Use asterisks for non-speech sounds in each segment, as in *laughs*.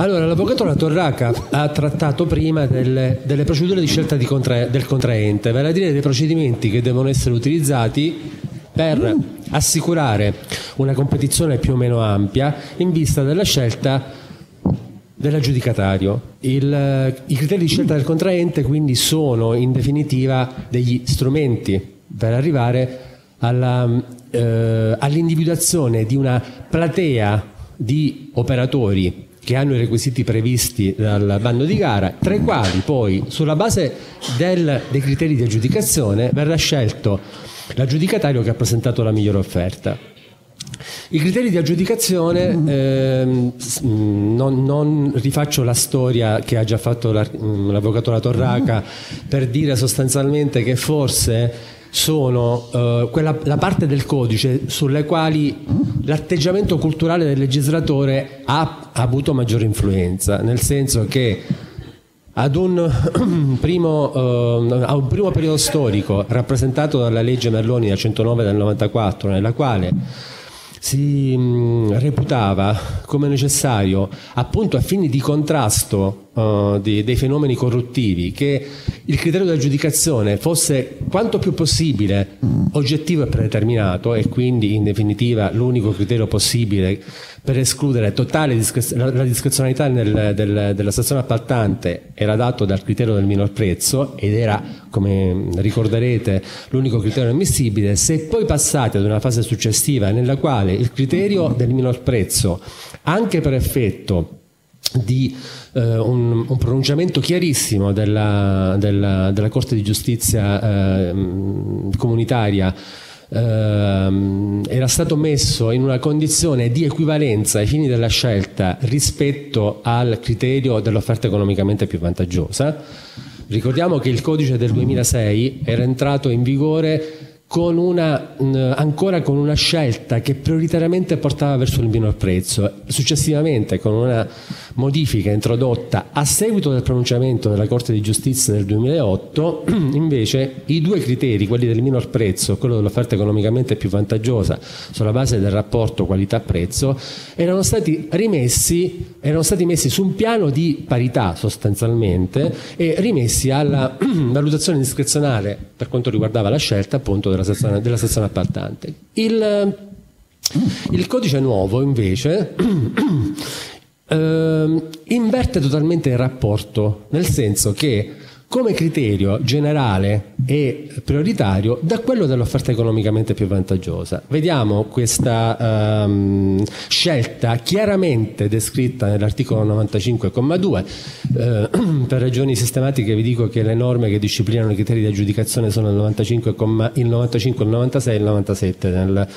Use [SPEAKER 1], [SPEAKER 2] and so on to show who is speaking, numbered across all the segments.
[SPEAKER 1] Allora, l'avvocato La Torraca ha trattato prima delle, delle procedure di scelta di contra, del contraente, vale a dire dei procedimenti che devono essere utilizzati per assicurare una competizione più o meno ampia in vista della scelta dell'aggiudicatario. Il, I criteri di scelta del contraente quindi sono in definitiva degli strumenti per arrivare alla, eh, all'individuazione di una platea di operatori che hanno i requisiti previsti dal bando di gara, tra i quali poi sulla base del, dei criteri di aggiudicazione verrà scelto l'aggiudicatario che ha presentato la migliore offerta. I criteri di aggiudicazione, ehm, non, non, rifaccio la storia che ha già fatto l'avvocato La Torraca per dire sostanzialmente che forse sono eh, quella, la parte del codice sulle quali l'atteggiamento culturale del legislatore ha, ha avuto maggiore influenza, nel senso che ad un, *clears throat* primo, uh, a un primo periodo storico rappresentato dalla legge Merloni del 109 del 94, nella quale si mh, reputava come necessario, appunto a fini di contrasto uh, di, dei fenomeni corruttivi, che il criterio di aggiudicazione fosse quanto più possibile oggettivo e predeterminato e quindi in definitiva l'unico criterio possibile per escludere totale discrez- la discrezionalità nel, del, della stazione appaltante era dato dal criterio del minor prezzo ed era, come ricorderete, l'unico criterio ammissibile, se poi passati ad una fase successiva nella quale il criterio del minor prezzo, anche per effetto di eh, un, un, pronunciamento chiarissimo della, della, della Corte di giustizia eh, comunitaria ehm, era stato messo in una condizione di equivalenza ai fini della scelta rispetto al criterio dell'offerta economicamente più vantaggiosa. Ricordiamo che il codice del 2006 era entrato in vigore con una, ancora con una scelta che prioritariamente portava verso il minor prezzo. Successivamente, con una modifica introdotta a seguito del pronunciamento della Corte di Giustizia del 2008, *clears throat* invece i due criteri, quelli del minor prezzo e quello dell'offerta economicamente più vantaggiosa sulla base del rapporto qualità-prezzo, erano stati rimessi, erano stati messi su un piano di parità sostanzialmente e rimessi alla *clears throat* valutazione discrezionale per quanto riguardava la scelta appunto della sezione, della sezione appaltante. Il, il codice nuovo invece *clears throat* eh, inverte totalmente il rapporto, nel senso che come criterio generale e prioritario da quello dell'offerta economicamente più vantaggiosa. Vediamo questa um, scelta chiaramente descritta nell'articolo 95,2. Eh, *clears throat* per ragioni sistematiche vi dico che le norme che disciplinano i criteri di aggiudicazione sono il 95, il 95, il 96 e il 97 nel,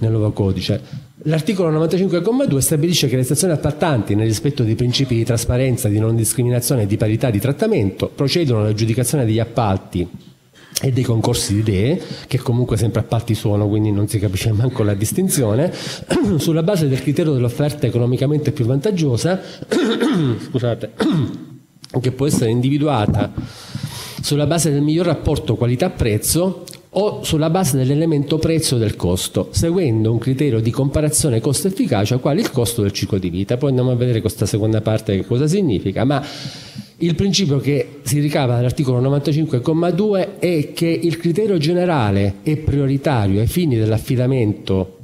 [SPEAKER 1] nel nuovo codice. L'articolo 95,2 stabilisce che le stazioni appaltanti, nel rispetto dei principi di trasparenza, di non discriminazione e di parità di trattamento, procedono all'aggiudicazione degli appalti e dei concorsi di idee, che comunque sempre appalti sono, quindi non si capisce manco la distinzione, *clears throat* sulla base del criterio dell'offerta economicamente più vantaggiosa, *clears throat* scusate, *clears throat* che può essere individuata sulla base del miglior rapporto qualità-prezzo o sulla base dell'elemento prezzo del costo, seguendo un criterio di comparazione costo-efficacia, quale il costo del ciclo di vita. Poi andiamo a vedere questa seconda parte che cosa significa, ma il principio che si ricava dall'articolo 95,2 è che il criterio generale e prioritario ai fini dell'affidamento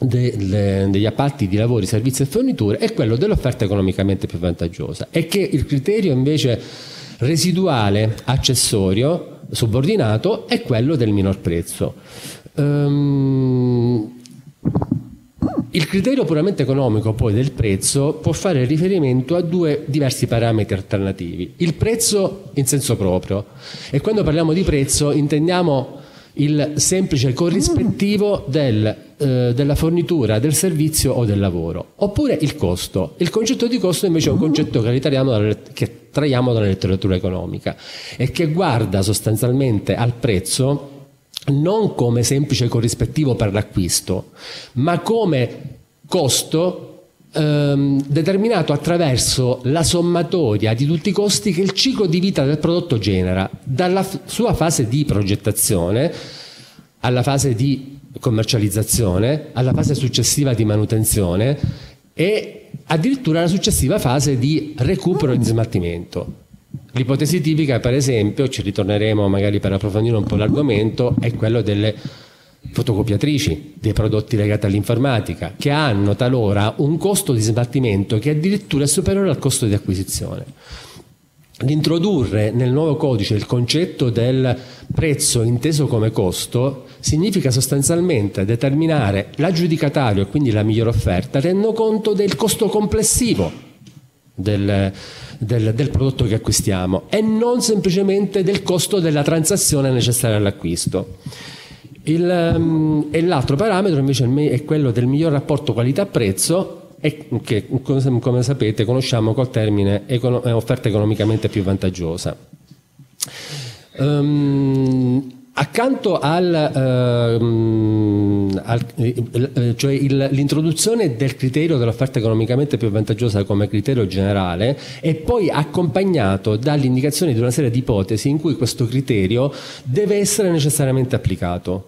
[SPEAKER 1] degli appalti di lavori, servizi e forniture è quello dell'offerta economicamente più vantaggiosa e che il criterio invece residuale accessorio subordinato è quello del minor prezzo. Um, il criterio puramente economico poi del prezzo può fare riferimento a due diversi parametri alternativi. Il prezzo in senso proprio e quando parliamo di prezzo intendiamo il semplice corrispettivo del, eh, della fornitura, del servizio o del lavoro, oppure il costo. Il concetto di costo invece è un concetto che, che traiamo dalla letteratura economica e che guarda sostanzialmente al prezzo non come semplice corrispettivo per l'acquisto, ma come costo ehm, determinato attraverso la sommatoria di tutti i costi che il ciclo di vita del prodotto genera, dalla f- sua fase di progettazione alla fase di commercializzazione, alla fase successiva di manutenzione e addirittura la successiva fase di recupero e di smaltimento. L'ipotesi tipica, per esempio, ci ritorneremo magari per approfondire un po' l'argomento, è quello delle fotocopiatrici, dei prodotti legati all'informatica, che hanno talora un costo di smaltimento che addirittura è superiore al costo di acquisizione. L'introdurre nel nuovo codice il concetto del prezzo inteso come costo significa sostanzialmente determinare l'aggiudicatario e quindi la migliore offerta tenendo conto del costo complessivo del, del, del, prodotto che acquistiamo e non semplicemente del costo della transazione necessaria all'acquisto. Il, um, e l'altro parametro invece è quello del miglior rapporto qualità-prezzo e che come sapete conosciamo col termine econo- offerta economicamente più vantaggiosa. Um, accanto al, uh, al eh, cioè il, l'introduzione del criterio dell'offerta economicamente più vantaggiosa come criterio generale è poi accompagnato dall'indicazione di una serie di ipotesi in cui questo criterio deve essere necessariamente applicato.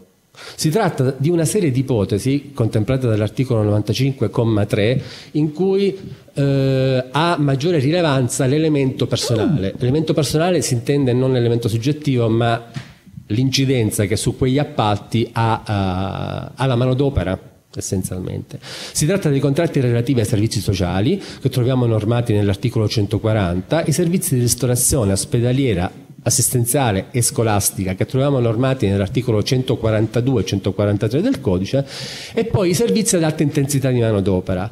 [SPEAKER 1] Si tratta di una serie di ipotesi contemplate dall'articolo 95,3 in cui eh, ha maggiore rilevanza l'elemento personale. L'elemento personale si intende non l'elemento soggettivo ma l'incidenza che su quegli appalti ha, uh, ha la manodopera essenzialmente. Si tratta dei contratti relativi ai servizi sociali che troviamo normati nell'articolo 140, i servizi di ristorazione ospedaliera, assistenziale e scolastica che troviamo normati nell'articolo 142 e 143 del codice e poi i servizi ad alta intensità di manodopera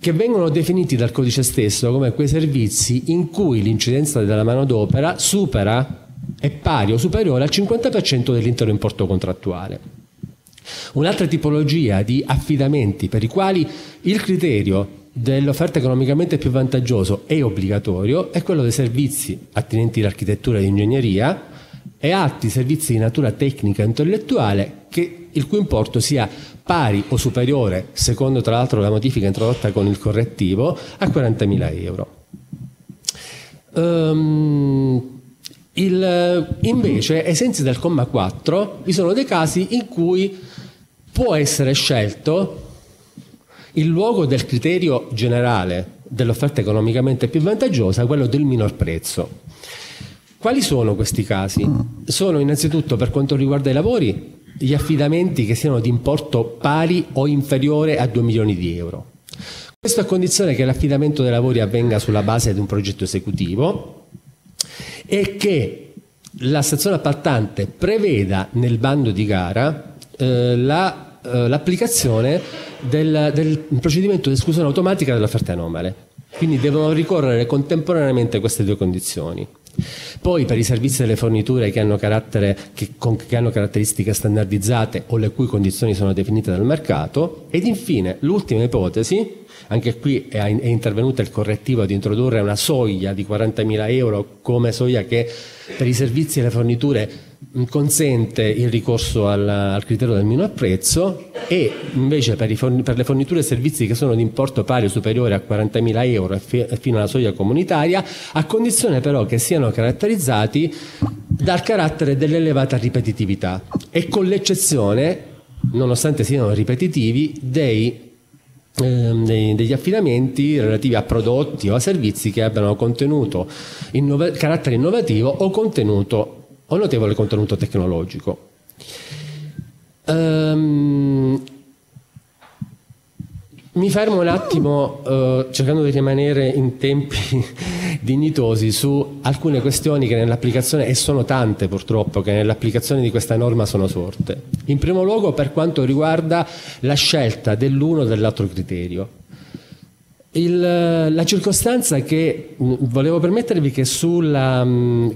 [SPEAKER 1] che vengono definiti dal codice stesso come quei servizi in cui l'incidenza della manodopera supera è pari o superiore al 50% dell'intero importo contrattuale. Un'altra tipologia di affidamenti per i quali il criterio dell'offerta economicamente più vantaggioso è obbligatorio è quello dei servizi attinenti all'architettura e all'ingegneria e altri servizi di natura tecnica e intellettuale che, il cui importo sia pari o superiore, secondo tra l'altro la modifica introdotta con il correttivo, a 40.000 euro. Um, il, invece, ai sensi del comma 4, vi sono dei casi in cui può essere scelto il luogo del criterio generale dell'offerta economicamente più vantaggiosa, quello del minor prezzo. Quali sono questi casi? Sono innanzitutto per quanto riguarda i lavori gli affidamenti che siano di importo pari o inferiore a 2 milioni di euro. Questo a condizione che l'affidamento dei lavori avvenga sulla base di un progetto esecutivo è che la stazione appaltante preveda nel bando di gara eh, la, eh, l'applicazione del, del, procedimento di esclusione automatica delle offerte anomale. Quindi devono ricorrere contemporaneamente queste due condizioni. Poi per i servizi delle forniture che hanno, che, con, che hanno, caratteristiche standardizzate o le cui condizioni sono definite dal mercato ed infine l'ultima ipotesi anche qui è, è intervenuto il correttivo di introdurre una soglia di 40.000 euro come soglia che per i servizi e le forniture consente il ricorso al, al criterio del minor prezzo e invece per, forn- per, le forniture e servizi che sono di importo pari o superiore a 40.000 euro fi- fino alla soglia comunitaria, a condizione però che siano caratterizzati dal carattere dell'elevata ripetitività e con l'eccezione, nonostante siano ripetitivi, dei degli affidamenti relativi a prodotti o a servizi che abbiano contenuto innova- carattere innovativo o contenuto o notevole contenuto tecnologico. Um, mi fermo un attimo eh, cercando di rimanere in tempi dignitosi su alcune questioni che nell'applicazione, e sono tante purtroppo, che nell'applicazione di questa norma sono sorte. In primo luogo per quanto riguarda la scelta dell'uno o dell'altro criterio. Il, la circostanza che volevo permettervi che, sulla,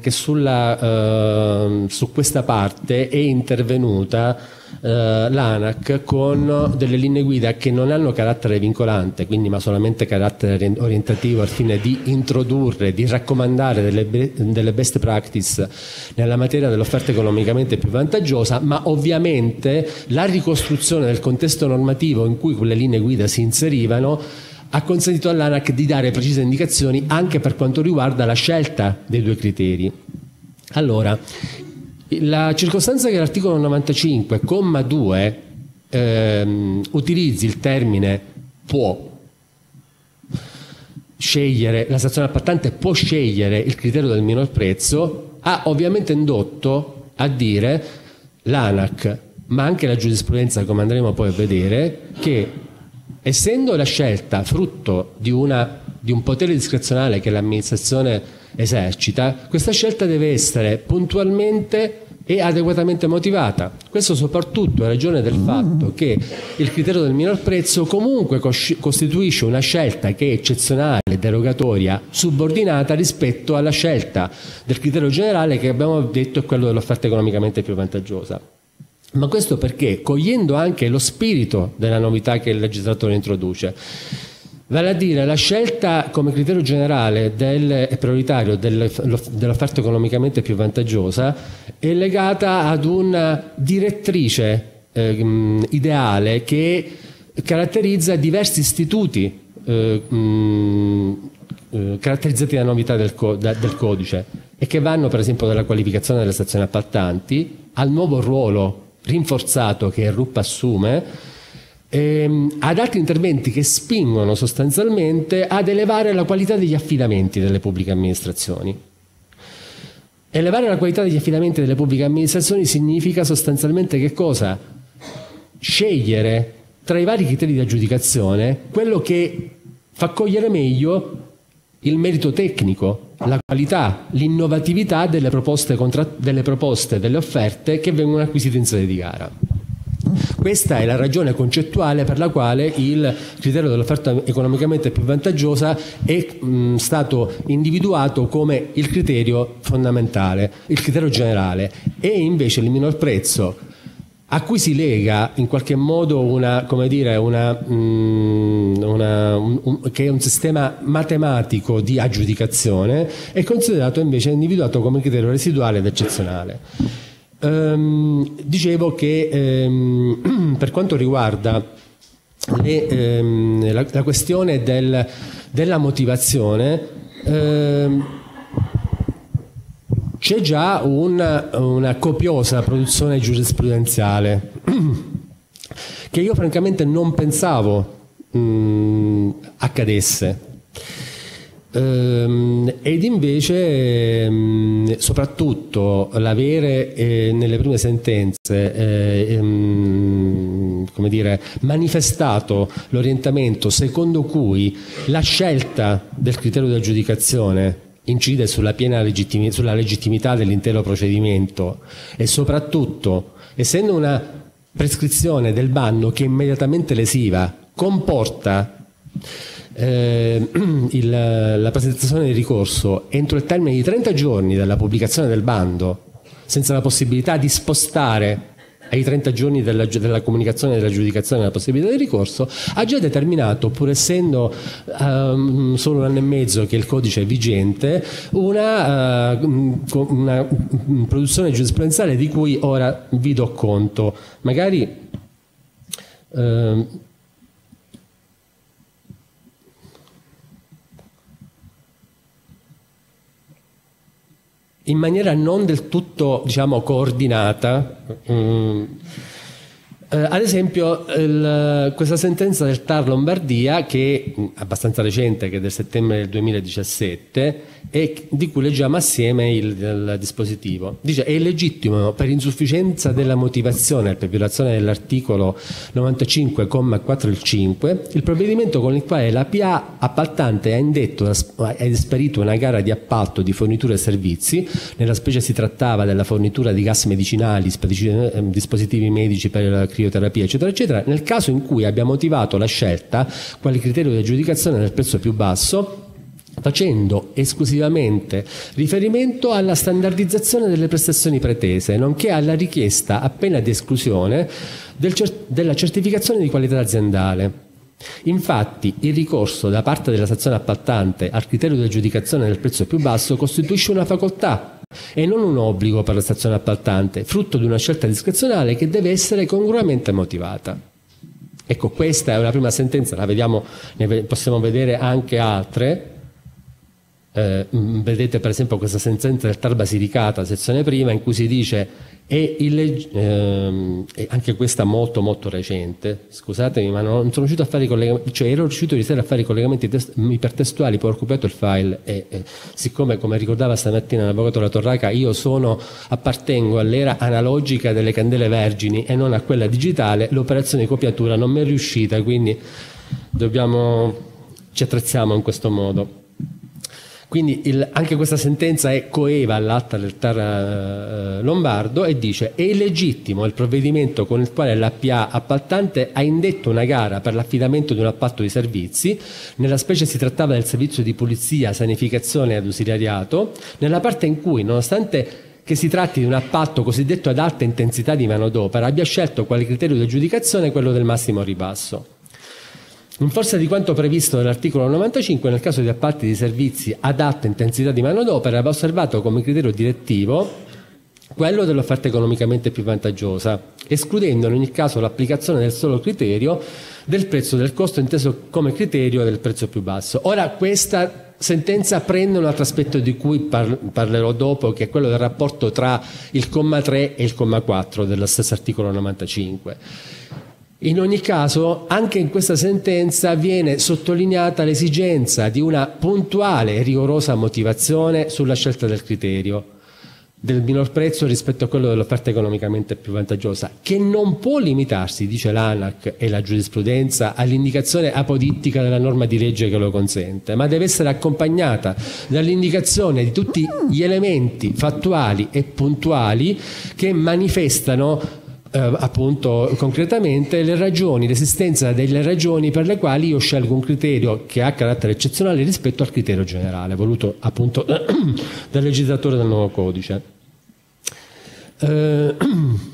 [SPEAKER 1] che sulla, uh, su questa parte è intervenuta uh, l'ANAC con delle linee guida che non hanno carattere vincolante, quindi ma solamente carattere orientativo al fine di introdurre, di raccomandare delle, delle best practice nella materia dell'offerta economicamente più vantaggiosa, ma ovviamente la ricostruzione del contesto normativo in cui quelle linee guida si inserivano ha consentito all'ANAC di dare precise indicazioni anche per quanto riguarda la scelta dei due criteri. Allora, la circostanza che l'articolo 95, 2 ehm, utilizzi il termine può scegliere, la stazione appaltante può scegliere il criterio del minor prezzo, ha ovviamente indotto a dire l'ANAC, ma anche la giurisprudenza, come andremo poi a vedere, che essendo la scelta frutto di, una, di un potere discrezionale che l'amministrazione esercita, questa scelta deve essere puntualmente e adeguatamente motivata. Questo soprattutto a ragione del fatto che il criterio del minor prezzo comunque costituisce una scelta che è eccezionale, derogatoria, subordinata rispetto alla scelta del criterio generale che abbiamo detto è quello dell'offerta economicamente più vantaggiosa. Ma questo perché, cogliendo anche lo spirito della novità che il legislatore introduce, Vale a dire la scelta come criterio generale e prioritario dell'offerta economicamente più vantaggiosa è legata ad una direttrice eh, ideale che caratterizza diversi istituti eh, mh, caratterizzati da novità del, co da, del codice e che vanno per esempio dalla qualificazione delle stazioni appaltanti al nuovo ruolo rinforzato che RUP assume ehm, ad altri interventi che spingono sostanzialmente ad elevare la qualità degli affidamenti delle pubbliche amministrazioni. Elevare la qualità degli affidamenti delle pubbliche amministrazioni significa sostanzialmente che cosa? Scegliere tra i vari criteri di aggiudicazione quello che fa cogliere meglio il merito tecnico, la qualità, l'innovatività delle proposte, delle proposte, delle offerte che vengono acquisite in sede di gara. Questa è la ragione concettuale per la quale il criterio dell'offerta economicamente più vantaggiosa è mh, stato individuato come il criterio fondamentale, il criterio generale e invece il minor prezzo a cui si lega in qualche modo una, come dire, una, una, un, un, che è un sistema matematico di aggiudicazione, è considerato invece individuato come criterio residuale ed eccezionale. Um, dicevo che um, *clears throat* per quanto riguarda le, um, la, la, questione del, della motivazione, c'è già una, una copiosa produzione giurisprudenziale *clears throat* che io francamente non pensavo accadesse. Ehm, ed invece ehm, soprattutto l'avere eh, nelle prime sentenze eh, ehm, come dire, manifestato l'orientamento secondo cui la scelta del criterio di aggiudicazione incide sulla piena legittimi- sulla legittimità dell'intero procedimento e soprattutto essendo una prescrizione del banno che è immediatamente lesiva comporta eh, *clears throat* il, la presentazione del ricorso entro il termine di 30 giorni dalla pubblicazione del bando, senza la possibilità di spostare ai 30 giorni della, della comunicazione della giudicazione della possibilità di ricorso, ha già determinato, pur essendo um, solo un anno e mezzo che il codice è vigente, una, uh, una produzione giurisprudenziale di cui ora vi do conto. Magari uh, in maniera non del tutto diciamo, coordinata. Mm, eh, ad esempio, il, questa sentenza del TAR Lombardia, che è mm, abbastanza recente, che è del settembre del 2017, e di cui leggiamo assieme il, il dispositivo. Dice è illegittimo per insufficienza della motivazione per violazione dell'articolo 95,4 il 5 il provvedimento con il quale la PA appaltante ha indetto ed esperito una gara di appalto di forniture e servizi, nella specie si trattava della fornitura di gas medicinali, ehm, dispositivi medici per la crioterapia, eccetera, eccetera, nel caso in cui abbia motivato la scelta quale criterio di aggiudicazione del prezzo più basso facendo esclusivamente riferimento alla standardizzazione delle prestazioni pretese, nonché alla richiesta appena di esclusione del cer della certificazione di qualità aziendale. Infatti il ricorso da parte della stazione appaltante al criterio di aggiudicazione del prezzo più basso costituisce una facoltà e non un obbligo per la stazione appaltante, frutto di una scelta discrezionale che deve essere congruamente motivata. Ecco, questa è una prima sentenza, vediamo, ne possiamo vedere anche altre, eh, vedete per esempio questa sentenza del Tar Basilicata, sezione prima, in cui si dice è illeg- ehm, anche questa molto molto recente, scusatemi ma non sono riuscito a fare i collegamenti, cioè ero riuscito ieri a fare i collegamenti test- ipertestuali, poi ho recuperato il file e, e siccome come ricordava stamattina l'avvocato La Torraca io sono, appartengo all'era analogica delle candele vergini e non a quella digitale, l'operazione di copiatura non mi è riuscita, quindi dobbiamo, ci attrezziamo in questo modo. Quindi il, anche questa sentenza è coeva all'atta del TAR eh, Lombardo e dice è illegittimo il provvedimento con il quale l'APA appaltante ha indetto una gara per l'affidamento di un appalto di servizi, nella specie si trattava del servizio di pulizia, sanificazione ed ausiliariato, nella parte in cui nonostante che si tratti di un appalto cosiddetto ad alta intensità di manodopera abbia scelto quale criterio di aggiudicazione quello del massimo ribasso. In forza di quanto previsto nell'articolo 95, nel caso di appalti di servizi ad alta intensità di manodopera, va osservato come criterio direttivo quello dell'offerta economicamente più vantaggiosa, escludendo in ogni caso l'applicazione del solo criterio del prezzo del costo inteso come criterio del prezzo più basso. Ora questa sentenza prende un altro aspetto di cui parlerò dopo, che è quello del rapporto tra il comma 3 e il comma 4 dello stesso articolo 95. In ogni caso, anche in questa sentenza viene sottolineata l'esigenza di una puntuale e rigorosa motivazione sulla scelta del criterio del minor prezzo rispetto a quello dell'offerta economicamente più vantaggiosa, che non può limitarsi, dice l'ANAC e la giurisprudenza, all'indicazione apodittica della norma di legge che lo consente, ma deve essere accompagnata dall'indicazione di tutti gli elementi fattuali e puntuali che manifestano eh, appunto concretamente le ragioni, l'esistenza delle ragioni per le quali io scelgo un criterio che ha carattere eccezionale rispetto al criterio generale voluto appunto *clears throat* dal legislatore del nuovo codice. Eh, *clears throat*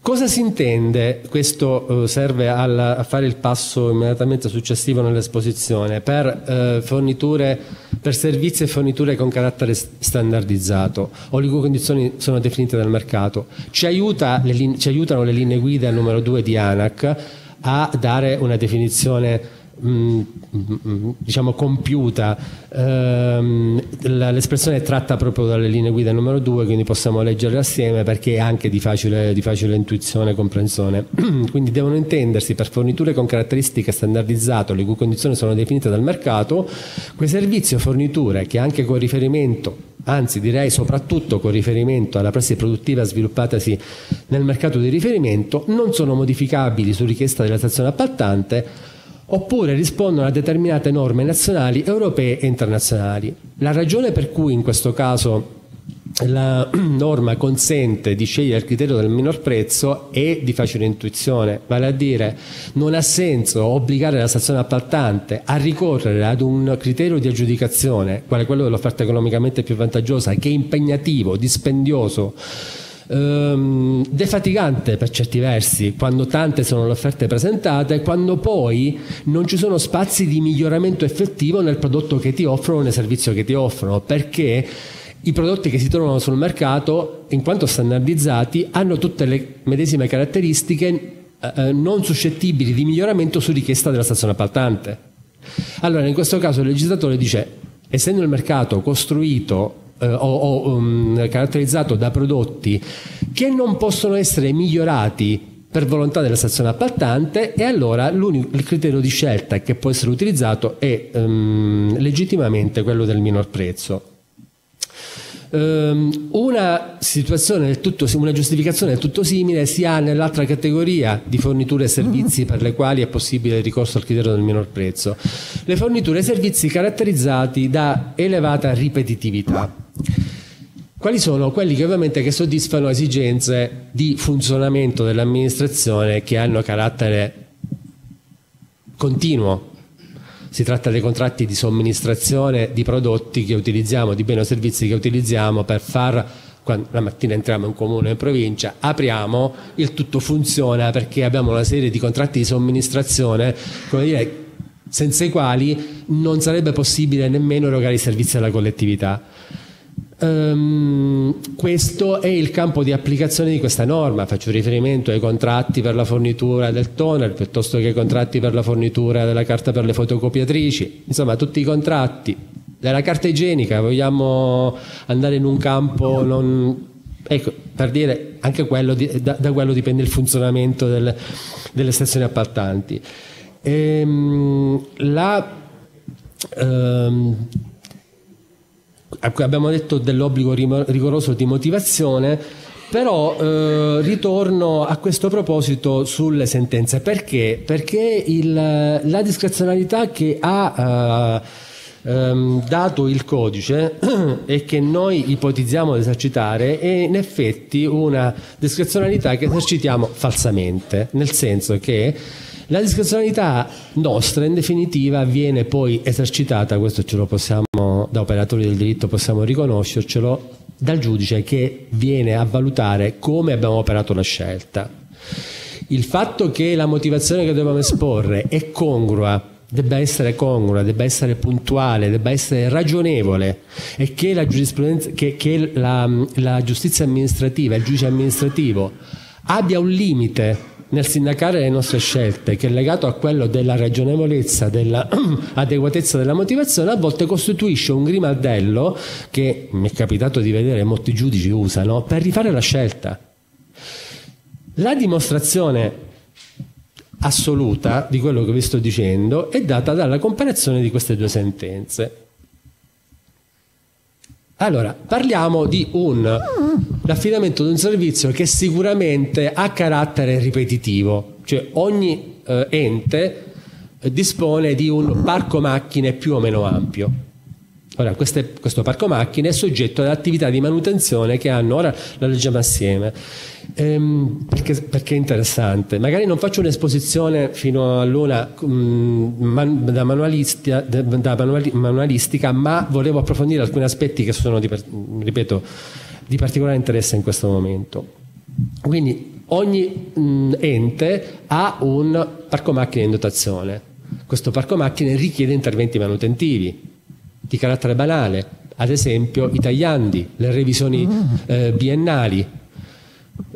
[SPEAKER 1] Cosa si intende? Questo eh, serve a fare il passo immediatamente successivo nell'esposizione per eh, forniture, per servizi e forniture con carattere standardizzato o le cui condizioni sono definite dal mercato. Ci, aiuta ci aiutano le linee guida numero 2 di ANAC a dare una definizione diciamo compiuta ehm, l'espressione è tratta proprio dalle linee guida numero 2 quindi possiamo leggerle assieme perché è anche di facile, di facile intuizione e comprensione. *clears throat* Quindi devono intendersi per forniture con caratteristiche standardizzate le cui condizioni sono definite dal mercato quei servizi o forniture che anche con riferimento anzi direi soprattutto con riferimento alla prassi produttiva sviluppatasi nel mercato di riferimento non sono modificabili su richiesta della stazione appaltante oppure rispondono a determinate norme nazionali, europee e internazionali. La ragione per cui in questo caso la *clears throat* norma consente di scegliere il criterio del minor prezzo è di facile intuizione, vale a dire non ha senso obbligare la stazione appaltante a ricorrere ad un criterio di aggiudicazione, quale quello dell'offerta economicamente più vantaggiosa, che è impegnativo, dispendioso, ehm, defatigante per certi versi quando tante sono le offerte presentate, quando poi non ci sono spazi di miglioramento effettivo nel prodotto che ti offrono, nel servizio che ti offrono, perché i prodotti che si trovano sul mercato, in quanto standardizzati, hanno tutte le medesime caratteristiche eh, eh non suscettibili di miglioramento su richiesta della stazione appaltante. Allora, in questo caso il legislatore dice, essendo il mercato costruito eh, o, o um, caratterizzato da prodotti che non possono essere migliorati per volontà della stazione appaltante e allora il criterio di scelta che può essere utilizzato è um, legittimamente quello del minor prezzo. Um, una tutto, una giustificazione del tutto simile si ha nell'altra categoria di forniture e servizi per le quali è possibile il ricorso al criterio del minor prezzo. Le forniture e servizi caratterizzati da elevata ripetitività. Quali sono? Quelli che ovviamente che soddisfano esigenze di funzionamento dell'amministrazione che hanno carattere continuo, si tratta dei contratti di somministrazione di prodotti che utilizziamo, di beni o servizi che utilizziamo per far quando la mattina entriamo in comune o in provincia, apriamo, il tutto funziona perché abbiamo una serie di contratti di somministrazione, come dire, senza i quali non sarebbe possibile nemmeno erogare i servizi alla collettività. Um, questo è il campo di applicazione di questa norma. Faccio riferimento ai contratti per la fornitura del toner piuttosto che ai contratti per la fornitura della carta per le fotocopiatrici, insomma, tutti i contratti della carta igienica. Vogliamo andare in un campo non. Ecco, per dire, anche quello di, da, da, quello dipende il funzionamento del, delle stazioni appaltanti. Ehm, la, ehm, abbiamo detto dell'obbligo rigoroso di motivazione, però eh, ritorno a questo proposito sulle sentenze. Perché? Perché il, la discrezionalità che ha eh, ehm, dato il codice *clears throat* e che noi ipotizziamo di esercitare è in effetti una discrezionalità che esercitiamo falsamente, nel senso che la discrezionalità nostra in definitiva viene poi esercitata, questo ce lo possiamo, da operatori del diritto possiamo riconoscercelo, dal giudice che viene a valutare come abbiamo operato la scelta. Il fatto che la motivazione che dobbiamo esporre è congrua debba essere congrua, debba essere puntuale, debba essere ragionevole e che la, che, che la, la giustizia amministrativa, il giudice amministrativo abbia un limite nel sindacare le nostre scelte, che è legato a quello della ragionevolezza, dell'adeguatezza *clears throat* della motivazione, a volte costituisce un grimaldello che mi è capitato di vedere molti giudici usano per rifare la scelta. La dimostrazione assoluta di quello che vi sto dicendo è data dalla comparazione di queste due sentenze. Allora, parliamo di un l'affidamento di un servizio che sicuramente ha carattere ripetitivo, cioè ogni eh, ente eh, dispone di un parco macchine più o meno ampio. Ora, queste, questo parco macchine è soggetto ad attività di manutenzione che hanno, ora la leggiamo assieme, ehm, perché, perché, è interessante. Magari non faccio un'esposizione fino all'una um, man, da, manualistica, da manuali, manualistica, ma volevo approfondire alcuni aspetti che sono, di, ripeto, di particolare interesse in questo momento. Quindi ogni mh, ente ha un parco macchine in dotazione. Questo parco macchine richiede interventi manutentivi di carattere banale, ad esempio i tagliandi, le revisioni mm. eh, biennali.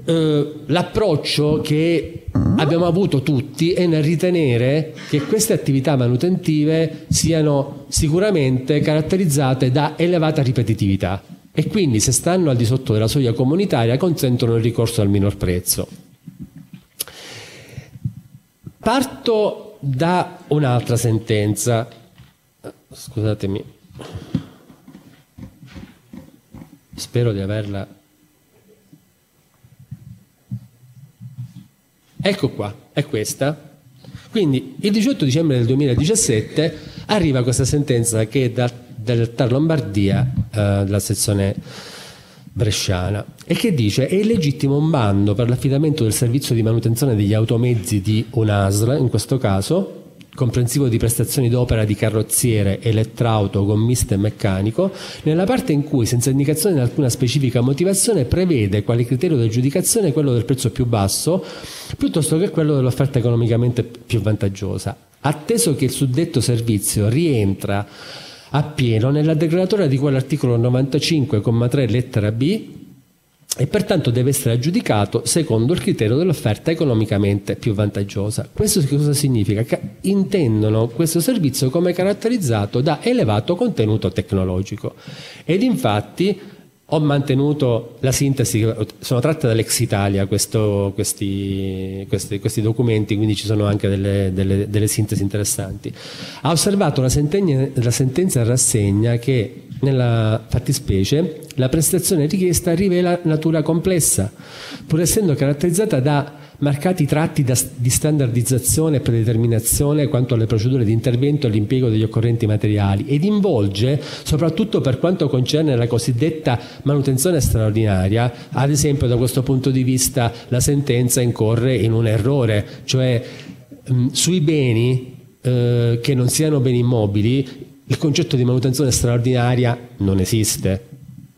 [SPEAKER 1] Eh, l'approccio che abbiamo avuto tutti è nel ritenere che queste attività manutentive siano sicuramente caratterizzate da elevata ripetitività e quindi se stanno al di sotto della soglia comunitaria consentono il ricorso al minor prezzo. Parto da un'altra sentenza, scusatemi, spero di averla. Ecco qua, è questa. Quindi il 18 dicembre del 2017 arriva questa sentenza che da del TAR Lombardia, eh, della sezione bresciana, e che dice è illegittimo un bando per l'affidamento del servizio di manutenzione degli automezzi di UNASL, in questo caso, comprensivo di prestazioni d'opera di carrozziere, elettrauto, gommista e meccanico, nella parte in cui, senza indicazione di alcuna specifica motivazione, prevede quale criterio di aggiudicazione quello del prezzo più basso piuttosto che quello dell'offerta economicamente più vantaggiosa. Atteso che il suddetto servizio rientra appieno nella declaratoria di quell'articolo 95,3 lettera B e pertanto deve essere aggiudicato secondo il criterio dell'offerta economicamente più vantaggiosa. Questo cosa significa? Che intendono questo servizio come caratterizzato da elevato contenuto tecnologico ed infatti ho mantenuto la sintesi, sono tratte dall'ex Italia questo, questi, questi, questi, documenti, quindi ci sono anche delle, delle, delle sintesi interessanti. Ha osservato la sentenza, la sentenza rassegna che nella fattispecie la prestazione richiesta rivela natura complessa, pur essendo caratterizzata da marcati tratti di standardizzazione e predeterminazione quanto alle procedure di intervento e all'impiego degli occorrenti materiali ed involge, soprattutto per quanto concerne la cosiddetta manutenzione straordinaria, ad esempio da questo punto di vista la sentenza incorre in un errore, cioè mh, sui beni eh, che non siano beni immobili il concetto di manutenzione straordinaria non esiste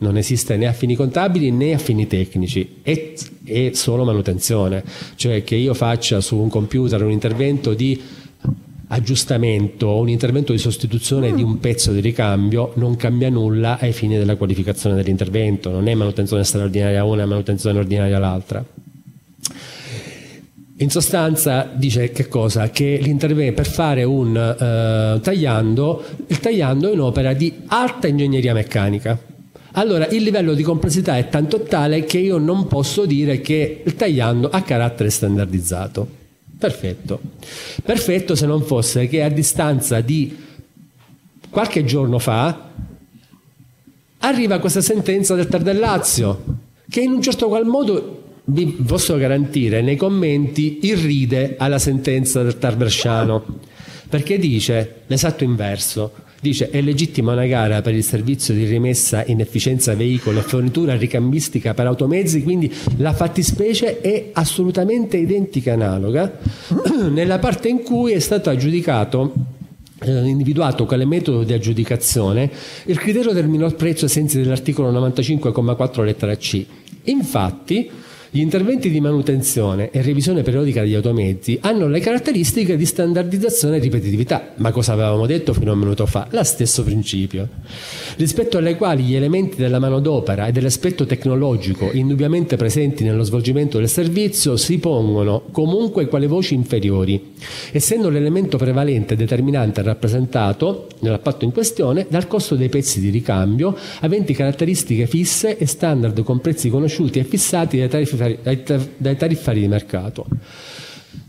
[SPEAKER 1] non esiste né a fini contabili né a fini tecnici, è, è solo manutenzione, cioè che io faccia su un computer un intervento di aggiustamento o un intervento di sostituzione mm. di un pezzo di ricambio non cambia nulla ai fini della qualificazione dell'intervento, non è manutenzione straordinaria una e manutenzione ordinaria l'altra. In sostanza dice che cosa? Che l'intervento per fare un uh, tagliando, il tagliando è un'opera di alta ingegneria meccanica. Allora il livello di complessità è tanto tale che io non posso dire che il tagliando ha carattere standardizzato. Perfetto. Perfetto se non fosse che a distanza di qualche giorno fa arriva questa sentenza del Tar del Lazio che in un certo qual modo vi posso garantire nei commenti irride alla sentenza del Tar Bresciano. Perché dice l'esatto inverso. Dice è legittima una gara per il servizio di rimessa in efficienza veicolo e fornitura ricambistica per automezzi quindi la fattispecie è assolutamente identica analoga. *clears throat* Nella parte in cui è stato aggiudicato eh, individuato quale metodo di aggiudicazione il criterio del minor prezzo ai sensi dell'articolo 95,4 lettera C. Infatti gli interventi di manutenzione e revisione periodica degli automezzi hanno le caratteristiche di standardizzazione e ripetitività, ma cosa avevamo detto fino a un minuto fa? Lo stesso principio, rispetto alle quali gli elementi della manodopera e dell'aspetto tecnologico indubbiamente presenti nello svolgimento del servizio si pongono comunque quale voci inferiori, essendo l'elemento prevalente determinante rappresentato nell'appatto in questione dal costo dei pezzi di ricambio aventi caratteristiche fisse e standard con prezzi conosciuti e fissati dai tariffi dai tariffari di mercato.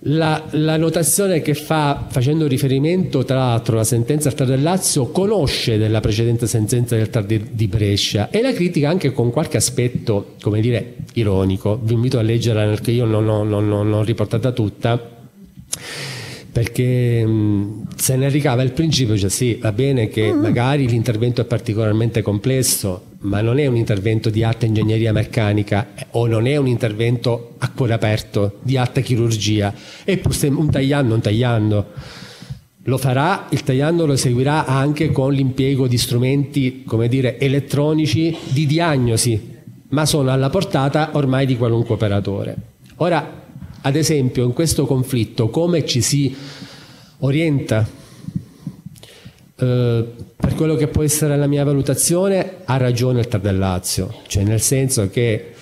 [SPEAKER 1] La, la, notazione che fa facendo riferimento tra l'altro alla sentenza del TAR del Lazio conosce della precedente sentenza del TAR di, Brescia e la critica anche con qualche aspetto come dire ironico vi invito a leggerla perché io non ho, non, non, non riportata tutta perché mh, se ne ricava il principio, cioè sì, va bene che mm. magari l'intervento è particolarmente complesso, ma non è un intervento di alta ingegneria meccanica o non è un intervento a cuore aperto di alta chirurgia, è un tagliando, un tagliando. Lo farà, il tagliando lo eseguirà anche con l'impiego di strumenti, come dire, elettronici di diagnosi, ma sono alla portata ormai di qualunque operatore. Ora, ad esempio, in questo conflitto, come ci si orienta? Eh, per quello che può essere la mia valutazione, ha ragione il Tardellazio, cioè nel senso che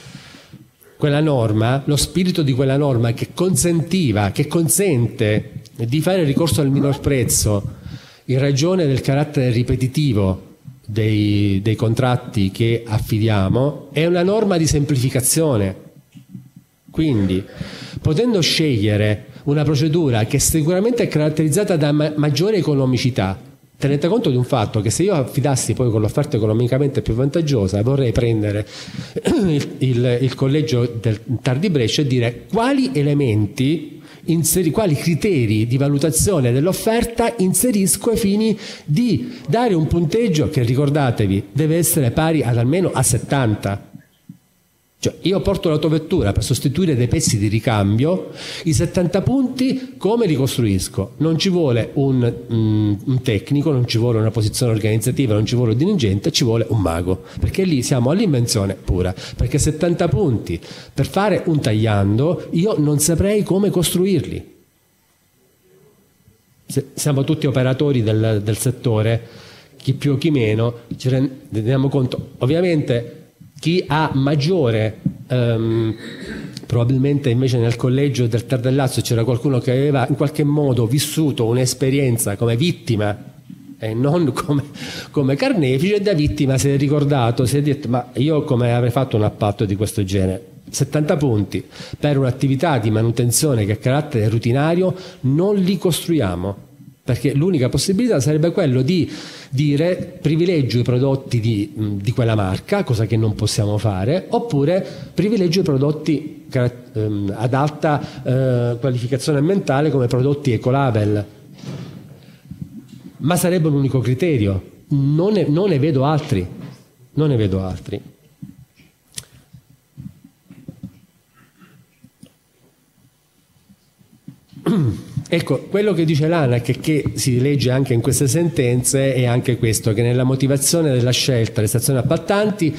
[SPEAKER 1] quella norma, lo spirito di quella norma che consentiva, che consente di fare ricorso al minor prezzo in ragione del carattere ripetitivo dei, dei contratti che affidiamo, è una norma di semplificazione. Quindi potendo scegliere una procedura che sicuramente è caratterizzata da ma maggiore economicità, tenete conto di un fatto che se io affidassi poi con l'offerta economicamente più vantaggiosa vorrei prendere *clears throat* il, il, il collegio del TAR di Brescia e dire quali elementi Inseri, quali criteri di valutazione dell'offerta inserisco ai fini di dare un punteggio che ricordatevi deve essere pari ad almeno a 70 cioè, io porto l'autovettura per sostituire dei pezzi di ricambio, i 70 punti come li costruisco? Non ci vuole un, um, un, tecnico, non ci vuole una posizione organizzativa, non ci vuole un dirigente, ci vuole un mago, perché lì siamo all'invenzione pura, perché 70 punti per fare un tagliando io non saprei come costruirli. Se siamo tutti operatori del, del settore, chi più o chi meno, ci rendiamo conto. Ovviamente chi ha maggiore ehm, probabilmente invece nel collegio del Lazio c'era qualcuno che aveva in qualche modo vissuto un'esperienza come vittima e non come, come, carnefice e da vittima si è ricordato, si è detto ma io come avrei fatto un appalto di questo genere? 70 punti per un'attività di manutenzione che ha carattere rutinario non li costruiamo perché l'unica possibilità sarebbe quello di dire privilegio i prodotti di, di, quella marca, cosa che non possiamo fare, oppure privilegio i prodotti ehm, ad alta eh, qualificazione ambientale come prodotti ecolabel. Ma sarebbe un unico criterio, non ne, non ne vedo altri, non ne vedo altri. *clears throat* Ecco, quello che dice l'ANAC e che si legge anche in queste sentenze è anche questo, che nella motivazione della scelta le stazioni appaltanti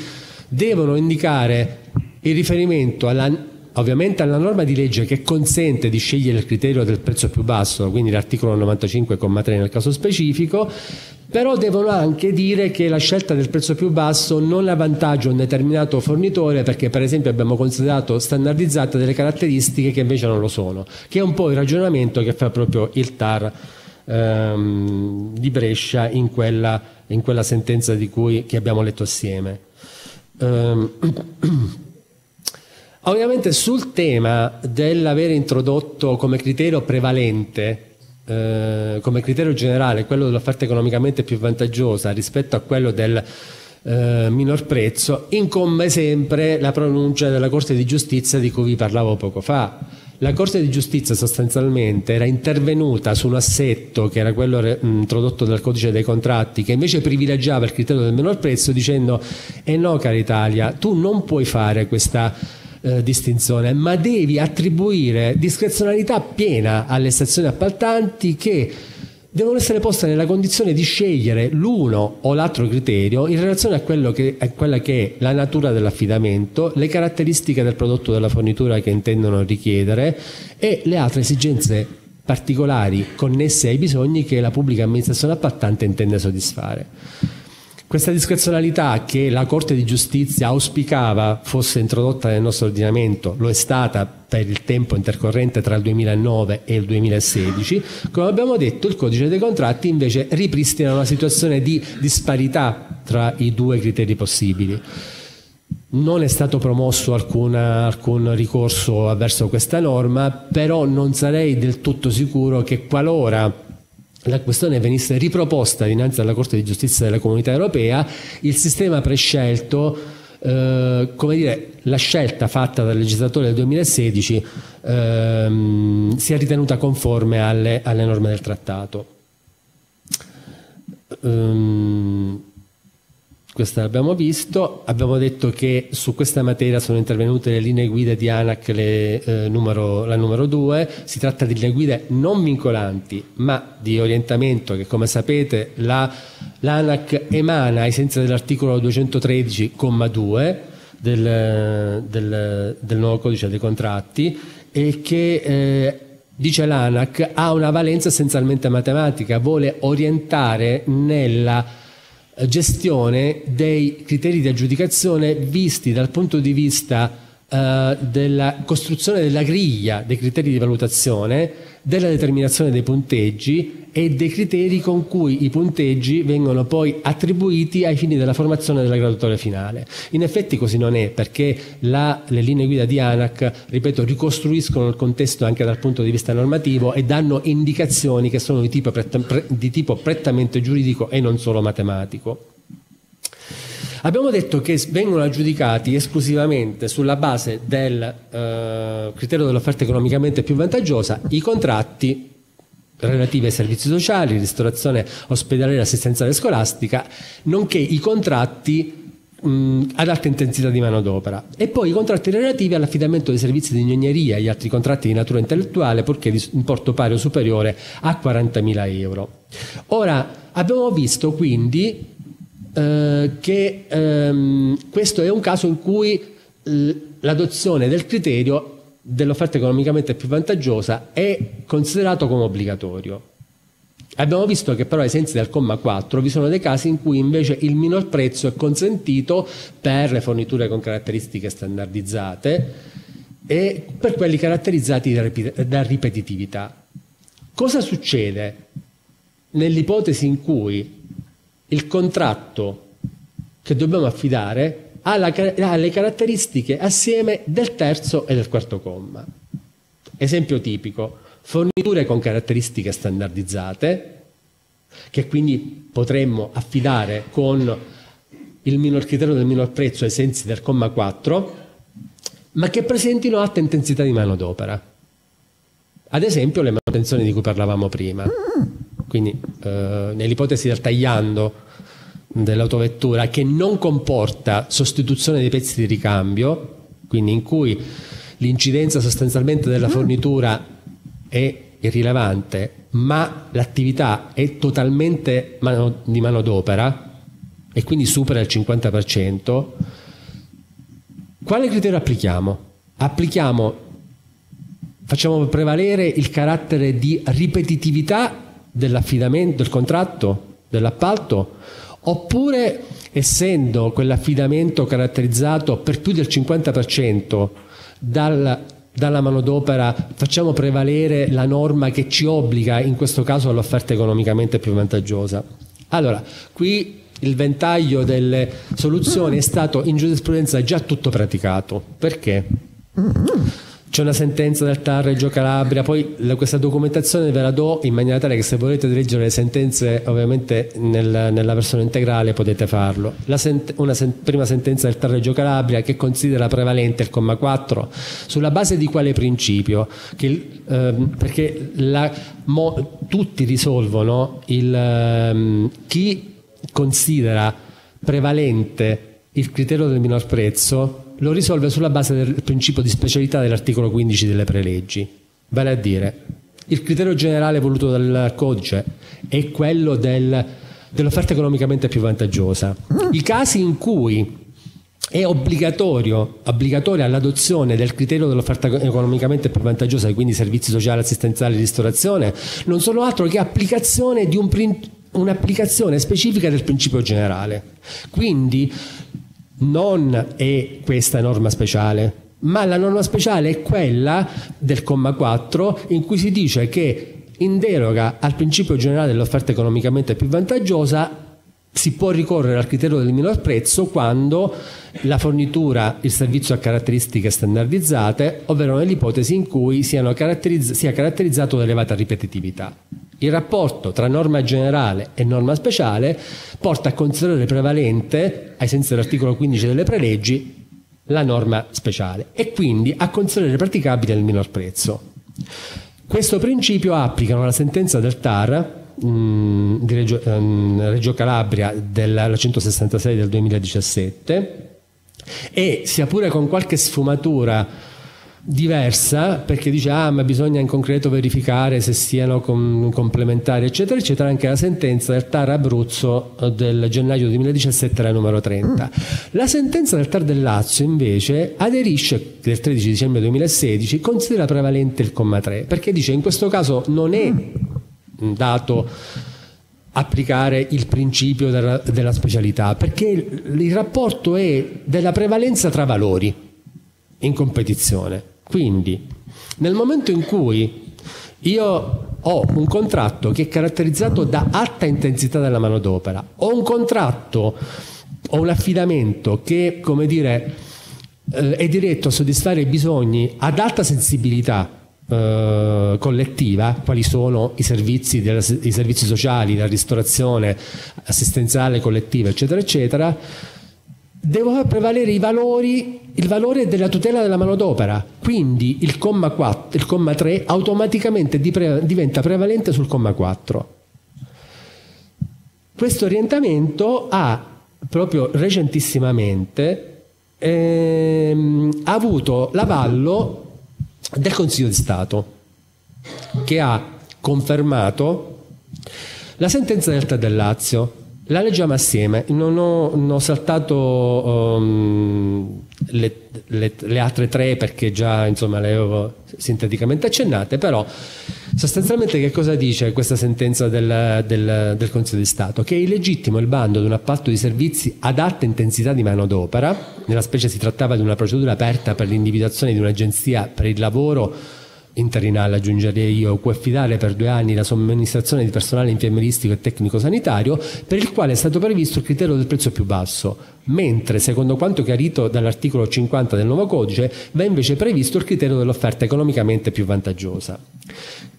[SPEAKER 1] devono indicare il riferimento alla ovviamente alla norma di legge che consente di scegliere il criterio del prezzo più basso, quindi l'articolo 95,3 nel caso specifico, però devono anche dire che la scelta del prezzo più basso non avvantaggia un determinato fornitore perché per esempio abbiamo considerato standardizzate delle caratteristiche che invece non lo sono, che è un po' il ragionamento che fa proprio il TAR ehm, di Brescia in quella, in quella sentenza cui, che abbiamo letto assieme. Um, *clears throat* ovviamente sul tema dell'aver introdotto come criterio prevalente eh, come criterio generale quello dell'offerta economicamente più vantaggiosa rispetto a quello del eh, minor prezzo, incombe sempre la pronuncia della Corte di Giustizia di cui vi parlavo poco fa. La Corte di Giustizia sostanzialmente era intervenuta su un assetto che era quello re, introdotto dal codice dei contratti che invece privilegiava il criterio del minor prezzo dicendo eh no cara Italia, tu non puoi fare questa eh, distinzione, ma devi attribuire discrezionalità piena alle stazioni appaltanti che devono essere poste nella condizione di scegliere l'uno o l'altro criterio in relazione a, che, a quella che è la natura dell'affidamento, le caratteristiche del prodotto della fornitura che intendono richiedere e le altre esigenze particolari connesse ai bisogni che la pubblica amministrazione appaltante intende soddisfare. Questa discrezionalità che la Corte di Giustizia auspicava fosse introdotta nel nostro ordinamento, lo è stata per il tempo intercorrente tra il 2009 e il 2016, come abbiamo detto il codice dei contratti invece ripristina una situazione di disparità tra i due criteri possibili. Non è stato promosso alcuna, alcun ricorso avverso questa norma, però non sarei del tutto sicuro che qualora la questione venisse riproposta dinanzi alla Corte di Giustizia della Comunità Europea, il sistema prescelto, eh, come dire, la scelta fatta dal legislatore del 2016 ehm, sia ritenuta conforme alle, alle norme del trattato. Um, questo l'abbiamo visto, abbiamo detto che su questa materia sono intervenute le linee guida di ANAC, le, eh, numero, la numero 2, si tratta di linee guida non vincolanti ma di orientamento che come sapete la, l'ANAC emana ai sensi dell'articolo 213,2 del, del, del, nuovo codice dei contratti e che eh, dice l'ANAC ha una valenza essenzialmente matematica, vuole orientare nella gestione dei criteri di aggiudicazione visti dal punto di vista eh, della costruzione della griglia dei criteri di valutazione, della determinazione dei punteggi e dei criteri con cui i punteggi vengono poi attribuiti ai fini della formazione della graduatoria finale. In effetti così non è perché la, le linee guida di ANAC, ripeto, ricostruiscono il contesto anche dal punto di vista normativo e danno indicazioni che sono di tipo, di tipo prettamente giuridico e non solo matematico. Abbiamo detto che vengono aggiudicati esclusivamente sulla base del eh, criterio dell'offerta economicamente più vantaggiosa i contratti relativi ai servizi sociali, ristorazione ospedaliera assistenziale scolastica, nonché i contratti ad alta intensità di manodopera e poi i contratti relativi all'affidamento dei servizi di ingegneria e gli altri contratti di natura intellettuale purché di importo pari o superiore a 40.000 euro. Ora abbiamo visto quindi eh, che ehm, questo è un caso in cui l'adozione del criterio dell'offerta economicamente più vantaggiosa è considerato come obbligatorio. Abbiamo visto che però ai sensi del comma 4 vi sono dei casi in cui invece il minor prezzo è consentito per le forniture con caratteristiche standardizzate e per quelli caratterizzati da ripetitività. Cosa succede nell'ipotesi in cui il contratto che dobbiamo affidare ha, le caratteristiche assieme del terzo e del quarto comma. Esempio tipico, forniture con caratteristiche standardizzate, che quindi potremmo affidare con il minor criterio del minor prezzo ai sensi del comma 4, ma che presentino alta intensità di manodopera. Ad esempio le manutenzioni di cui parlavamo prima. Quindi eh, nell'ipotesi del tagliando dell'autovettura che non comporta sostituzione dei pezzi di ricambio, quindi in cui l'incidenza sostanzialmente della fornitura è irrilevante, ma l'attività è totalmente mano, di manodopera e quindi supera il 50%, quale criterio applichiamo? applichiamo, facciamo prevalere il carattere di ripetitività dell'affidamento, del contratto, dell'appalto, oppure essendo quell'affidamento caratterizzato per più del 50% dal, dalla manodopera facciamo prevalere la norma che ci obbliga in questo caso all'offerta economicamente più vantaggiosa. Allora, qui il ventaglio delle soluzioni è stato in giurisprudenza già tutto praticato. Perché? C'è una sentenza del TAR Reggio Calabria, poi questa documentazione ve la do in maniera tale che se volete leggere le sentenze ovviamente nel, nella versione integrale potete farlo. Sent una sen prima sentenza del TAR Reggio Calabria che considera prevalente il comma 4 sulla base di quale principio? Che, ehm, perché la, mo, tutti risolvono il, ehm, chi considera prevalente il criterio del minor prezzo lo risolve sulla base del principio di specialità dell'articolo 15 delle preleggi, vale a dire il criterio generale voluto dal codice è quello del, dell'offerta economicamente più vantaggiosa. I casi in cui è obbligatorio, obbligatoria l'adozione del criterio dell'offerta economicamente più vantaggiosa, quindi servizi sociali, assistenziali, ristorazione, non sono altro che applicazione di un un'applicazione specifica del principio generale. Quindi non è questa norma speciale, ma la norma speciale è quella del comma 4 in cui si dice che in deroga al principio generale dell'offerta economicamente più vantaggiosa si può ricorrere al criterio del minor prezzo quando la fornitura, il servizio ha caratteristiche standardizzate, ovvero nell'ipotesi in cui caratterizz sia caratterizzato da elevata ripetitività. Il rapporto tra norma generale e norma speciale porta a considerare prevalente, ai sensi dell'articolo 15 delle preleggi, la norma speciale e quindi a considerare praticabile il minor prezzo. Questo principio applicano la sentenza del TAR mh, mm, di Reggio, um, Reggio Calabria della 166 del 2017 e sia pure con qualche sfumatura diversa perché dice ah ma bisogna in concreto verificare se siano com complementari eccetera eccetera anche la sentenza del TAR Abruzzo eh, del gennaio 2017 era numero 30 la sentenza del TAR del Lazio invece aderisce del 13 dicembre 2016 considera prevalente il comma 3 perché dice in questo caso non è dato applicare il principio della, della specialità perché il, il rapporto è della prevalenza tra valori in competizione quindi, nel momento in cui io ho un contratto che è caratterizzato da alta intensità della manodopera, ho un contratto o un affidamento che, come dire, eh, è diretto a soddisfare i bisogni ad alta sensibilità eh, collettiva, quali sono i servizi, della, i servizi sociali, la ristorazione assistenziale collettiva, eccetera, eccetera, devono far prevalere valori, il valore della tutela della manodopera. Quindi il comma, 4, il comma 3 automaticamente diventa prevalente sul comma 4. Questo orientamento ha proprio recentissimamente ehm, avuto l'avallo del Consiglio di Stato che ha confermato la sentenza del Lazio la leggiamo assieme, non ho, non ho saltato um, le, le, le, altre tre perché già insomma, le avevo sinteticamente accennate, però sostanzialmente che cosa dice questa sentenza del, del, del Consiglio di Stato? Che è illegittimo il bando di un appalto di servizi ad alta intensità di manodopera, nella specie si trattava di una procedura aperta per l'individuazione di un'agenzia per il lavoro interinale aggiungerei io, cui affidare per due anni la somministrazione di personale infermieristico e tecnico sanitario, per il quale è stato previsto il criterio del prezzo più basso, mentre secondo quanto chiarito dall'articolo 50 del nuovo codice va invece previsto il criterio dell'offerta economicamente più vantaggiosa.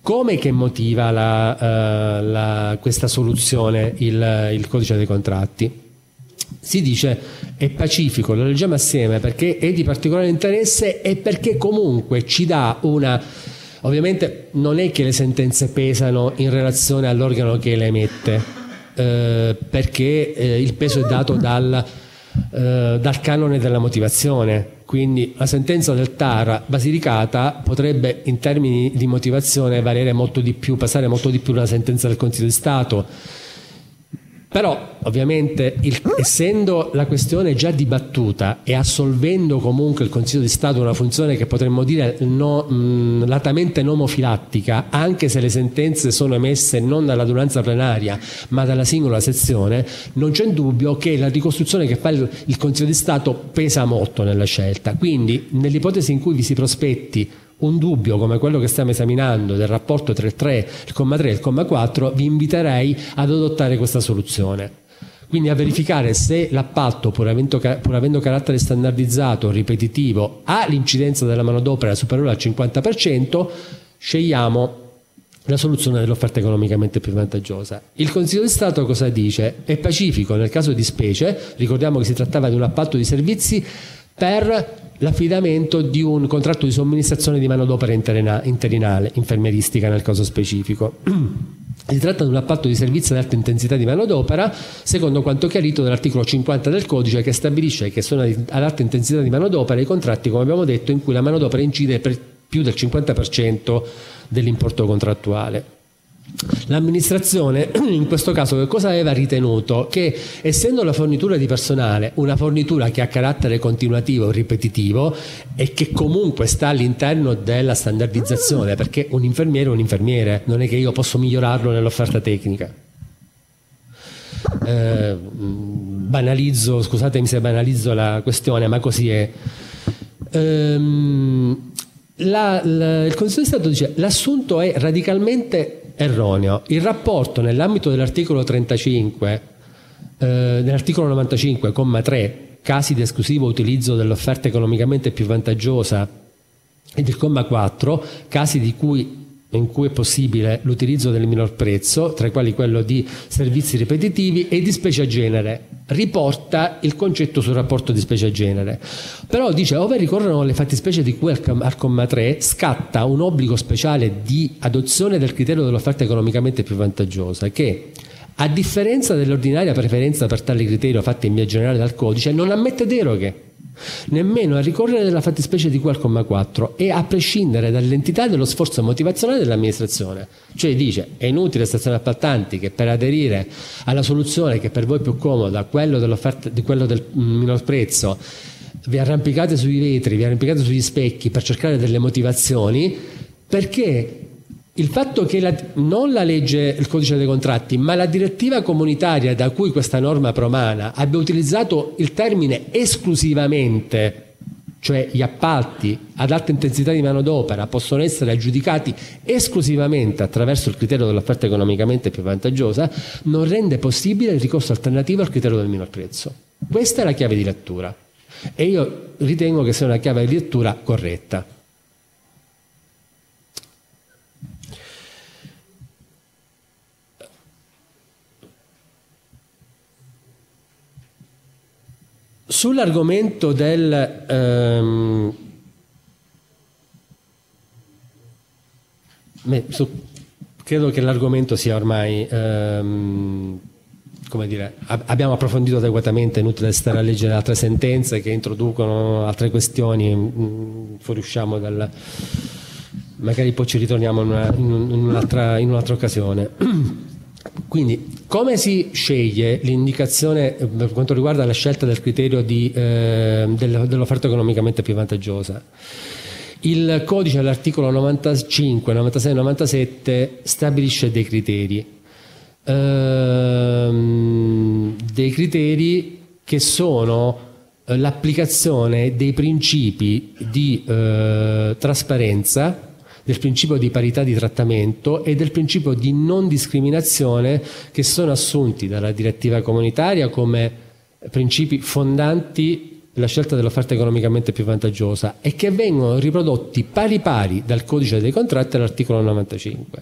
[SPEAKER 1] Come che motiva la, uh, la, questa soluzione il, il codice dei contratti? Si dice è pacifico, lo leggiamo assieme perché è di particolare interesse e perché comunque ci dà una... Ovviamente non è che le sentenze pesano in relazione all'organo che le emette, eh, perché eh, il peso è dato dal, eh, dal canone della motivazione. Quindi la sentenza del TAR Basilicata potrebbe in termini di motivazione valere molto di più, passare molto di più una sentenza del Consiglio di Stato Però ovviamente il, essendo la questione già dibattuta e assolvendo comunque il Consiglio di Stato una funzione che potremmo dire no, mh, latamente nomofilattica, anche se le sentenze sono emesse non dall'adunanza plenaria ma dalla singola sezione, non c'è dubbio che la ricostruzione che fa il, il Consiglio di Stato pesa molto nella scelta. Quindi nell'ipotesi in cui vi si prospetti un dubbio come quello che stiamo esaminando del rapporto tra il, 3, il comma 3 e il comma 4, vi inviterei ad adottare questa soluzione. Quindi a verificare se l'appalto, pur avendo, pur avendo carattere standardizzato, ripetitivo, ha l'incidenza della manodopera superiore al 50%, scegliamo la soluzione dell'offerta economicamente più vantaggiosa. Il Consiglio di Stato cosa dice? È pacifico nel caso di specie, ricordiamo che si trattava di un appalto di servizi per l'affidamento di un contratto di somministrazione di manodopera interinale, infermieristica nel caso specifico. *clears throat* Si tratta di un appalto di servizio ad alta intensità di manodopera, secondo quanto chiarito dall'articolo 50 del codice che stabilisce che sono ad alta intensità di manodopera i contratti, come abbiamo detto, in cui la manodopera incide per più del 50% dell'importo contrattuale. L'amministrazione *clears throat* in questo caso che cosa aveva ritenuto? Che essendo la fornitura di personale una fornitura che ha carattere continuativo, ripetitivo e che comunque sta all'interno della standardizzazione, perché un infermiere è un infermiere, non è che io posso migliorarlo nell'offerta tecnica. Eh, banalizzo, scusatemi se banalizzo la questione, ma così è. Ehm, la, la, il Consiglio di Stato dice l'assunto è radicalmente erroneo. Il rapporto nell'ambito dell'articolo 35, eh, nell'articolo 95,3, casi di esclusivo utilizzo dell'offerta economicamente più vantaggiosa, e del comma 4, casi di cui in cui è possibile l'utilizzo del minor prezzo, tra i quali quello di servizi ripetitivi e di specie a genere. Riporta il concetto sul rapporto di specie a genere. Però dice, ove ricorrono le fattispecie di cui al comma 3, scatta un obbligo speciale di adozione del criterio dell'offerta economicamente più vantaggiosa, che a differenza dell'ordinaria preferenza per tale criterio fatta in via generale dal codice, non ammette deroghe nemmeno a ricorrere della fattispecie di cui al comma 4 e a prescindere dall'entità dello sforzo motivazionale dell'amministrazione. Cioè dice è inutile stazioni appaltanti che per aderire alla soluzione che per voi è più comoda, quello di quello del minor prezzo, vi arrampicate sui vetri, vi arrampicate sugli specchi per cercare delle motivazioni, perché il fatto che la, non la legge, il codice dei contratti, ma la direttiva comunitaria da cui questa norma promana abbia utilizzato il termine esclusivamente, cioè gli appalti ad alta intensità di manodopera possono essere aggiudicati esclusivamente attraverso il criterio dell'offerta economicamente più vantaggiosa, non rende possibile il ricorso alternativo al criterio del minor prezzo. Questa è la chiave di lettura e io ritengo che sia una chiave di lettura corretta. Sull'argomento del... Ehm, su, credo che l'argomento sia ormai... Ehm, come dire, abbiamo approfondito adeguatamente, è inutile stare a leggere altre sentenze che introducono altre questioni, mm, fuoriusciamo dal... magari poi ci ritorniamo in, una, in, un'altra, in un'altra occasione. *clears throat* Quindi, come si sceglie l'indicazione eh, per quanto riguarda la scelta del criterio di, eh, dell'offerta economicamente più vantaggiosa? Il codice all'articolo 95, 96 e 97 stabilisce dei criteri. Ehm, dei criteri che sono eh, l'applicazione dei principi di eh, trasparenza, del principio di parità di trattamento e del principio di non discriminazione che sono assunti dalla direttiva comunitaria come principi fondanti la scelta dell'offerta economicamente più vantaggiosa e che vengono riprodotti pari pari dal codice dei contratti all'articolo 95.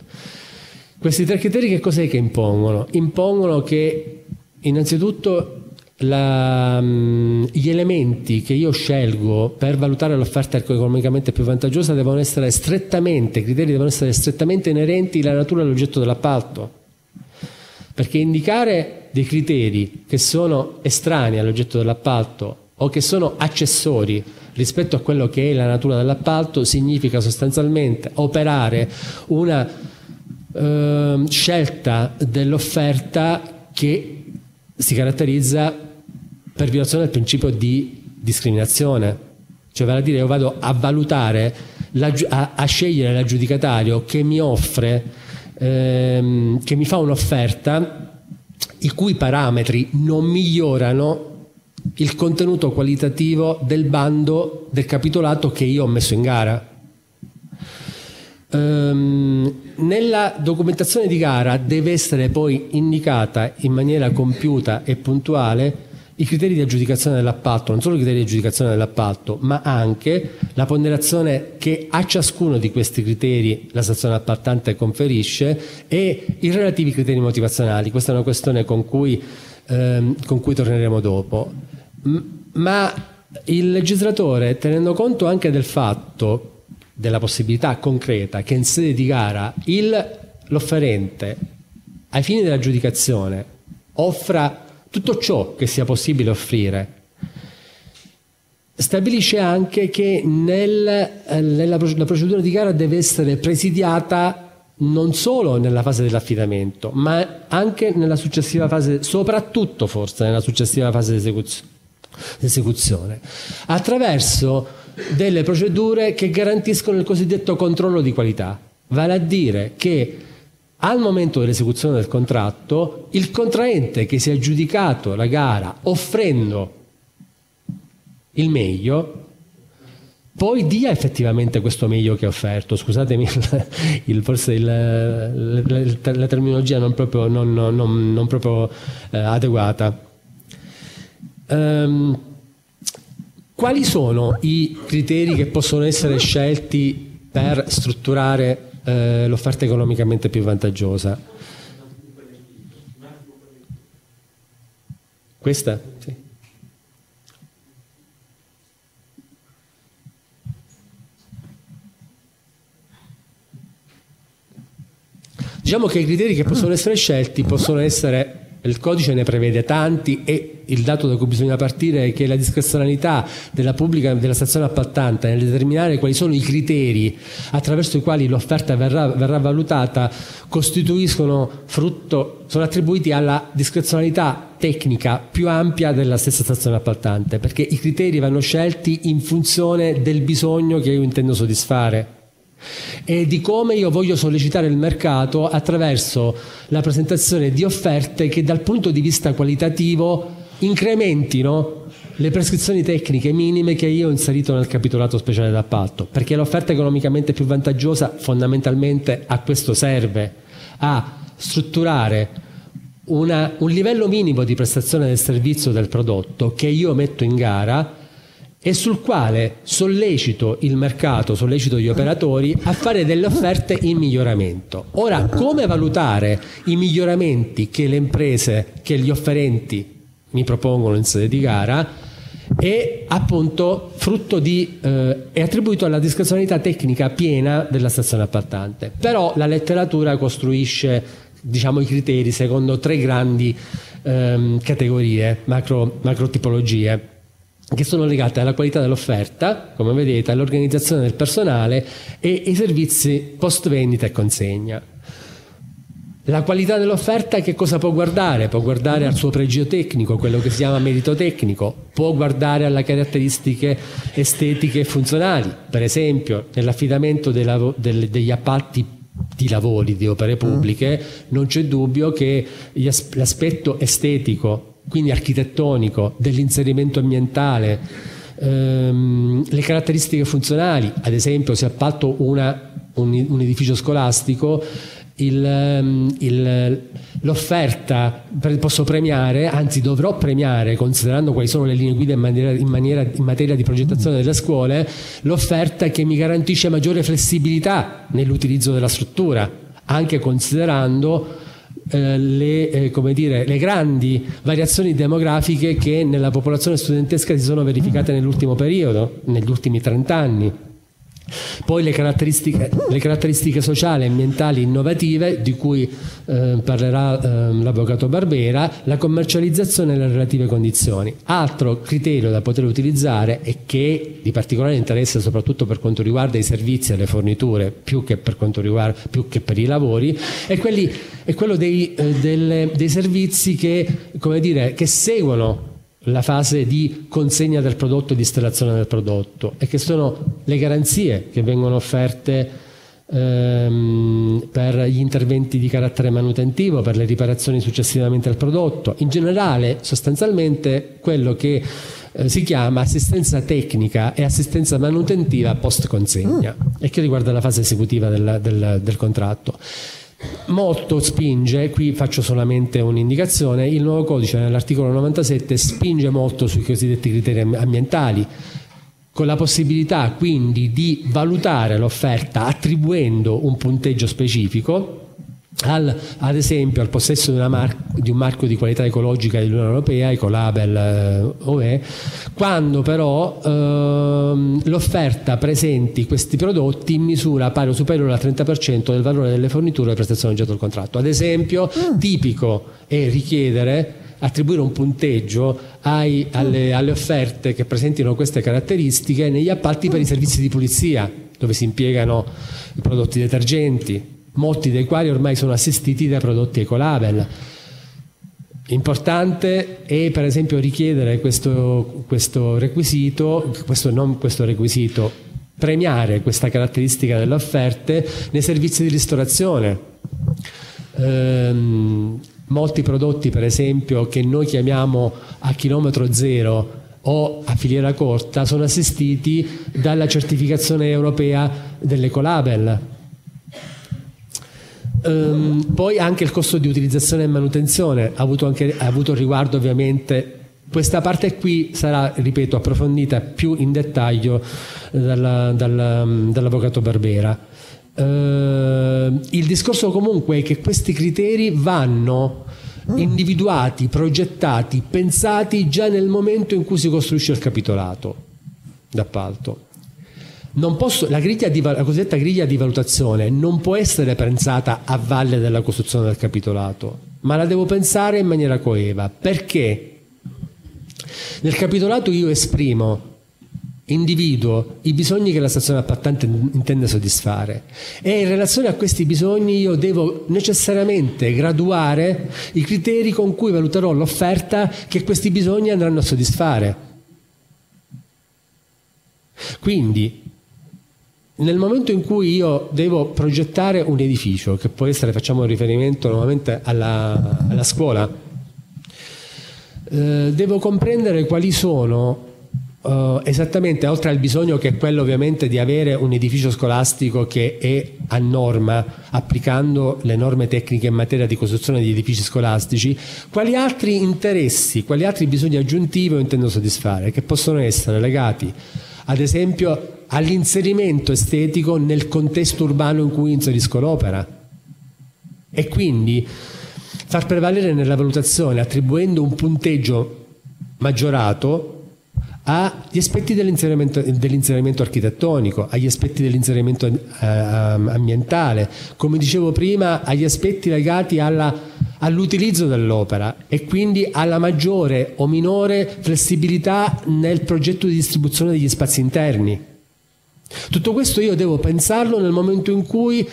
[SPEAKER 1] Questi tre criteri che cos'è che impongono? Impongono che innanzitutto la, mm, gli elementi che io scelgo per valutare l'offerta economicamente più vantaggiosa devono essere strettamente, i criteri devono essere strettamente inerenti alla natura all'oggetto dell'appalto. Perché indicare dei criteri che sono estranei all'oggetto dell'appalto o che sono accessori rispetto a quello che è la natura dell'appalto significa sostanzialmente operare una eh, scelta dell'offerta che si caratterizza per violazione del principio di discriminazione. Cioè, vale a dire, io vado a valutare, a, a scegliere l'aggiudicatario che mi offre, ehm, che mi fa un'offerta i cui parametri non migliorano il contenuto qualitativo del bando del capitolato che io ho messo in gara. Um, nella documentazione di gara deve essere poi indicata in maniera compiuta e puntuale i criteri di aggiudicazione dell'appalto, non solo i criteri di aggiudicazione dell'appalto, ma anche la ponderazione che a ciascuno di questi criteri la stazione appaltante conferisce e i relativi criteri motivazionali. Questa è una questione con cui, ehm, con cui torneremo dopo. M- ma il legislatore, tenendo conto anche del fatto della possibilità concreta che in sede di gara il, l'offerente, ai fini dell'aggiudicazione, offra tutto ciò che sia possibile offrire. Stabilisce anche che nel, nella la procedura di gara deve essere presidiata non solo nella fase dell'affidamento, ma anche nella successiva fase, soprattutto forse nella successiva fase di esecuzione, attraverso delle procedure che garantiscono il cosiddetto controllo di qualità, vale a dire che al momento dell'esecuzione del contratto, il contraente che si è aggiudicato la gara offrendo il meglio, poi dia effettivamente questo meglio che ha offerto. Scusatemi, *laughs* il, forse il, la, la, terminologia non proprio, non, non, non proprio eh, adeguata. Um, quali sono i criteri che possono essere scelti per strutturare eh, l'offerta economicamente più vantaggiosa. Questa? Sì. Diciamo che i criteri che possono essere scelti possono essere il codice ne prevede tanti e il dato da cui bisogna partire è che la discrezionalità della pubblica della stazione appaltante nel determinare quali sono i criteri attraverso i quali l'offerta verrà, verrà valutata costituiscono frutto, sono attribuiti alla discrezionalità tecnica più ampia della stessa stazione appaltante, perché i criteri vanno scelti in funzione del bisogno che io intendo soddisfare e di come io voglio sollecitare il mercato attraverso la presentazione di offerte che dal punto di vista qualitativo incrementino le prescrizioni tecniche minime che io ho inserito nel capitolato speciale d'appalto, perché l'offerta economicamente più vantaggiosa fondamentalmente a questo serve, a strutturare una, un livello minimo di prestazione del servizio del prodotto che io metto in gara e sul quale sollecito il mercato, sollecito gli operatori a fare delle offerte in miglioramento. Ora, come valutare i miglioramenti che le imprese, che gli offerenti mi propongono in sede di gara? è appunto frutto di eh, è attribuito alla discrezionalità tecnica piena della stazione appaltante. Però la letteratura costruisce diciamo, i criteri secondo tre grandi ehm, categorie, macro, macro tipologie che sono legate alla qualità dell'offerta, come vedete, all'organizzazione del personale e ai servizi post vendita e consegna. La qualità dell'offerta che cosa può guardare? Può guardare al suo pregio tecnico, quello che si chiama merito tecnico, può guardare alle caratteristiche estetiche e funzionali, per esempio nell'affidamento degli appalti di lavori di opere pubbliche non c'è dubbio che l'aspetto estetico quindi architettonico, dell'inserimento ambientale, ehm, le caratteristiche funzionali, ad esempio se appalto una, un, un edificio scolastico, il, ehm, il, l'offerta posso premiare, anzi dovrò premiare, considerando quali sono le linee guida in, maniera, in, maniera, in, materia di progettazione delle scuole, l'offerta che mi garantisce maggiore flessibilità nell'utilizzo della struttura, anche considerando eh, le, eh, dire, le, grandi variazioni demografiche che nella popolazione studentesca si sono verificate nell'ultimo periodo, negli ultimi 30 anni. Poi le caratteristiche, le caratteristiche, sociali e ambientali innovative di cui eh, parlerà eh, l'avvocato Barbera, la commercializzazione e le relative condizioni. Altro criterio da poter utilizzare e che di particolare interesse soprattutto per quanto riguarda i servizi e le forniture più che per, riguarda, più che per i lavori è, quelli, è quello dei, eh, delle, dei servizi che, dire, che seguono la fase di consegna del prodotto e di installazione del prodotto e che sono le garanzie che vengono offerte ehm, per gli interventi di carattere manutentivo, per le riparazioni successivamente al prodotto, in generale sostanzialmente quello che eh, si chiama assistenza tecnica e assistenza manutentiva post consegna mm. e che riguarda la fase esecutiva del, del, del contratto. Molto spinge, qui faccio solamente un'indicazione, il nuovo codice nell'articolo 97 spinge molto sui cosiddetti criteri ambientali, con la possibilità quindi di valutare l'offerta attribuendo un punteggio specifico al, ad esempio al possesso di, mar- di, un marchio di qualità ecologica dell'Unione Europea, Ecolabel eh, OE, quando però ehm, l'offerta presenti questi prodotti in misura pari o superiore al 30% del valore delle forniture e prestazioni oggetto del contratto. Ad esempio, mm. tipico è richiedere attribuire un punteggio ai, alle, alle offerte che presentino queste caratteristiche negli appalti per i servizi di pulizia, dove si impiegano i prodotti detergenti, molti dei quali ormai sono assistiti da prodotti Ecolabel. Importante è per esempio richiedere questo, questo requisito, questo, non questo requisito, premiare questa caratteristica delle offerte nei servizi di ristorazione. Ehm, molti prodotti per esempio che noi chiamiamo a chilometro zero o a filiera corta sono assistiti dalla certificazione europea dell'Ecolabel Um, poi anche il costo di utilizzazione e manutenzione ha avuto, anche, ha avuto riguardo ovviamente questa parte qui sarà, ripeto, approfondita più in dettaglio dalla, dalla, dall'avvocato Barbera. Uh, il discorso comunque è che questi criteri vanno individuati, progettati, pensati già nel momento in cui si costruisce il capitolato d'appalto. Posso, la, di, la, cosiddetta griglia di valutazione non può essere pensata a valle della costruzione del capitolato, ma la devo pensare in maniera coeva. Perché? Nel capitolato io esprimo, individuo i bisogni che la stazione appaltante intende soddisfare e in relazione a questi bisogni io devo necessariamente graduare i criteri con cui valuterò l'offerta che questi bisogni andranno a soddisfare. Quindi nel momento in cui io devo progettare un edificio, che può essere, facciamo riferimento nuovamente alla, alla scuola, eh, devo comprendere quali sono Uh, esattamente, oltre al bisogno che è quello ovviamente di avere un edificio scolastico che è a norma, applicando le norme tecniche in materia di costruzione di edifici scolastici, quali altri interessi, quali altri bisogni aggiuntivi intendo soddisfare, che possono essere legati ad esempio all'inserimento estetico nel contesto urbano in cui inserisco l'opera. E quindi far prevalere nella valutazione, attribuendo un punteggio maggiorato, agli aspetti dell'inserimento, dell'inserimento architettonico, agli aspetti dell'inserimento eh, ambientale, come dicevo prima, agli aspetti legati alla, all'utilizzo dell'opera e quindi alla maggiore o minore flessibilità nel progetto di distribuzione degli spazi interni. Tutto questo io devo pensarlo nel momento in cui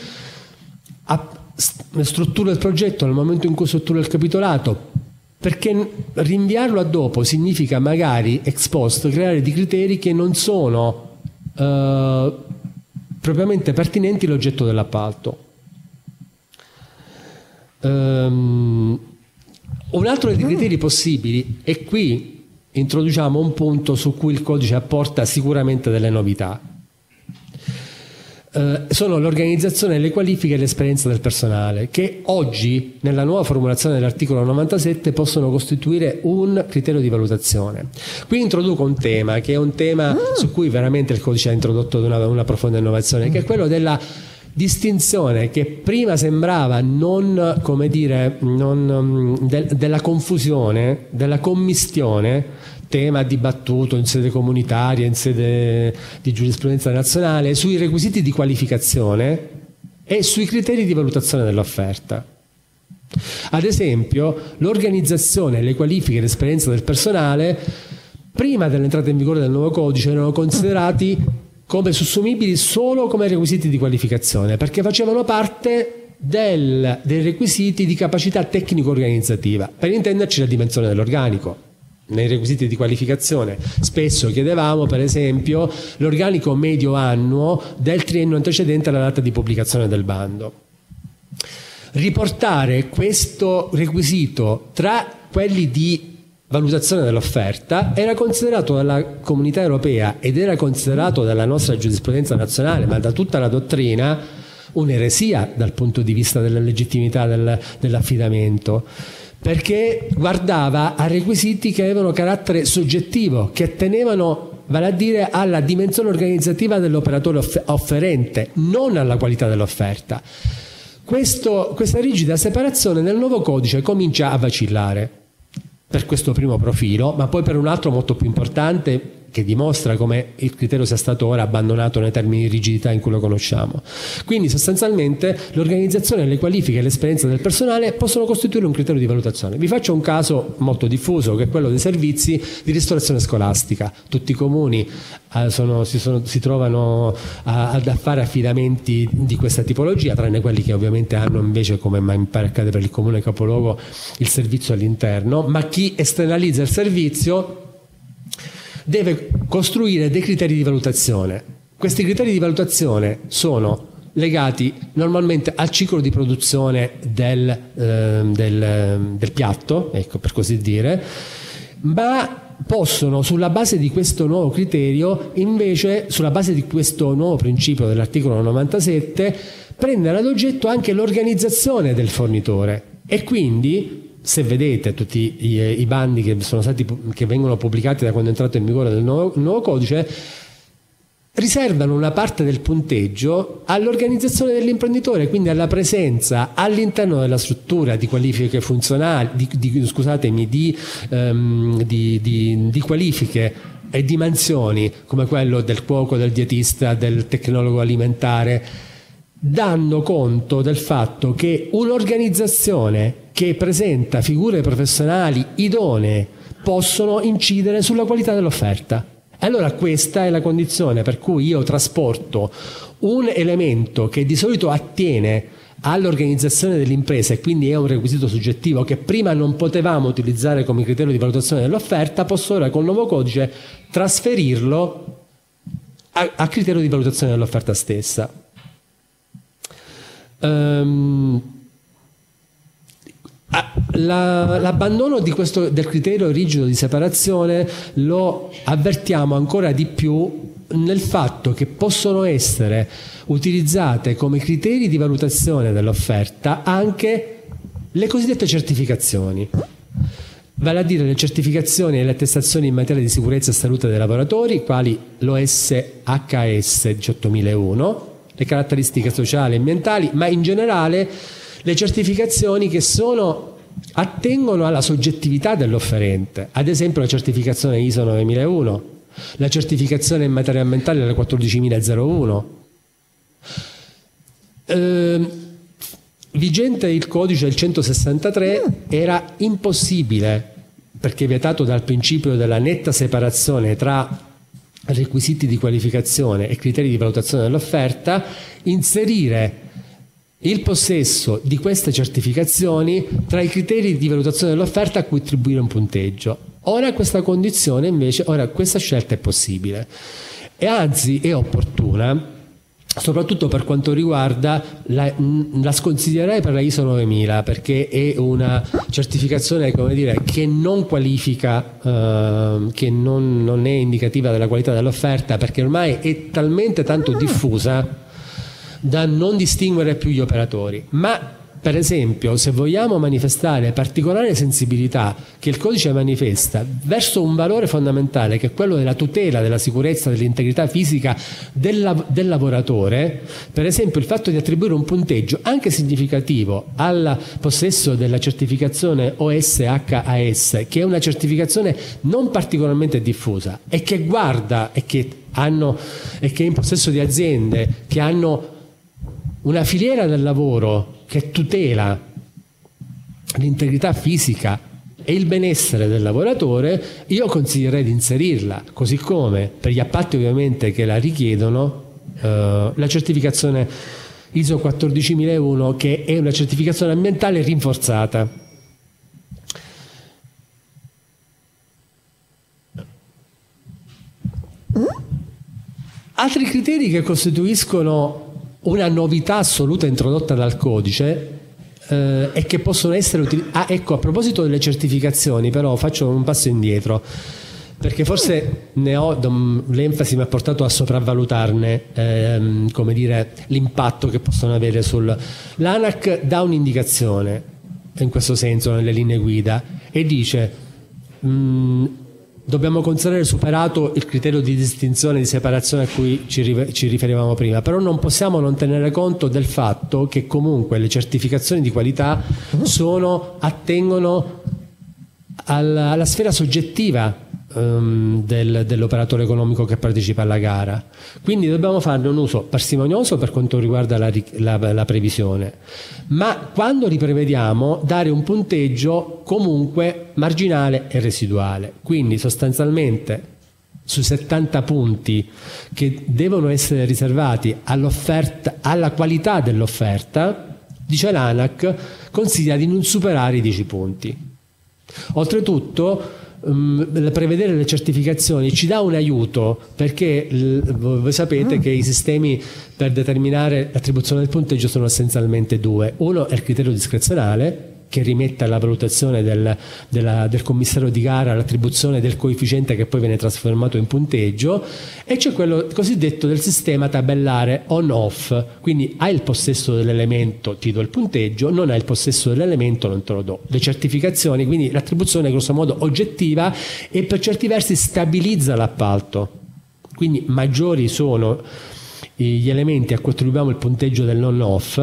[SPEAKER 1] strutturo il progetto, nel momento in cui strutturo il capitolato, perché rinviarlo a dopo significa magari ex post creare dei criteri che non sono eh, propriamente pertinenti all'oggetto dell'appalto. Um, un altro dei criteri possibili, e qui introduciamo un punto su cui il codice apporta sicuramente delle novità, eh, sono l'organizzazione, le qualifiche e l'esperienza del personale, che oggi, nella nuova formulazione dell'articolo 97, possono costituire un criterio di valutazione. Qui introduco un tema, che è un tema su cui veramente il codice ha introdotto una, una profonda innovazione, che è quello della distinzione che prima sembrava non, come dire, non, mm, de, della confusione, della commistione tema dibattuto in sede comunitaria, in sede di giurisprudenza nazionale, sui requisiti di qualificazione e sui criteri di valutazione dell'offerta. Ad esempio, l'organizzazione, le qualifiche e l'esperienza del personale, prima dell'entrata in vigore del nuovo codice, erano considerati come sussumibili solo come requisiti di qualificazione, perché facevano parte del, dei requisiti di capacità tecnico-organizzativa, per intenderci la dimensione dell'organico. Nei requisiti di qualificazione spesso chiedevamo, per esempio, l'organico medio annuo del triennio antecedente alla data di pubblicazione del bando. Riportare questo requisito tra quelli di valutazione dell'offerta era considerato dalla comunità europea ed era considerato dalla nostra giurisprudenza nazionale, ma da tutta la dottrina, un'eresia dal punto di vista della legittimità del, dell'affidamento perché guardava a requisiti che avevano carattere soggettivo, che attenevano vale a dire alla dimensione organizzativa dell'operatore offerente, non alla qualità dell'offerta. Questo, questa rigida separazione nel nuovo codice comincia a vacillare per questo primo profilo, ma poi per un altro molto più importante che dimostra come il criterio sia stato ora abbandonato nei termini di rigidità in cui lo conosciamo. Quindi sostanzialmente l'organizzazione, le qualifiche e l'esperienza del personale possono costituire un criterio di valutazione. Vi faccio un caso molto diffuso che è quello dei servizi di ristorazione scolastica. Tutti i comuni eh, sono, si, sono, si, trovano a, a, fare affidamenti di questa tipologia, tranne quelli che ovviamente hanno invece, come pare accade per il comune capoluogo, il servizio all'interno, ma chi esternalizza il servizio deve costruire dei criteri di valutazione. Questi criteri di valutazione sono legati normalmente al ciclo di produzione del, eh, del, del piatto, ecco, per così dire, ma possono sulla base di questo nuovo criterio, invece sulla base di questo nuovo principio dell'articolo 97, prendere ad oggetto anche l'organizzazione del fornitore e quindi se vedete tutti i, i bandi che, stati, che, vengono pubblicati da quando è entrato in vigore il nuovo, nuovo codice, riservano una parte del punteggio all'organizzazione dell'imprenditore, quindi alla presenza all'interno della struttura di qualifiche funzionali, di, di, scusatemi, di, um, di qualifiche e di mansioni come quello del cuoco, del dietista, del tecnologo alimentare, danno conto del fatto che un'organizzazione che presenta figure professionali idonee possono incidere sulla qualità dell'offerta. Allora questa è la condizione per cui io trasporto un elemento che di solito attiene all'organizzazione dell'impresa e quindi è un requisito soggettivo che prima non potevamo utilizzare come criterio di valutazione dell'offerta, posso ora col nuovo codice trasferirlo a, a criterio di valutazione dell'offerta stessa. Um, la, l'abbandono questo, del criterio rigido di separazione lo avvertiamo ancora di più nel fatto che possono essere utilizzate come criteri di valutazione dell'offerta anche le cosiddette certificazioni. Vale a dire le certificazioni e le attestazioni in materia di sicurezza e salute dei lavoratori, quali l'OSHS 18001, le caratteristiche sociali e ambientali, ma in generale le certificazioni che sono, attengono alla soggettività dell'offerente, ad esempio la certificazione ISO 9001, la certificazione in materia ambientale la 14001. Eh, vigente il codice del 163 era impossibile perché vietato dal principio della netta separazione tra requisiti di qualificazione e criteri di valutazione dell'offerta, inserire il possesso di queste certificazioni tra i criteri di valutazione dell'offerta a cui attribuire un punteggio. Ora questa condizione invece, ora questa scelta è possibile e anzi è opportuna soprattutto per quanto riguarda la, la sconsiglierei per la ISO 9000 perché è una certificazione dire, che non qualifica eh, che non, non è indicativa della qualità dell'offerta perché ormai è talmente tanto diffusa da non distinguere più gli operatori, ma per esempio, se vogliamo manifestare particolare sensibilità che il codice manifesta verso un valore fondamentale che è quello della tutela della sicurezza, dell'integrità fisica del, del lavoratore, per esempio il fatto di attribuire un punteggio anche significativo al possesso della certificazione OSHAS, che è una certificazione non particolarmente diffusa e che guarda e che, hanno, e che è in possesso di aziende che hanno una filiera del lavoro che tutela l'integrità fisica e il benessere del lavoratore, io consiglierei di inserirla, così come per gli appalti ovviamente che la richiedono, eh, la certificazione ISO 14001 che è una certificazione ambientale rinforzata. Altri criteri che costituiscono una novità assoluta introdotta dal codice eh, e che possono essere utilizzate. Ah, ecco, a proposito delle certificazioni, però faccio un passo indietro perché forse ho, l'enfasi mi ha portato a sopravvalutarne ehm, dire, l'impatto che possono avere sul... L'ANAC dà un'indicazione in questo senso nelle linee guida e dice mh, dobbiamo considerare superato il criterio di distinzione e di separazione a cui ci, riferivamo prima, però non possiamo non tenere conto del fatto che comunque le certificazioni di qualità sono, attengono alla, alla sfera soggettiva um, del, dell'operatore economico che partecipa alla gara. Quindi dobbiamo farne un uso parsimonioso per quanto riguarda la, la, la previsione, ma quando riprevediamo dare un punteggio comunque marginale e residuale. Quindi sostanzialmente sui 70 punti che devono essere riservati all'offerta, alla qualità dell'offerta, dice l'ANAC, consiglia di non superare i 10 punti. Oltretutto, um, prevedere le certificazioni ci dà un aiuto perché voi sapete mm. che i sistemi per determinare l'attribuzione del punteggio sono essenzialmente due. Uno è il criterio discrezionale che rimette alla valutazione del, della, del commissario di gara l'attribuzione del coefficiente che poi viene trasformato in punteggio e c'è quello cosiddetto del sistema tabellare on-off, quindi hai il possesso dell'elemento ti do il punteggio, non hai il possesso dell'elemento non te lo do. Le certificazioni, quindi l'attribuzione grosso modo oggettiva e per certi versi stabilizza l'appalto, quindi maggiori sono gli elementi a cui attribuiamo il punteggio del non-off.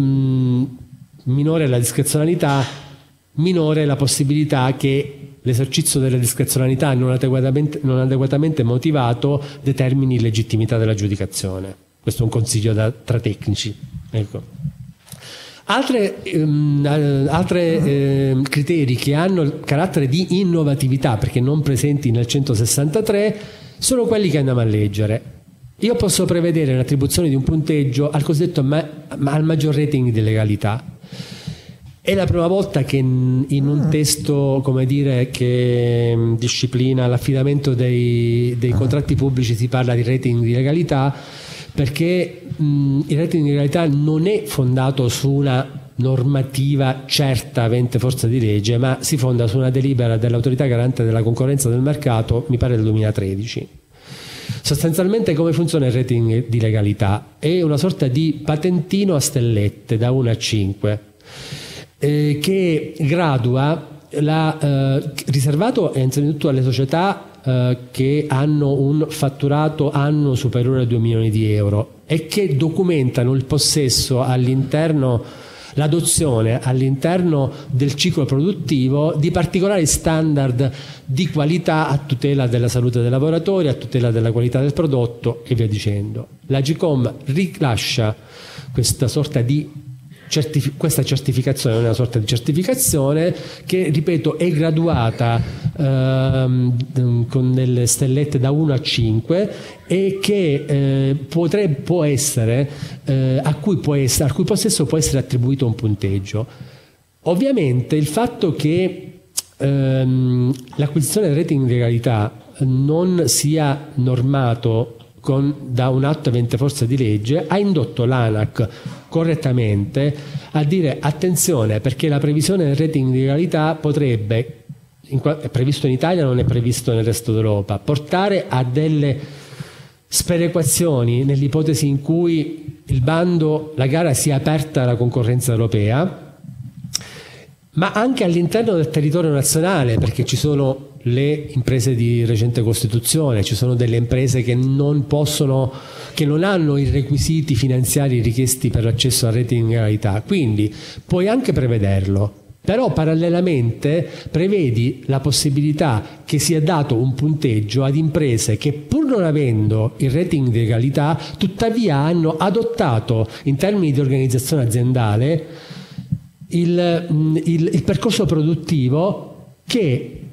[SPEAKER 1] Mm, minore la discrezionalità, minore la possibilità che l'esercizio della discrezionalità non adeguatamente, non adeguatamente motivato determini illegittimità dell'aggiudicazione. Questo è un consiglio da, tra tecnici. Ecco. Altre, ehm, altre ehm, criteri che hanno carattere di innovatività, perché non presenti nel 163, sono quelli che andiamo a leggere. Io posso prevedere l'attribuzione di un punteggio al cosiddetto ma, al maggior rating di legalità, è la prima volta che in un testo come dire, che mm, disciplina l'affidamento dei, dei contratti pubblici si parla di rating di legalità perché mh, mm, il rating di legalità non è fondato su una normativa certa avente forza di legge, ma si fonda su una delibera dell'autorità garante della concorrenza del mercato, mi pare del 2013. Sostanzialmente come funziona il rating di legalità? È una sorta di patentino a stellette da 1 a 5 eh, che gradua la, eh, riservato innanzitutto alle società eh, che hanno un fatturato annuo superiore a 2 milioni di euro e che documentano il possesso all'interno l'adozione all'interno del ciclo produttivo di particolari standard di qualità a tutela della salute dei lavoratori, a tutela della qualità del prodotto e via dicendo. La GCOM rilascia questa sorta di certif- questa certificazione è una sorta di certificazione che, ripeto, è graduata ehm, con delle stellette da 1 a 5 e che eh, potrebbe, può essere, eh, a cui può essere, al cui possesso può essere attribuito un punteggio. Ovviamente il fatto che ehm, l'acquisizione del rating di legalità non sia normato con, da un atto avente forza di legge ha indotto l'ANAC correttamente a dire attenzione perché la previsione del rating di legalità potrebbe, è previsto in Italia, non è previsto nel resto d'Europa, portare a delle sperequazioni nell'ipotesi in cui il bando, la gara sia aperta alla concorrenza europea, ma anche all'interno del territorio nazionale, perché ci sono le imprese di recente costituzione, ci sono delle imprese che non possono, che non hanno i requisiti finanziari richiesti per l'accesso al rating in legalità. Quindi puoi anche prevederlo, però parallelamente prevedi la possibilità che sia dato un punteggio ad imprese che pur non avendo il rating di legalità, tuttavia hanno adottato in termini di organizzazione aziendale il, mm, il, il percorso produttivo che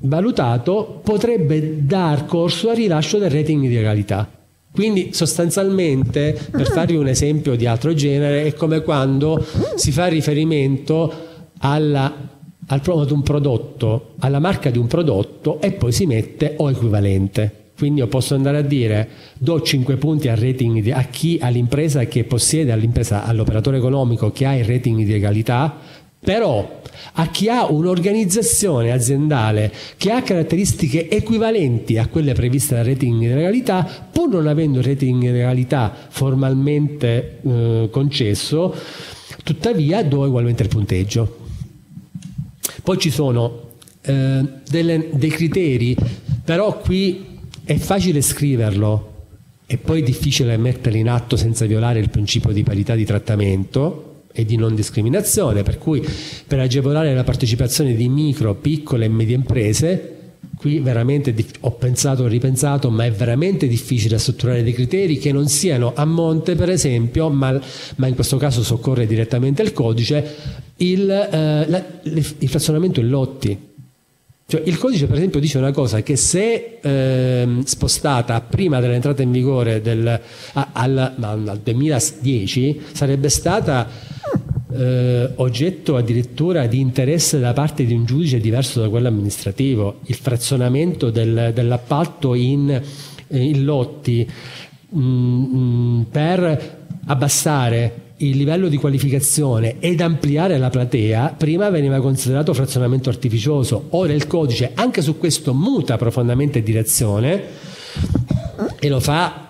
[SPEAKER 1] valutato potrebbe dar corso al rilascio del rating di legalità. Quindi sostanzialmente, per farvi un esempio di altro genere, è come quando si fa riferimento alla, al, ad un prodotto, alla marca di un prodotto e poi si mette o equivalente. Quindi io posso andare a dire do 5 punti al rating di, a chi, all'impresa che possiede, all'impresa, all'operatore economico che ha il rating di legalità, però a chi ha un'organizzazione aziendale che ha caratteristiche equivalenti a quelle previste dal rating di legalità, pur non avendo il rating di legalità formalmente eh, concesso, tuttavia do ugualmente il punteggio. Poi ci sono eh, delle, dei criteri, però qui è facile scriverlo e poi è difficile metterlo in atto senza violare il principio di parità di trattamento e di non discriminazione, per cui per agevolare la partecipazione di micro, piccole e medie imprese, qui veramente ho pensato, ho ripensato, ma è veramente difficile strutturare dei criteri che non siano a monte, per esempio, ma, ma in questo caso soccorre direttamente il codice, il, eh, la, il frazionamento in lotti. Cioè, il codice per esempio dice una cosa che se eh, spostata prima dell'entrata in vigore del, a, al, al, 2010 sarebbe stata eh, oggetto addirittura di interesse da parte di un giudice diverso da quello amministrativo. Il frazionamento del, dell'appalto in, eh, in lotti mh, mm, mh, per abbassare il livello di qualificazione ed ampliare la platea, prima veniva considerato frazionamento artificioso, ora il codice anche su questo muta profondamente direzione e lo fa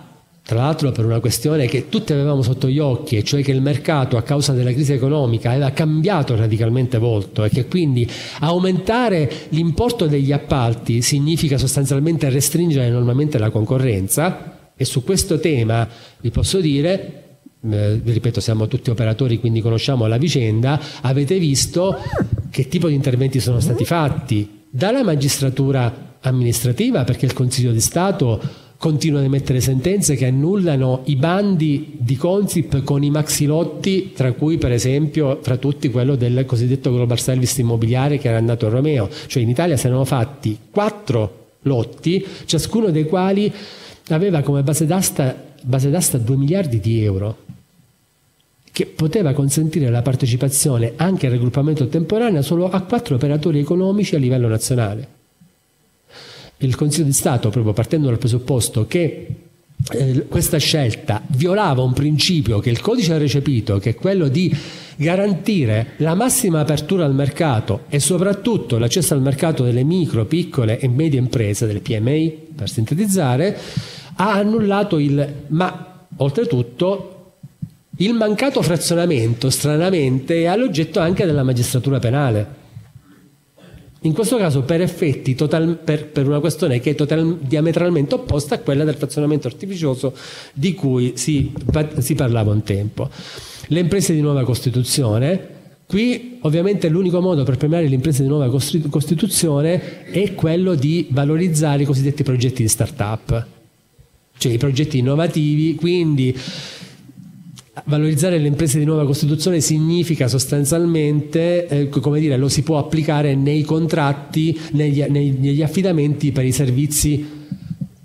[SPEAKER 1] tra l'altro per una questione che tutti avevamo sotto gli occhi, e cioè che il mercato a causa della crisi economica aveva cambiato radicalmente volto e che quindi aumentare l'importo degli appalti significa sostanzialmente restringere enormemente la concorrenza. E su questo tema vi posso dire eh, ripeto siamo tutti operatori quindi conosciamo la vicenda, avete visto che tipo di interventi sono stati fatti dalla magistratura amministrativa perché il Consiglio di Stato continua ad emettere sentenze che annullano i bandi di Consip con i maxilotti, tra cui per esempio, fra tutti quello del cosiddetto Global Service immobiliare che era andato a Romeo. Cioè in Italia si erano fatti quattro lotti, ciascuno dei quali aveva come base d'asta, base d'asta 2 miliardi di euro che poteva consentire la partecipazione anche al raggruppamento temporaneo solo a quattro operatori economici a livello nazionale. Il Consiglio di Stato, proprio partendo dal presupposto che eh, questa scelta violava un principio che il codice ha recepito, che è quello di garantire la massima apertura al mercato e soprattutto l'accesso al mercato delle micro, piccole e medie imprese, delle PMI, per sintetizzare, ha annullato il ma oltretutto il mancato frazionamento, stranamente, è all'oggetto anche della magistratura penale. In questo caso per effetti, total, per, per, una questione che è total, diametralmente opposta a quella del frazionamento artificioso di cui si, si parlava un tempo. Le imprese di nuova Costituzione, Qui ovviamente l'unico modo per premiare le imprese di nuova Costituzione è quello di valorizzare i cosiddetti progetti di start-up, cioè i progetti innovativi, quindi valorizzare le imprese di nuova Costituzione significa sostanzialmente, eh, come dire, lo si può applicare nei contratti, negli, negli affidamenti per i servizi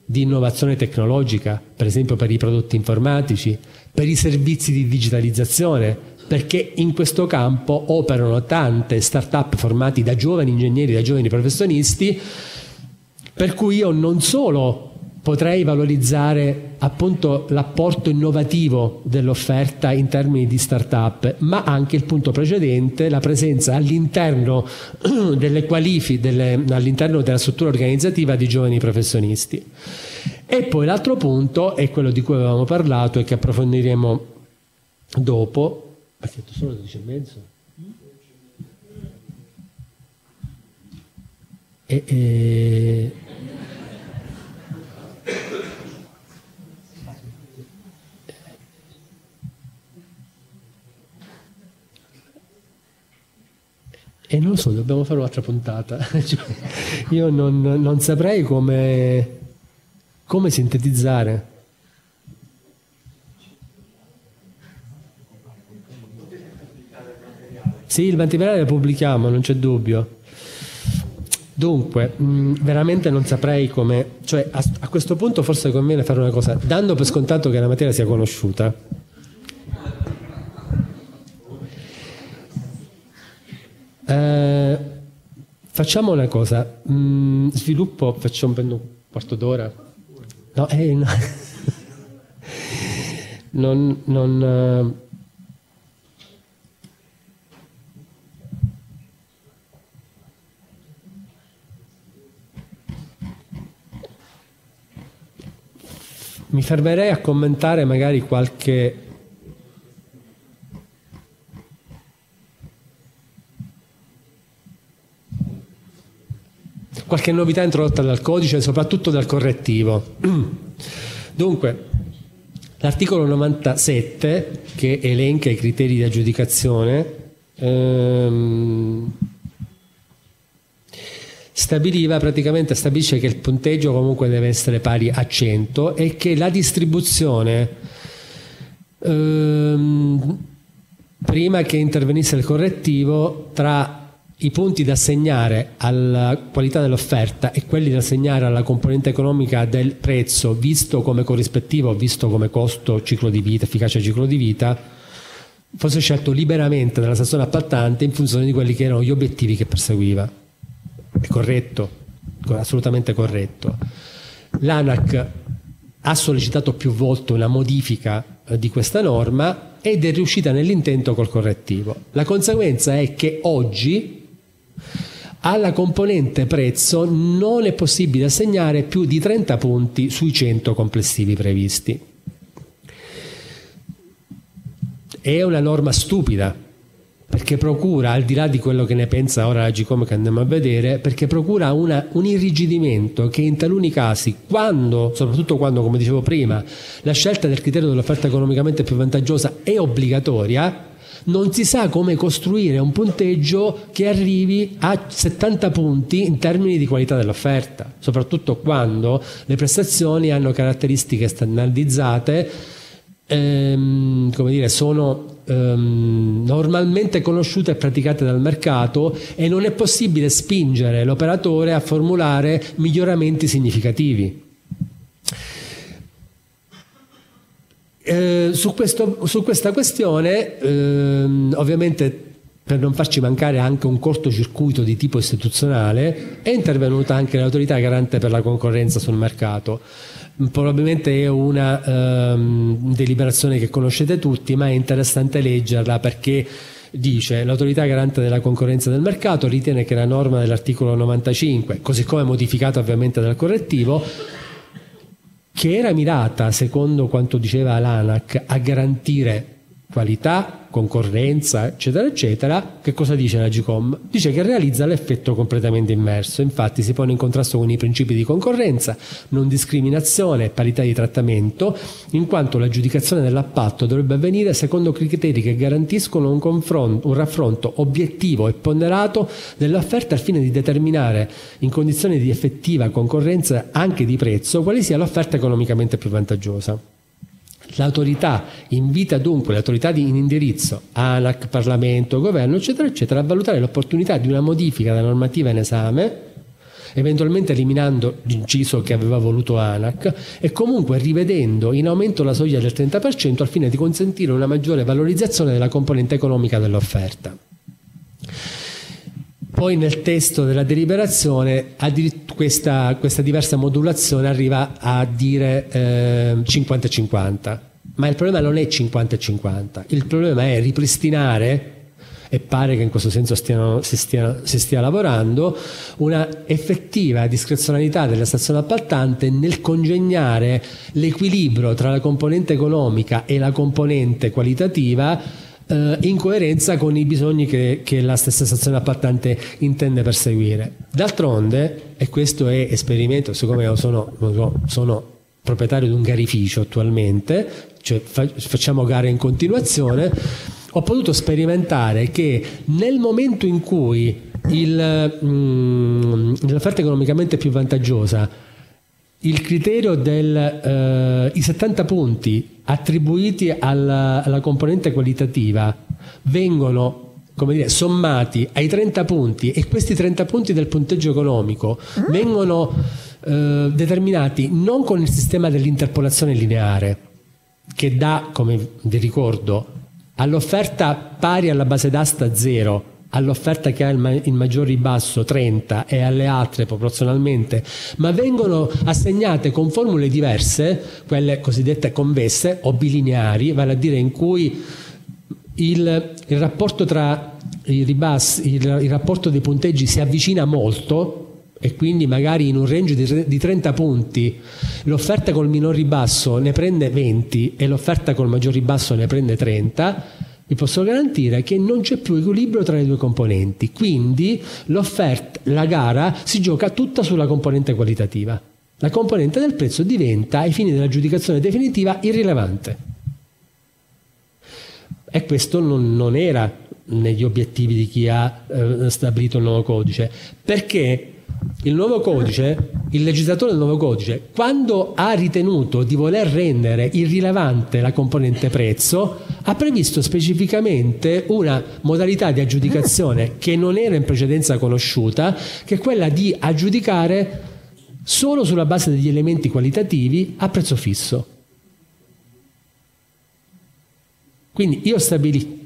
[SPEAKER 1] di innovazione tecnologica, per esempio per i prodotti informatici, per i servizi di digitalizzazione, perché in questo campo operano tante start-up formate da giovani ingegneri, da giovani professionisti, per cui io non solo potrei valorizzare appunto l'apporto innovativo dell'offerta in termini di start-up, ma anche il punto precedente, la presenza all'interno *clears throat* delle qualifiche, all'interno della struttura organizzativa di giovani professionisti. E poi l'altro punto è quello di cui avevamo parlato e che approfondiremo dopo. Ha detto solo 12 e mezzo? E, e... E non lo so, dobbiamo fare un'altra puntata. *laughs* Cioè, io non, non, saprei come, come sintetizzare. Sì, il materiale lo pubblichiamo, non c'è dubbio. Dunque, mh, mm, veramente non saprei come, cioè a, a, questo punto forse conviene fare una cosa, dando per scontato che la materia sia conosciuta. Eh, facciamo una cosa, mm, sviluppo, facciamo un quarto d'ora. No, eh, no. *laughs* non, non uh, mi fermerei a commentare magari qualche qualche novità introdotta dal codice, soprattutto dal correttivo. *clears throat* Dunque, l'articolo 97 che elenca i criteri di aggiudicazione ehm, stabiliva praticamente stabilisce che il punteggio comunque deve essere pari a 100 e che la distribuzione ehm, prima che intervenisse il correttivo tra i punti da assegnare alla qualità dell'offerta e quelli da assegnare alla componente economica del prezzo visto come corrispettivo, visto come costo ciclo di vita, efficacia ciclo di vita, fosse scelto liberamente dalla stazione appaltante in funzione di quelli che erano gli obiettivi che perseguiva è corretto, assolutamente corretto. L'ANAC ha sollecitato più volte una modifica eh, di questa norma ed è riuscita nell'intento col correttivo. La conseguenza è che oggi alla componente prezzo non è possibile assegnare più di 30 punti sui 100 complessivi previsti. È una norma stupida, perché procura, al di là di quello che ne pensa ora la Gcom che andiamo a vedere, perché procura una, un irrigidimento che in taluni casi, quando, soprattutto quando, come dicevo prima, la scelta del criterio dell'offerta economicamente più vantaggiosa è obbligatoria, non si sa come costruire un punteggio che arrivi a 70 punti in termini di qualità dell'offerta, soprattutto quando le prestazioni hanno caratteristiche standardizzate, ehm, come dire, sono ehm, normalmente conosciute e praticate dal mercato e non è possibile spingere l'operatore a formulare miglioramenti significativi. Eh, su, questo, su, questa questione, ehm, ovviamente per non farci mancare anche un cortocircuito di tipo istituzionale, è intervenuta anche l'autorità garante per la concorrenza sul mercato. Probabilmente è una um, deliberazione che conoscete tutti, ma è interessante leggerla perché dice l'autorità garante della concorrenza del mercato ritiene che la norma dell'articolo 95, così come modificata ovviamente dal correttivo, che era mirata, secondo quanto diceva l'ANAC, a garantire qualità, concorrenza, eccetera, eccetera, che cosa dice la GCOM? Dice che realizza l'effetto completamente immerso, infatti si pone in contrasto con i principi di concorrenza, non discriminazione e parità di trattamento, in quanto l'aggiudicazione dell'appalto dovrebbe avvenire secondo criteri che garantiscono un, un raffronto obiettivo e ponderato dell'offerta al fine di determinare in condizioni di effettiva concorrenza anche di prezzo quale sia l'offerta economicamente più vantaggiosa. L'autorità invita dunque l'autorità in indirizzo, ANAC, Parlamento, Governo, eccetera, eccetera, a valutare l'opportunità di una modifica della normativa in esame, eventualmente eliminando l'inciso che aveva voluto ANAC e comunque rivedendo in aumento la soglia del 30% al fine di consentire una maggiore valorizzazione della componente economica dell'offerta. Poi nel testo della deliberazione questa, questa diversa modulazione arriva a dire eh, 50-50, ma il problema non è 50-50, il problema è ripristinare e pare che in questo senso stiano, si, stia, si, stia, lavorando, una effettiva discrezionalità della stazione appaltante nel congegnare l'equilibrio tra la componente economica e la componente qualitativa eh, in coerenza con i bisogni che, che, la stessa stazione appaltante intende perseguire. D'altronde, e questo è esperimento, siccome io sono, sono proprietario di un garificio attualmente, cioè facciamo gare in continuazione, ho potuto sperimentare che nel momento in cui il, mm, l'offerta economicamente più vantaggiosa, il criterio dei eh, 70 punti attribuiti alla, alla componente qualitativa vengono come dire, sommati ai 30 punti e questi 30 punti del punteggio economico mm. vengono eh, determinati non con il sistema dell'interpolazione lineare che dà, come vi ricordo, all'offerta pari alla base d'asta 0, all'offerta che ha il, maggior ribasso 30 e alle altre proporzionalmente, ma vengono assegnate con formule diverse, quelle cosiddette convesse o bilineari, vale a dire in cui il, il rapporto tra i ribassi, il, il rapporto dei punteggi si avvicina molto, e quindi magari in un range di, di 30 punti l'offerta col minor ribasso ne prende 20 e l'offerta col maggior ribasso ne prende 30, vi posso garantire che non c'è più equilibrio tra le due componenti, quindi la gara si gioca tutta sulla componente qualitativa. La componente del prezzo diventa, ai fini dell'aggiudicazione definitiva, irrilevante. E questo non, non era negli obiettivi di chi ha eh, stabilito il nuovo codice, perché il nuovo codice, il legislatore del nuovo codice, quando ha ritenuto di voler rendere irrilevante la componente prezzo, ha previsto specificamente una modalità di aggiudicazione che non era in precedenza conosciuta, che è quella di aggiudicare solo sulla base degli elementi qualitativi a prezzo fisso. Quindi io stabilisco,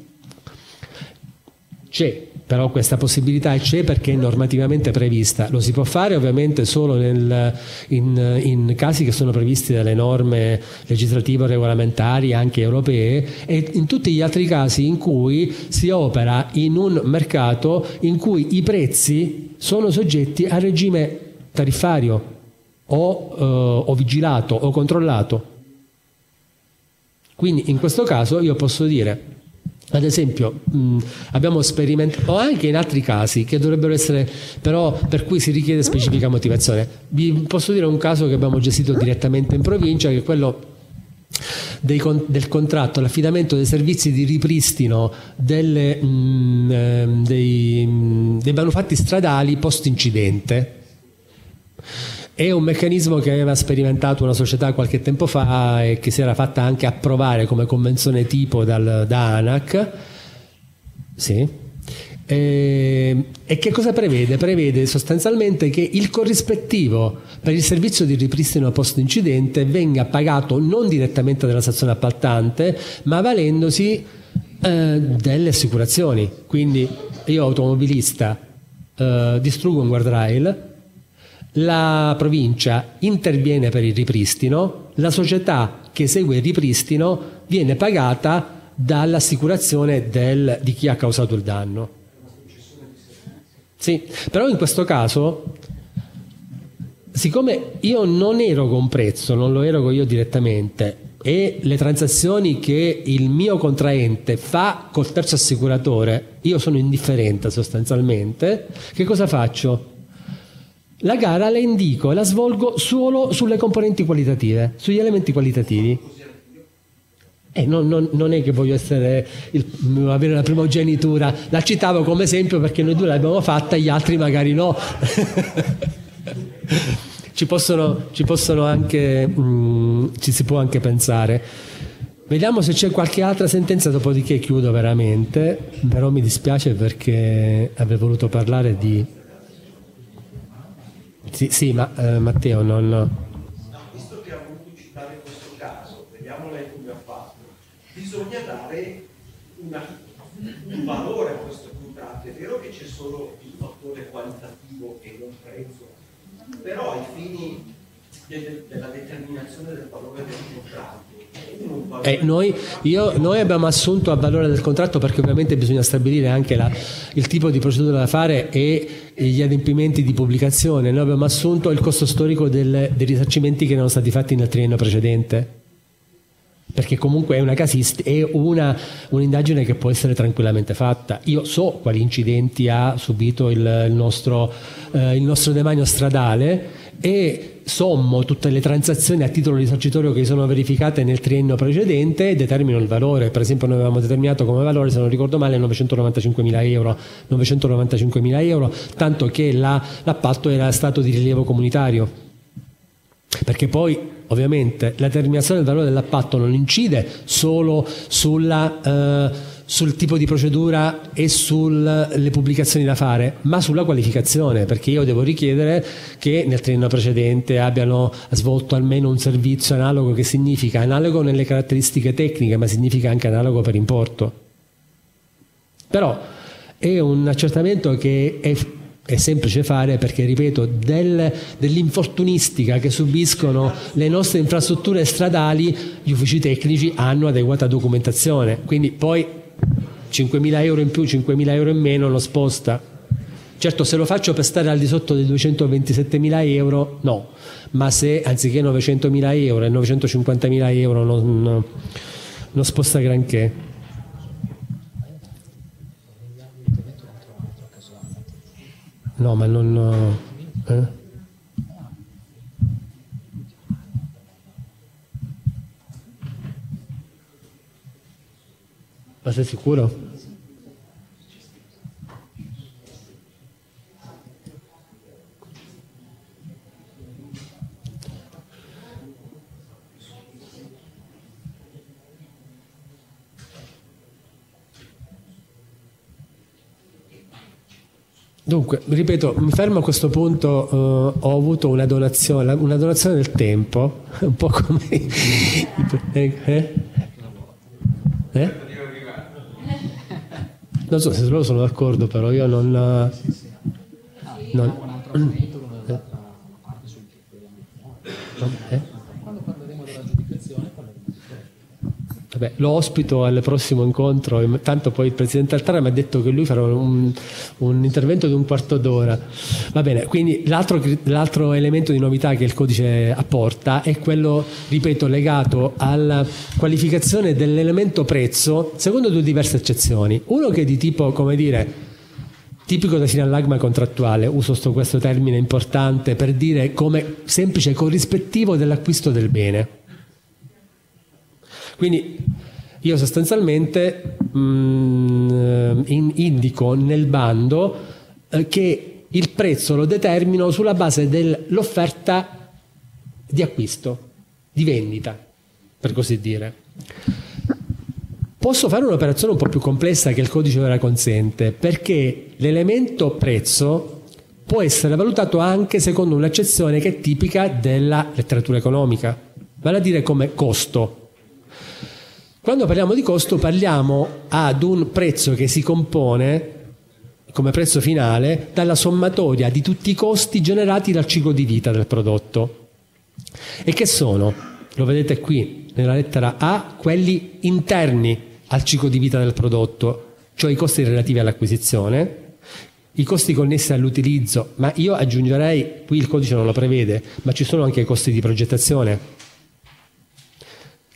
[SPEAKER 1] c'è però questa possibilità c'è perché è normativamente prevista. Lo si può fare ovviamente solo nel, in, in, casi che sono previsti dalle norme legislative o regolamentari, anche europee, e in tutti gli altri casi in cui si opera in un mercato in cui i prezzi sono soggetti a regime tariffario o, eh, o vigilato o controllato. Quindi in questo caso io posso dire ad esempio, mh, abbiamo sperimentato, o anche in altri casi che dovrebbero essere, però per cui si richiede specifica motivazione. Vi posso dire un caso che abbiamo gestito direttamente in provincia, che è quello del contratto, l'affidamento dei servizi di ripristino delle, mh, ehm, dei, mh, dei manufatti stradali post incidente. È un meccanismo che aveva sperimentato una società qualche tempo fa e che si era fatta anche approvare come convenzione tipo dal, da ANAC. Sì. E, e, che cosa prevede? Prevede sostanzialmente che il corrispettivo per il servizio di ripristino post incidente venga pagato non direttamente dalla stazione appaltante, ma valendosi eh, delle assicurazioni. Quindi io automobilista eh, distruggo un guardrail, la provincia interviene per il ripristino, la società che segue il ripristino viene pagata dall'assicurazione del, di chi ha causato il danno. Sì, però in questo caso, siccome io non erogo un prezzo, non lo erogo io direttamente, e le transazioni che il mio contraente fa col terzo assicuratore, io sono indifferente sostanzialmente, che cosa faccio? La gara la indico e la svolgo solo sulle componenti qualitative, sugli elementi qualitativi. Eh, non, non, non, è che voglio essere il, avere la primogenitura, la citavo come esempio perché noi due l'abbiamo fatta, gli altri magari no. *laughs* ci, possono, ci, possono, anche, mm, ci si può anche pensare. Vediamo se c'è qualche altra sentenza, dopodiché chiudo veramente, però mi dispiace perché avrei voluto parlare di sì, sì ma eh, Matteo non... No,
[SPEAKER 2] visto che ha voluto citare questo caso, vediamo lei come ha fatto, bisogna dare una, un valore a questo contratto. È vero che c'è solo il fattore qualitativo e non prezzo, però ai fini della determinazione del valore del contratto.
[SPEAKER 1] Eh, noi, io, noi, abbiamo assunto a valore del contratto perché ovviamente bisogna stabilire anche la, il tipo di procedura da fare e, e, gli adempimenti di pubblicazione. Noi abbiamo assunto il costo storico del, dei risarcimenti che erano stati fatti nel triennio precedente perché comunque è, una casist- è una, un'indagine che può essere tranquillamente fatta. Io so quali incidenti ha subito il, il, nostro, eh, il nostro demanio stradale e sommo tutte le transazioni a titolo risarcitorio che sono verificate nel triennio precedente e determino il valore. Per esempio noi avevamo determinato come valore, se non ricordo male, 995.000 euro, 995.000 euro tanto che la, l'appalto era stato di rilievo comunitario perché poi ovviamente la determinazione del valore dell'appalto non incide solo sulla, eh, sul tipo di procedura e sulle pubblicazioni da fare, ma sulla qualificazione, perché io devo richiedere che nel triennio precedente abbiano svolto almeno un servizio analogo, che significa analogo nelle caratteristiche tecniche, ma significa anche analogo per importo. Però è un accertamento che è è semplice fare perché, ripeto, del, dell'infortunistica che subiscono le nostre infrastrutture stradali, gli uffici tecnici hanno adeguata documentazione. Quindi poi 5.000 euro in più, 5.000 euro in meno lo sposta. Certo, se lo faccio per stare al di sotto dei 227.000 euro, no, ma se anziché 900.000 euro e 950.000 euro non, non, sposta granché. No, ma non... Eh? Ma sei sicuro? Dunque, ripeto, mi fermo a questo punto, uh, ho avuto una donazione, una donazione del tempo, *laughs* un po' come... eh? eh? Non so se sono d'accordo, però io non... non eh? Vabbè, lo ospito al prossimo incontro, tanto poi il Presidente Altara mi ha detto che lui farà un, un intervento di un quarto d'ora. Va bene, quindi l'altro, l'altro, elemento di novità che il codice apporta è quello, ripeto, legato alla qualificazione dell'elemento prezzo secondo due diverse eccezioni. Uno che è di tipo, come dire, tipico da sinallagma contrattuale, uso questo termine importante per dire come semplice corrispettivo dell'acquisto del bene quindi io sostanzialmente mh, mm, in, indico nel bando eh, che il prezzo lo determino sulla base dell'offerta di acquisto, di vendita, per così dire. Posso fare un'operazione un po' più complessa che il codice ora consente, perché l'elemento prezzo può essere valutato anche secondo un'accezione che è tipica della letteratura economica, vale a dire come costo. Quando parliamo di costo parliamo ad un prezzo che si compone come prezzo finale dalla sommatoria di tutti i costi generati dal ciclo di vita del prodotto. E che sono? Lo vedete qui nella lettera A, quelli interni al ciclo di vita del prodotto, cioè i costi relativi all'acquisizione, i costi connessi all'utilizzo, ma io aggiungerei, qui il codice non lo prevede, ma ci sono anche i costi di progettazione,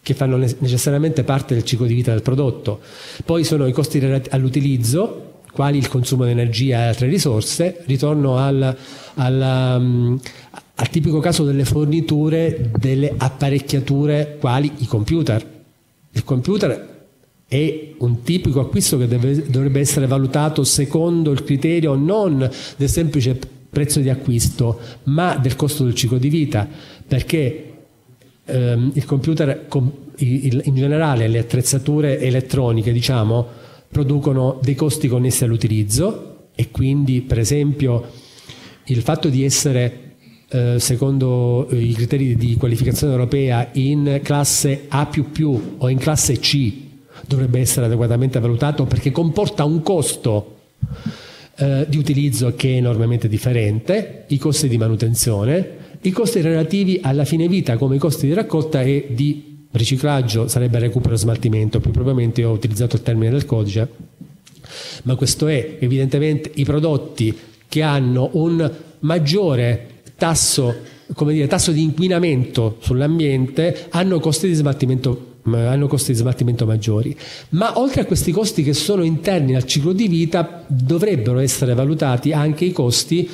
[SPEAKER 1] che fanno necessariamente parte del ciclo di vita del prodotto. Poi sono i costi all'utilizzo, quali il consumo di energia e altre risorse. Ritorno al, al, um, al tipico caso delle forniture, delle apparecchiature, quali i computer. Il computer è un tipico acquisto che deve, dovrebbe essere valutato secondo il criterio non del semplice prezzo di acquisto, ma del costo del ciclo di vita, perché ehm, il computer, in generale le attrezzature elettroniche, diciamo, producono dei costi connessi all'utilizzo e quindi, per esempio, il fatto di essere eh, secondo i criteri di qualificazione europea in classe A o in classe C dovrebbe essere adeguatamente valutato perché comporta un costo eh, di utilizzo che è enormemente differente, i costi di manutenzione i costi relativi alla fine vita come i costi di raccolta e di riciclaggio sarebbe recupero e smaltimento, più propriamente ho utilizzato il termine del codice, ma questo è evidentemente i prodotti che hanno un maggiore tasso, dire, tasso di inquinamento sull'ambiente hanno costi di smaltimento hanno costi di smaltimento maggiori. Ma oltre a questi costi che sono interni al ciclo di vita, dovrebbero essere valutati anche i costi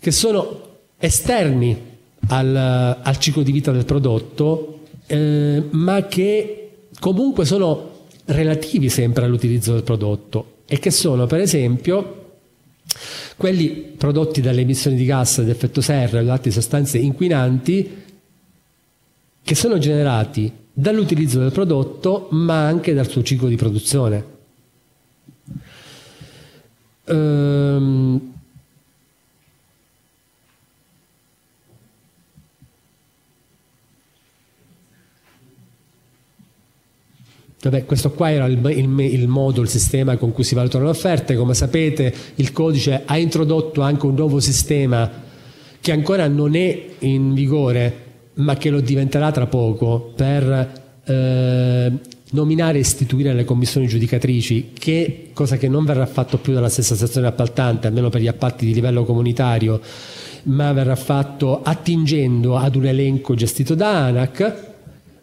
[SPEAKER 1] che sono esterni al, al ciclo di vita del prodotto, eh, ma che comunque sono relativi sempre all'utilizzo del prodotto e che sono per esempio quelli prodotti dalle emissioni di gas ad effetto serra e altre sostanze inquinanti che sono generati dall'utilizzo del prodotto ma anche dal suo ciclo di produzione. Ehm, Vabbè, questo qua era il, il, il, modo, il sistema con cui si valutano le offerte. Come sapete il codice ha introdotto anche un nuovo sistema che ancora non è in vigore, ma che lo diventerà tra poco per eh, nominare e istituire le commissioni giudicatrici, che cosa che non verrà fatto più dalla stessa sezione appaltante, almeno per gli appalti di livello comunitario, ma verrà fatto attingendo ad un elenco gestito da ANAC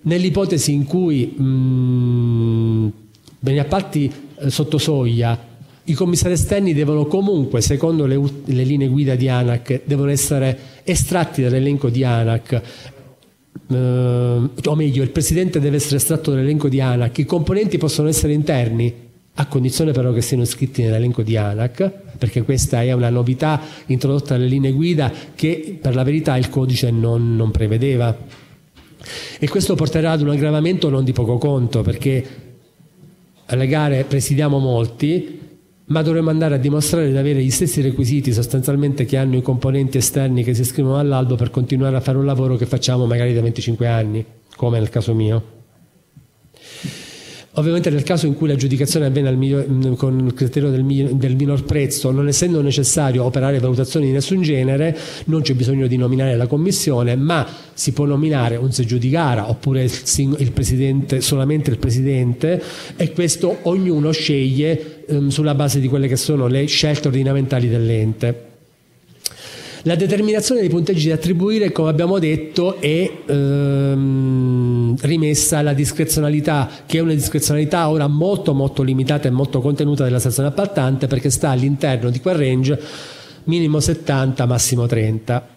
[SPEAKER 1] Nell'ipotesi in cui mh, mm, negli appalti eh, sotto soglia i commissari esterni devono comunque, secondo le, le, linee guida di ANAC, devono essere estratti dall'elenco di ANAC, eh, o meglio, il presidente deve essere estratto dall'elenco di ANAC, i componenti possono essere interni, a condizione però che siano iscritti nell'elenco di ANAC, perché questa è una novità introdotta dalle linee guida che per la verità il codice non, non prevedeva. E questo porterà ad un aggravamento non di poco conto, perché alle gare presidiamo molti, ma dovremmo andare a dimostrare di avere gli stessi requisiti sostanzialmente che hanno i componenti esterni che si iscrivono all'albo per continuare a fare un lavoro che facciamo magari da 25 anni, come nel caso mio. Ovviamente nel caso in cui l'aggiudicazione avviene miglior, mm, con il criterio del, del, minor prezzo, non essendo necessario operare valutazioni di nessun genere, non c'è bisogno di nominare la commissione, ma si può nominare un seggio di gara oppure il, il presidente, solamente il presidente e questo ognuno sceglie um, sulla base di quelle che sono le scelte ordinamentali dell'ente. La determinazione dei punteggi da attribuire, come abbiamo detto, è ehm, rimessa alla discrezionalità, che è una discrezionalità ora molto molto limitata e molto contenuta della stazione appaltante perché sta all'interno di quel range minimo 70, massimo 30.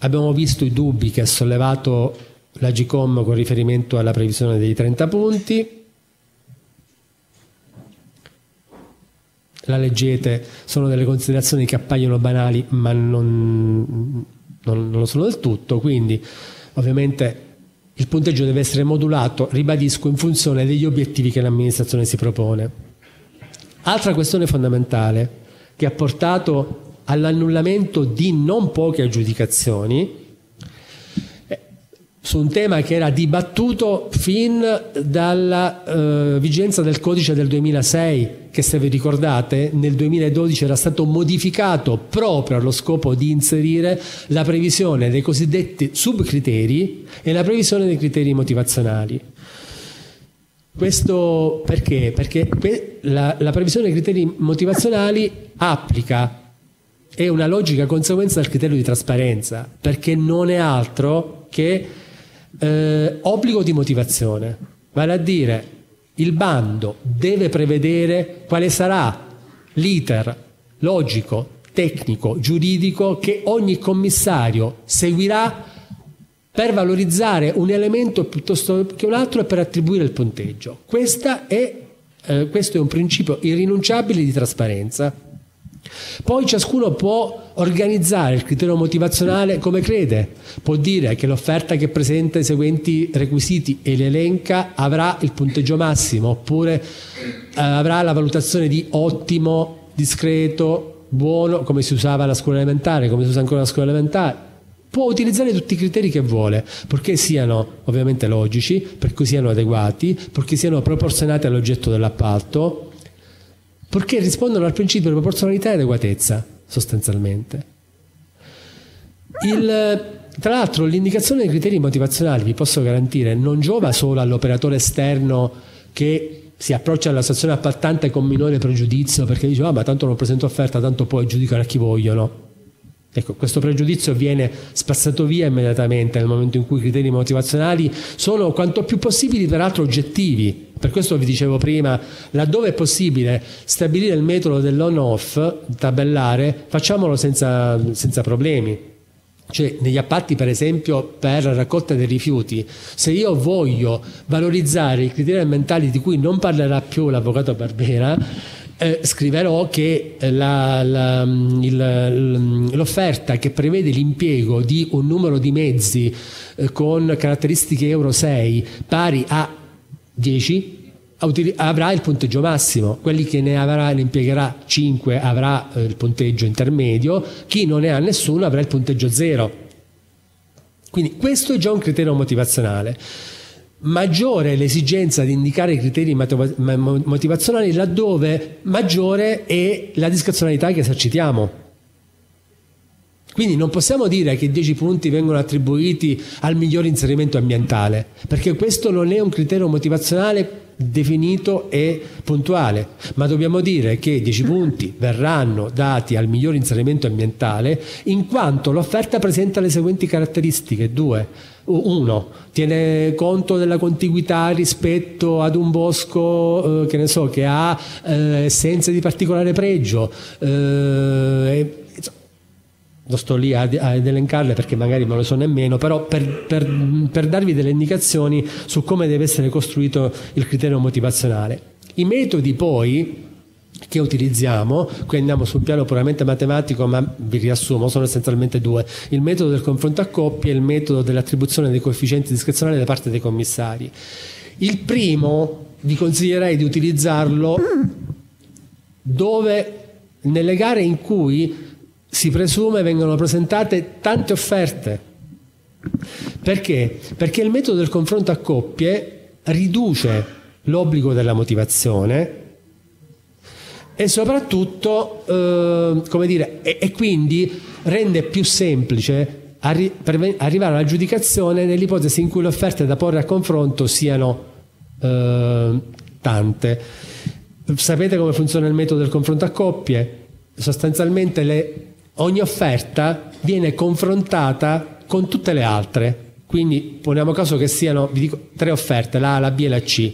[SPEAKER 1] Abbiamo visto i dubbi che ha sollevato la GCOM con riferimento alla previsione dei 30 punti la leggete, sono delle considerazioni che appaiono banali ma non, non, non lo sono del tutto, quindi ovviamente il punteggio deve essere modulato, ribadisco, in funzione degli obiettivi che l'amministrazione si propone. Altra questione fondamentale che ha portato all'annullamento di non poche aggiudicazioni su un tema che era dibattuto fin dalla eh, vigenza del codice del 2006, che se vi ricordate nel 2012 era stato modificato proprio allo scopo di inserire la previsione dei cosiddetti subcriteri e la previsione dei criteri motivazionali. Questo perché? Perché la, la previsione dei criteri motivazionali applica è una logica conseguenza del criterio di trasparenza, perché non è altro che eh, obbligo di motivazione, vale a dire il bando deve prevedere quale sarà l'iter logico, tecnico, giuridico che ogni commissario seguirà per valorizzare un elemento piuttosto che un altro e per attribuire il punteggio. È, eh, questo è un principio irrinunciabile di trasparenza poi ciascuno può organizzare il criterio motivazionale come crede, può dire che l'offerta che presenta i seguenti requisiti e li elenca avrà il punteggio massimo, oppure eh, avrà la valutazione di ottimo, discreto, buono, come si usava alla scuola elementare, come si usa ancora alla scuola elementare. Può utilizzare tutti i criteri che vuole, purché siano ovviamente logici, perché siano adeguati, perché siano proporzionati all'oggetto dell'appalto, perché rispondono al principio di proporzionalità e adeguatezza, sostanzialmente. Il, tra l'altro l'indicazione dei criteri motivazionali, vi posso garantire, non giova solo all'operatore esterno che si approccia alla stazione appaltante con minore pregiudizio perché dice ah ma tanto non presento offerta, tanto poi giudicano a chi vogliono. Ecco, questo pregiudizio viene spazzato via immediatamente nel momento in cui i criteri motivazionali sono quanto più possibili peraltro oggettivi. Per questo vi dicevo prima, laddove è possibile stabilire il metodo dell'on-off, tabellare, facciamolo senza, senza problemi. Cioè, negli appalti, per esempio, per raccolta dei rifiuti, se io voglio valorizzare i criteri ambientali di cui non parlerà più l'avvocato Barbera, eh, scriverò che la, la, il, l'offerta che prevede l'impiego di un numero di mezzi eh, con caratteristiche Euro 6 pari a 10 avrà il punteggio massimo, quelli che ne, avrà, ne impiegherà 5 avrà eh, il punteggio intermedio, chi non ne ha nessuno avrà il punteggio 0. Quindi questo è già un criterio motivazionale. Maggiore l'esigenza di indicare i criteri motivazionali laddove maggiore è la discrezionalità che esercitiamo. Quindi non possiamo dire che i 10 punti vengono attribuiti al miglior inserimento ambientale, perché questo non è un criterio motivazionale definito e puntuale, ma dobbiamo dire che 10 punti verranno dati al miglior inserimento ambientale in quanto l'offerta presenta le seguenti caratteristiche. Due, uno, tiene conto della contiguità rispetto ad un bosco eh, che, so, che ha eh, essenze di particolare pregio. Eh, non sto lì ad, ad, elencarle perché magari non lo so nemmeno, però per, per, per darvi delle indicazioni su come deve essere costruito il criterio motivazionale. I metodi poi che utilizziamo, qui andiamo sul piano puramente matematico, ma vi riassumo, sono essenzialmente due. Il metodo del confronto a coppie e il metodo dell'attribuzione dei coefficienti discrezionali da parte dei commissari. Il primo vi consiglierei di utilizzarlo dove nelle gare in cui si presume vengono presentate tante offerte. Perché? Perché il metodo del confronto a coppie riduce l'obbligo della motivazione e soprattutto, eh, come dire, e, e, quindi rende più semplice arri- arrivare alla giudicazione nell'ipotesi in cui le offerte da porre a confronto siano eh, tante. Sapete come funziona il metodo del confronto a coppie? Sostanzialmente le ogni offerta viene confrontata con tutte le altre. Quindi poniamo caso che siano, vi dico, tre offerte, la A, la B e la C.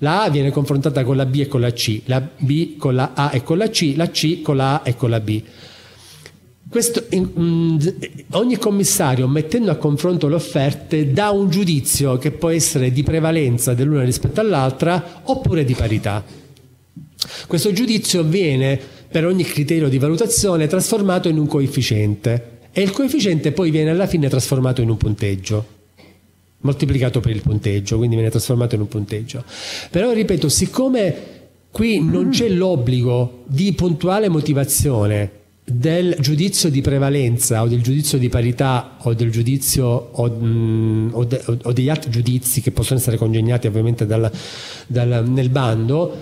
[SPEAKER 1] La A viene confrontata con la B e con la C, la B con la A e con la C, la C con la A e con la B. Questo, mm, ogni commissario mettendo a confronto le offerte dà un giudizio che può essere di prevalenza dell'una rispetto all'altra oppure di parità. Questo giudizio viene per ogni criterio di valutazione trasformato in un coefficiente e il coefficiente poi viene alla fine trasformato in un punteggio moltiplicato per il punteggio, quindi viene trasformato in un punteggio. Però ripeto, siccome qui non c'è l'obbligo di puntuale motivazione del giudizio di prevalenza o del giudizio di parità o del giudizio o, mm, o, de, o degli altri giudizi che possono essere congegnati ovviamente dal, dal, nel bando,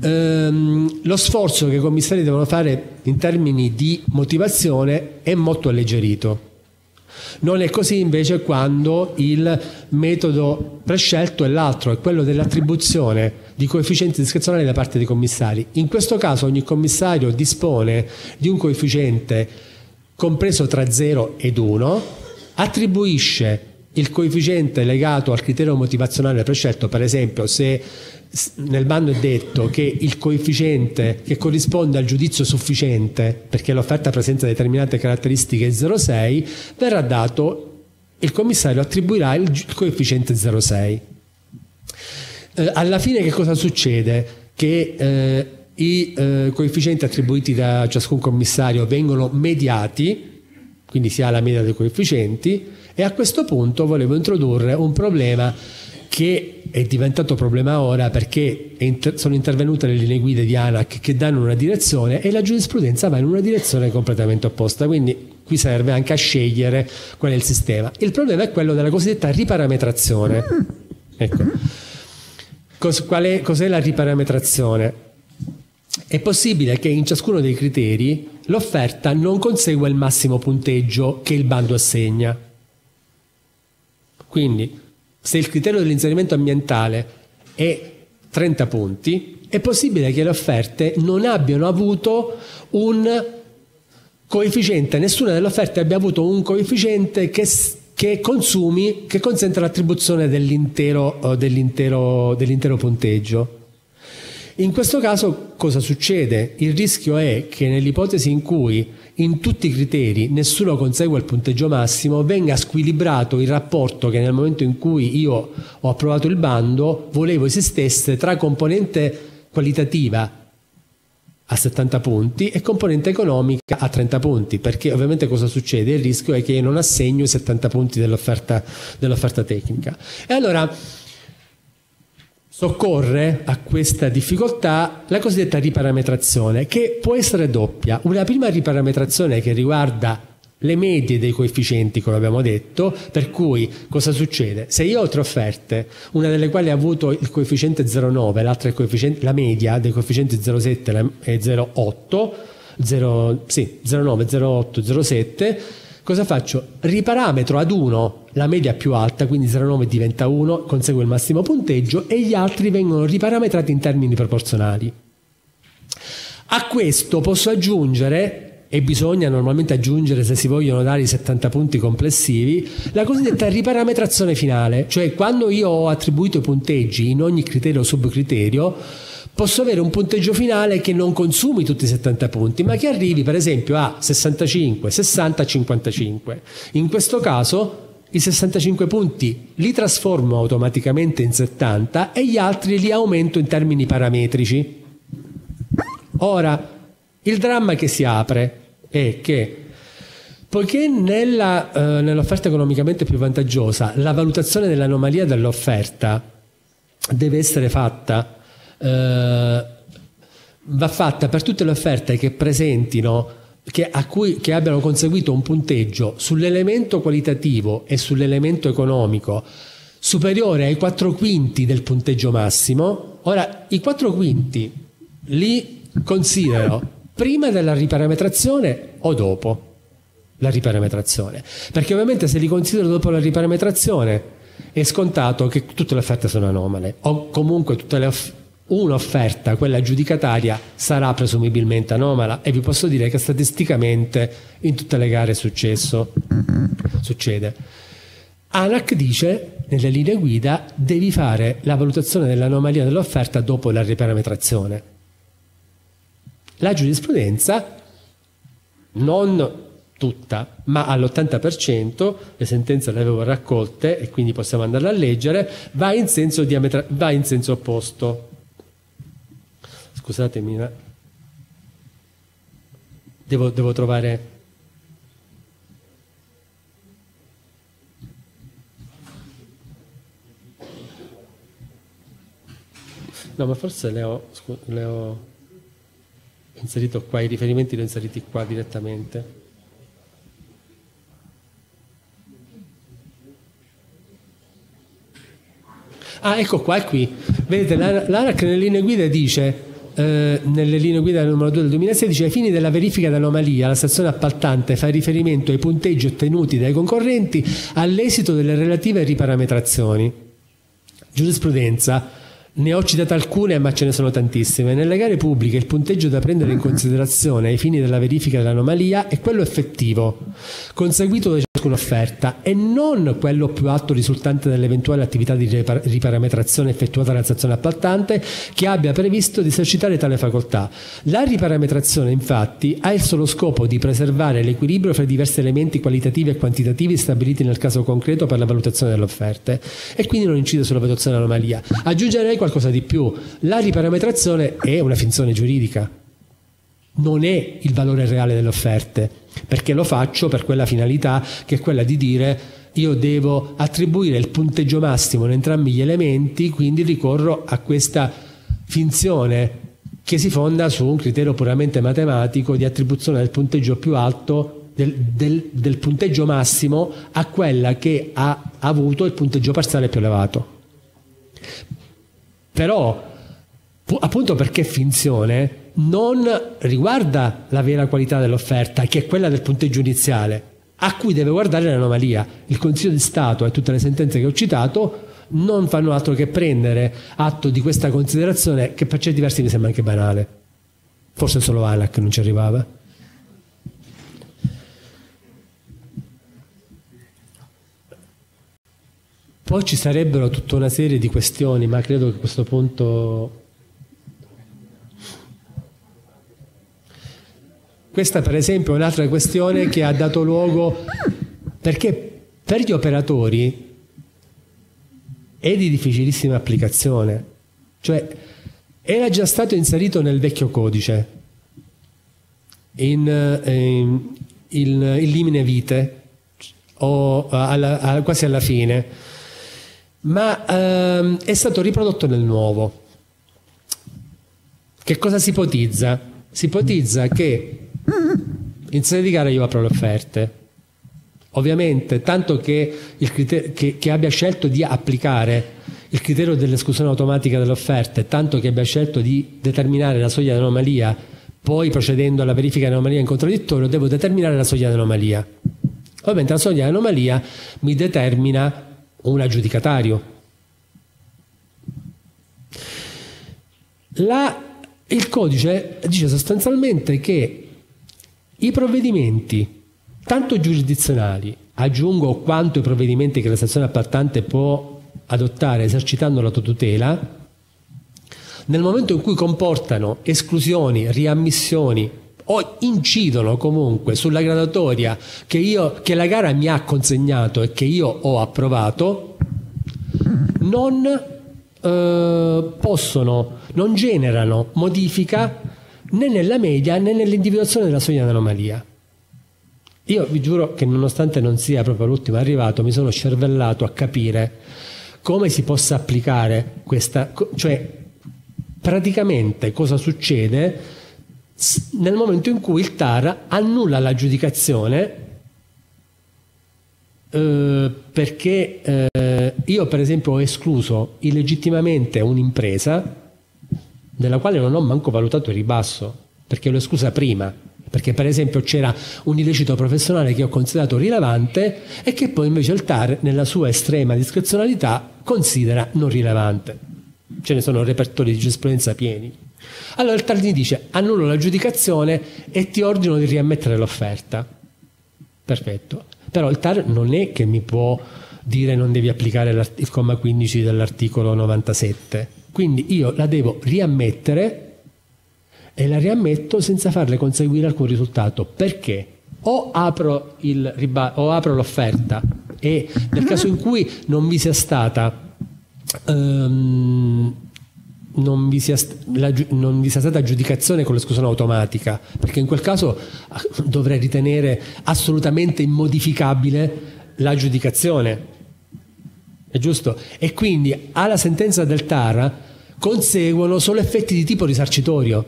[SPEAKER 1] ehm, lo sforzo che i commissari devono fare in termini di motivazione è molto alleggerito. Non è così invece quando il metodo prescelto è l'altro, è quello dell'attribuzione di coefficienti discrezionali da parte dei commissari. In questo caso ogni commissario dispone di un coefficiente compreso tra 0 ed 1, attribuisce il coefficiente legato al criterio motivazionale prescelto, per esempio se nel bando è detto che il coefficiente che corrisponde al giudizio sufficiente perché l'offerta presenta determinate caratteristiche è 0,6, verrà dato, il commissario attribuirà il coefficiente 0,6. Eh, alla fine che cosa succede? Che eh, i eh, coefficienti attribuiti da ciascun commissario vengono mediati, quindi si ha la media dei coefficienti, e a questo punto volevo introdurre un problema che è diventato problema ora perché inter- sono intervenute le linee guida di ANAC che danno una direzione e la giurisprudenza va in una direzione completamente opposta. Quindi qui serve anche a scegliere qual è il sistema. Il problema è quello della cosiddetta riparametrazione. Ecco. Cos- è, cos'è la riparametrazione? è possibile che in ciascuno dei criteri l'offerta non consegua il massimo punteggio che il bando assegna. Quindi, se il criterio dell'inserimento ambientale è 30 punti, è possibile che le offerte non abbiano avuto un coefficiente, nessuna delle offerte abbia avuto un coefficiente che, che consumi, che consente l'attribuzione dell'intero, eh, dell'intero, dell'intero punteggio. In questo caso cosa succede? Il rischio è che nell'ipotesi in cui in tutti i criteri nessuno consegua il punteggio massimo, venga squilibrato il rapporto che nel momento in cui io ho approvato il bando volevo esistesse tra componente qualitativa a 70 punti e componente economica a 30 punti, perché ovviamente cosa succede? Il rischio è che io non assegno i 70 punti dell'offerta, dell'offerta tecnica. E allora soccorre a questa difficoltà la cosiddetta riparametrazione, che può essere doppia. Una prima riparametrazione che riguarda le medie dei coefficienti, come abbiamo detto, per cui cosa succede? Se io ho tre offerte, una delle quali ha avuto il coefficiente 0,9, l'altra coefficiente, la media dei coefficienti 0,7 e 0,8, 0, sì, 0,9, 0,8, 0,7, cosa faccio? Riparametro ad uno la media più alta, quindi 0,9 diventa 1, consegue il massimo punteggio e gli altri vengono riparametrati in termini proporzionali. A questo posso aggiungere, e bisogna normalmente aggiungere se si vogliono dare i 70 punti complessivi, la cosiddetta riparametrazione finale, cioè quando io ho attribuito i punteggi in ogni criterio o subcriterio, posso avere un punteggio finale che non consumi tutti i 70 punti, ma che arrivi per esempio a 65, 60, 55. In questo caso i 65 punti li trasformo automaticamente in 70 e gli altri li aumento in termini parametrici. Ora, il dramma che si apre è che poiché nella, eh, nell'offerta economicamente più vantaggiosa la valutazione dell'anomalia dell'offerta deve essere fatta eh, va fatta per tutte le offerte che presentino che, cui, che abbiano conseguito un punteggio sull'elemento qualitativo e sull'elemento economico superiore ai 4 quinti del punteggio massimo, ora i 4 quinti li considero prima della riparametrazione o dopo la riparametrazione, perché ovviamente se li considero dopo la riparametrazione è scontato che tutte le offerte sono anomale o comunque tutte le offerte un'offerta, quella giudicataria, sarà presumibilmente anomala e vi posso dire che statisticamente in tutte le gare è successo, succede. ANAC dice nelle linee guida devi fare la valutazione dell'anomalia dell'offerta dopo la riparametrazione. La giurisprudenza, non tutta, ma all'80%, le sentenze le avevo raccolte e quindi possiamo andarle a leggere, va in senso, diametra- va in senso opposto scusatemi, ma devo, devo trovare... No, ma forse le ho, le ho inserito qua, i riferimenti li ho inseriti qua direttamente. Ah, ecco qua, è qui. Vedete, l'ANAC nelle linee guida dice eh, nelle linee guida numero 2 del 2016 ai fini della verifica dell'anomalia la stazione appaltante fa riferimento ai punteggi ottenuti dai concorrenti all'esito delle relative riparametrazioni. Giurisprudenza ne ho citate alcune, ma ce ne sono tantissime. Nelle gare pubbliche il punteggio da prendere in considerazione ai fini della verifica dell'anomalia è quello effettivo, conseguito da ciascuna offerta, e non quello più alto risultante dall'eventuale attività di riparametrazione effettuata dalla stazione appaltante che abbia previsto di esercitare tale facoltà. La riparametrazione, infatti, ha il solo scopo di preservare l'equilibrio fra i diversi elementi qualitativi e quantitativi stabiliti nel caso concreto per la valutazione delle offerte e quindi non incide sulla valutazione dell'anomalia. Aggiungerei qualcosa di più. La riparametrazione è una finzione giuridica, non è il valore reale delle offerte, perché lo faccio per quella finalità che è quella di dire io devo attribuire il punteggio massimo in entrambi gli elementi, quindi ricorro a questa finzione che si fonda su un criterio puramente matematico di attribuzione del punteggio più alto del, del, del punteggio massimo a quella che ha avuto il punteggio parziale più elevato. Però, appunto perché finzione, non riguarda la vera qualità dell'offerta, che è quella del punteggio iniziale, a cui deve guardare l'anomalia. Il Consiglio di Stato e tutte le sentenze che ho citato non fanno altro che prendere atto di questa considerazione che per certi versi mi sembra anche banale. Forse solo Alak non ci arrivava. Poi ci sarebbero tutta una serie di questioni, ma credo che a questo punto... Questa per esempio è un'altra questione che ha dato luogo perché per gli operatori è di difficilissima applicazione. Cioè, era già stato inserito nel vecchio codice, in, in, in, in limine vite, o alla, alla, quasi alla fine, ma ehm, è stato riprodotto nel nuovo. Che cosa si ipotizza? Si ipotizza che in sede di gara io apro le offerte, Ovviamente, tanto che, criterio, che, che, abbia scelto di applicare il criterio dell'esclusione automatica delle offerte, tanto che abbia scelto di determinare la soglia di anomalia, poi procedendo alla verifica di anomalia in contraddittorio, devo determinare la soglia di anomalia. Ovviamente la soglia di anomalia mi determina un aggiudicatario. La, il codice dice sostanzialmente che i provvedimenti tanto giurisdizionali, aggiungo quanto i provvedimenti che la stazione appaltante può adottare esercitando l'autotutela, nel momento in cui comportano esclusioni, riammissioni o incidono comunque sulla gradatoria che, io, che la gara mi ha consegnato e che io ho approvato, non eh, possono, non generano modifica né nella media né nell'individuazione della soglia di anomalia. Io vi giuro che nonostante non sia proprio l'ultimo arrivato, mi sono cervellato a capire come si possa applicare questa, cioè praticamente cosa succede nel momento in cui il TAR annulla l'aggiudicazione eh, perché eh, io per esempio ho escluso illegittimamente un'impresa della quale non ho manco valutato il ribasso perché l'ho esclusa prima perché per esempio c'era un illecito professionale che ho considerato rilevante e che poi invece il TAR nella sua estrema discrezionalità considera non rilevante. Ce ne sono repertori di giurisprudenza pieni. Allora il TAR mi dice annullo l'aggiudicazione e ti ordino di riammettere l'offerta. Perfetto. Però il TAR non è che mi può dire non devi applicare il comma 15 dell'articolo 97. Quindi io la devo riammettere e la riammetto senza farle conseguire alcun risultato. Perché? O apro, riba- o apro l'offerta e nel caso in cui non vi sia stata um, non vi, sia, la, non vi, sia, stata aggiudicazione con l'esclusione automatica, perché in quel caso ah, dovrei ritenere assolutamente immodificabile l'aggiudicazione. È giusto? E quindi alla sentenza del TAR conseguono solo effetti di tipo risarcitorio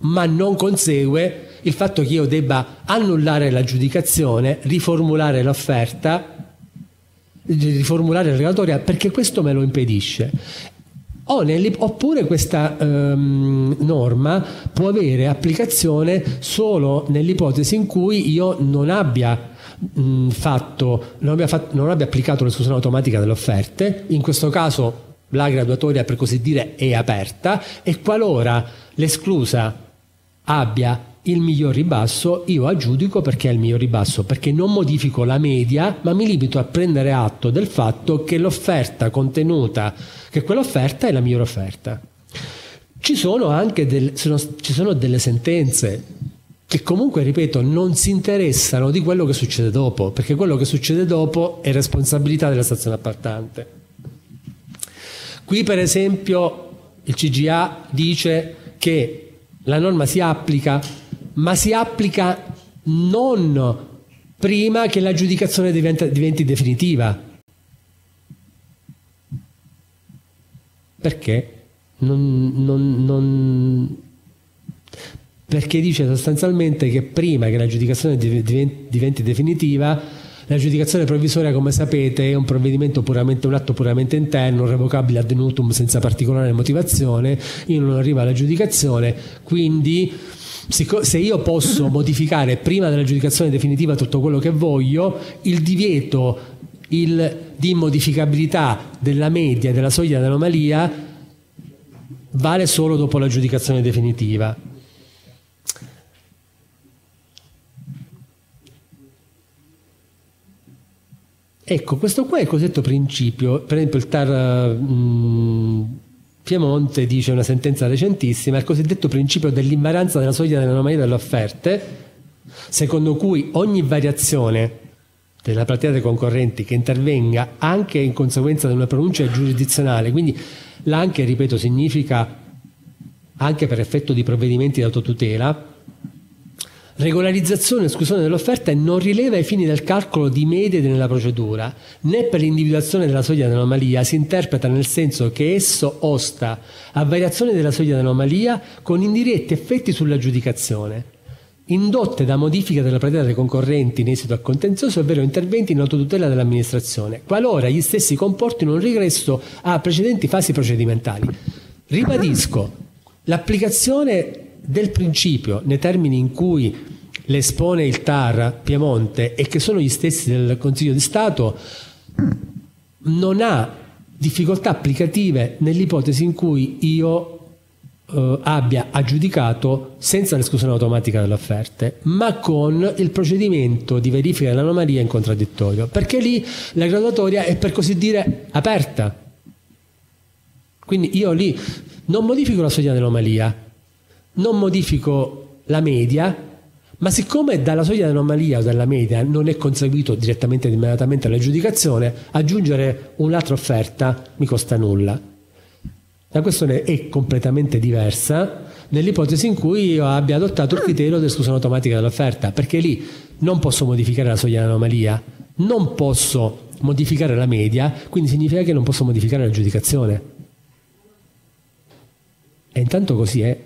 [SPEAKER 1] ma non consegue il fatto che io debba annullare l'aggiudicazione, riformulare l'offerta, riformulare la regolatoria perché questo me lo impedisce. Oppure questa um, norma può avere applicazione solo nell'ipotesi in cui io non abbia mh, fatto, non abbia, fatto, non abbia applicato l'esclusione automatica delle offerte, in questo caso la graduatoria per così dire è aperta e qualora l'esclusa abbia il miglior ribasso, io aggiudico perché è il miglior ribasso, perché non modifico la media, ma mi limito a prendere atto del fatto che l'offerta contenuta, che quell'offerta è la migliore offerta. Ci sono anche del, ci sono delle sentenze che comunque, ripeto, non si interessano di quello che succede dopo, perché quello che succede dopo è responsabilità della stazione appaltante. Qui per esempio il CGA dice che la norma si applica, ma si applica non prima che l'aggiudicazione diventi definitiva. Perché? Non, non, non, perché dice sostanzialmente che prima che l'aggiudicazione diventi, diventi definitiva L'aggiudicazione provvisoria, come sapete, è un provvedimento puramente, un atto puramente interno, revocabile ad nutum senza particolare motivazione. Io non arrivo all'aggiudicazione, quindi se io posso *coughs* modificare prima dell'aggiudicazione definitiva tutto quello che voglio, il divieto il, di modificabilità della media della soglia di anomalia vale solo dopo l'aggiudicazione definitiva. Ecco, questo qua è il cosiddetto principio, per esempio il TAR mh, mm, Piemonte dice una sentenza recentissima, il cosiddetto principio dell'imbaranza della soglia dell'anomalia delle offerte, secondo cui ogni variazione della platea dei concorrenti che intervenga anche in conseguenza di una pronuncia giurisdizionale, quindi l'anche, ripeto, significa anche per effetto di provvedimenti di autotutela, Regolarizzazione esclusione dell'offerta non rileva ai fini del calcolo di medie nella procedura, né per l'individuazione della soglia di anomalia si interpreta nel senso che esso osta a variazione della soglia di anomalia con indiretti effetti sull'aggiudicazione, indotte da modifiche della platea dei concorrenti in esito al contenzioso, ovvero interventi in autotutela dell'amministrazione, qualora gli stessi comportino un regresso a precedenti fasi procedimentali. Ribadisco, l'applicazione del principio nei termini in cui le espone il TAR Piemonte e che sono gli stessi del Consiglio di Stato non ha difficoltà applicative nell'ipotesi in cui io eh, abbia aggiudicato senza l'esclusione automatica delle offerte, ma con il procedimento di verifica dell'anomalia in contraddittorio, perché lì la graduatoria è per così dire aperta. Quindi io lì non modifico la soglia dell'anomalia, non modifico la media, ma siccome dalla soglia dell'anomalia o dalla media non è conseguito direttamente ed immediatamente l'aggiudicazione, aggiungere un'altra offerta mi costa nulla. La questione è completamente diversa nell'ipotesi in cui io abbia adottato il criterio dell'esclusione automatica dell'offerta, perché lì non posso modificare la soglia dell'anomalia, non posso modificare la media, quindi significa che non posso modificare l'aggiudicazione. E intanto così è.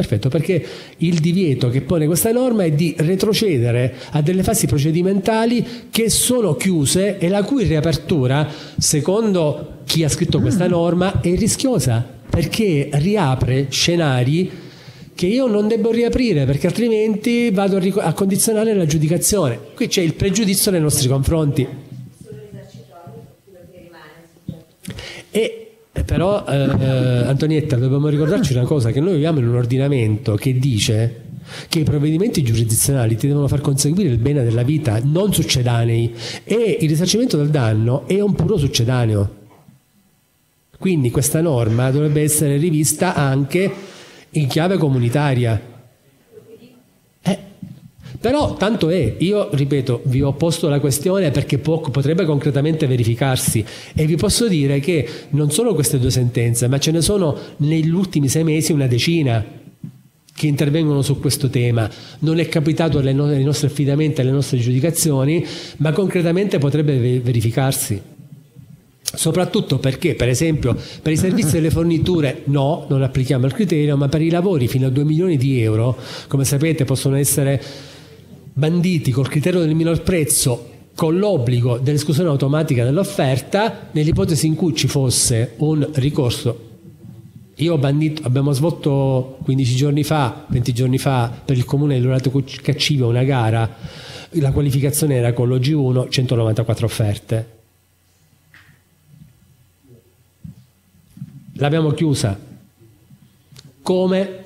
[SPEAKER 1] Perfetto, perché il divieto che pone questa norma è di retrocedere a delle fasi procedimentali che sono chiuse e la cui riapertura, secondo chi ha scritto questa norma, è rischiosa perché riapre scenari che io non devo riaprire perché altrimenti vado a condizionare l'aggiudicazione. Qui c'è il pregiudizio nei nostri confronti. E eh, però, eh, Antonietta, dobbiamo ricordarci una cosa, che noi viviamo in un ordinamento che dice che i provvedimenti giurisdizionali ti devono far conseguire il bene della vita, non succedanei, e il risarcimento del danno è un puro succedaneo. Quindi questa norma dovrebbe essere rivista anche in chiave comunitaria. Però tanto è, io ripeto, vi ho posto la questione perché può, potrebbe concretamente verificarsi e vi posso dire che non solo queste due sentenze, ma ce ne sono negli ultimi sei mesi una decina che intervengono su questo tema. Non è capitato ai nostri affidamenti, alle nostre giudicazioni, ma concretamente potrebbe verificarsi. Soprattutto perché, per esempio, per i servizi delle forniture no, non applichiamo il criterio, ma per i lavori fino a 2 milioni di euro, come sapete, possono essere banditi col criterio del minor prezzo con l'obbligo dell'esclusione automatica dell'offerta nell'ipotesi in cui ci fosse un ricorso. Io ho bandito, abbiamo svolto 15 giorni fa, 20 giorni fa per il comune di Lorato Caccivio una gara, la qualificazione era con l'OG1, 194 offerte. L'abbiamo chiusa. Come?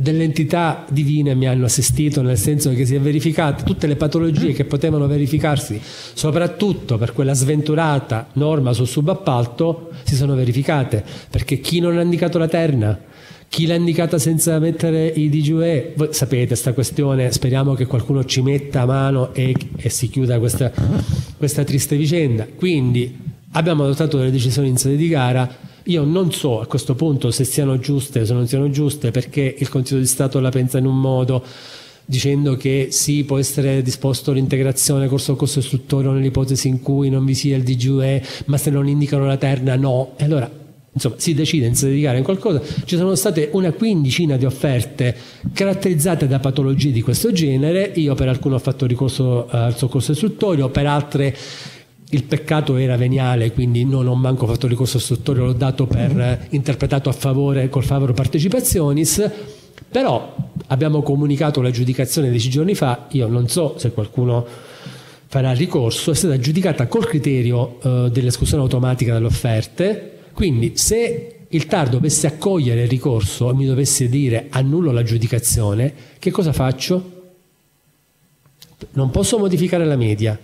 [SPEAKER 1] Delle entità divine mi hanno assistito nel senso che si è verificate tutte le patologie che potevano verificarsi soprattutto per quella sventurata norma sul subappalto si sono verificate perché chi non ha indicato la terna chi l'ha indicata senza mettere i DGUE voi sapete questa questione speriamo che qualcuno ci metta a mano e, e si chiuda questa, questa triste vicenda. Quindi abbiamo adottato delle decisioni in sede di gara io non so a questo punto se siano giuste o se non siano giuste perché il Consiglio di Stato la pensa in un modo dicendo che sì, può essere disposto l'integrazione corso corso istruttore nell'ipotesi in cui non vi sia il DGUE, ma se non indicano la terna no. E allora insomma, si decide di dedicare in qualcosa, ci sono state una quindicina di offerte caratterizzate da patologie di questo genere, io per alcune ho fatto ricorso al soccorso istruttorio, per altre il peccato era veniale, quindi non ho manco fatto ricorso istruttorio, l'ho dato per mm-hmm. interpretato a favore col favore partecipationis, però abbiamo comunicato l'aggiudicazione dieci giorni fa, io non so se qualcuno farà ricorso, è stata giudicata col criterio eh, dell'esclusione automatica dalle offerte, quindi se il TAR dovesse accogliere il ricorso e mi dovesse dire annullo l'aggiudicazione, che cosa faccio? Non posso modificare la media,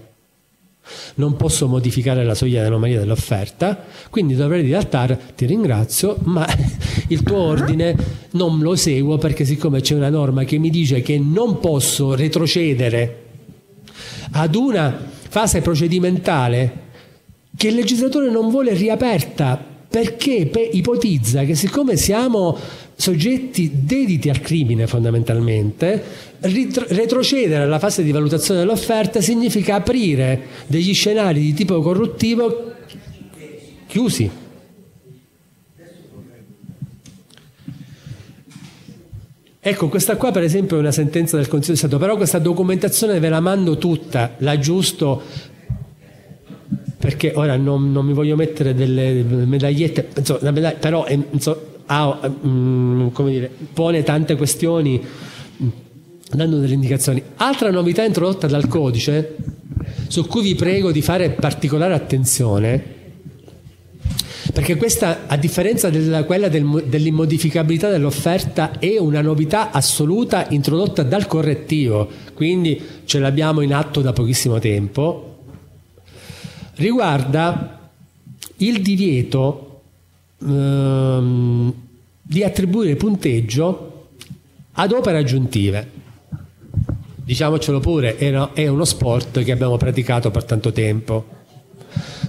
[SPEAKER 1] non posso modificare la soglia di anomalia dell'offerta, quindi dovrei dire al TAR ti ringrazio, ma *laughs* il tuo ordine non lo seguo perché siccome c'è una norma che mi dice che non posso retrocedere ad una fase procedimentale che il legislatore non vuole riaperta perché ipotizza che siccome siamo soggetti dediti al crimine fondamentalmente, retrocedere alla fase di valutazione dell'offerta significa aprire degli scenari di tipo corruttivo chiusi. Ecco, questa qua per esempio è una sentenza del Consiglio di Stato, però questa documentazione ve la mando tutta, la giusto perché ora non, non mi voglio mettere delle medagliette, insomma, medaglia, però insomma, ha, um, dire, pone tante questioni dando delle indicazioni. Altra novità introdotta dal codice, su cui vi prego di fare particolare attenzione, perché questa, a differenza di quella del, dell'immodificabilità dell'offerta, è una novità assoluta introdotta dal correttivo, quindi ce l'abbiamo in atto da pochissimo tempo, riguarda il divieto ehm, di attribuire punteggio ad opere aggiuntive diciamocelo pure, è uno sport che abbiamo praticato per tanto tempo.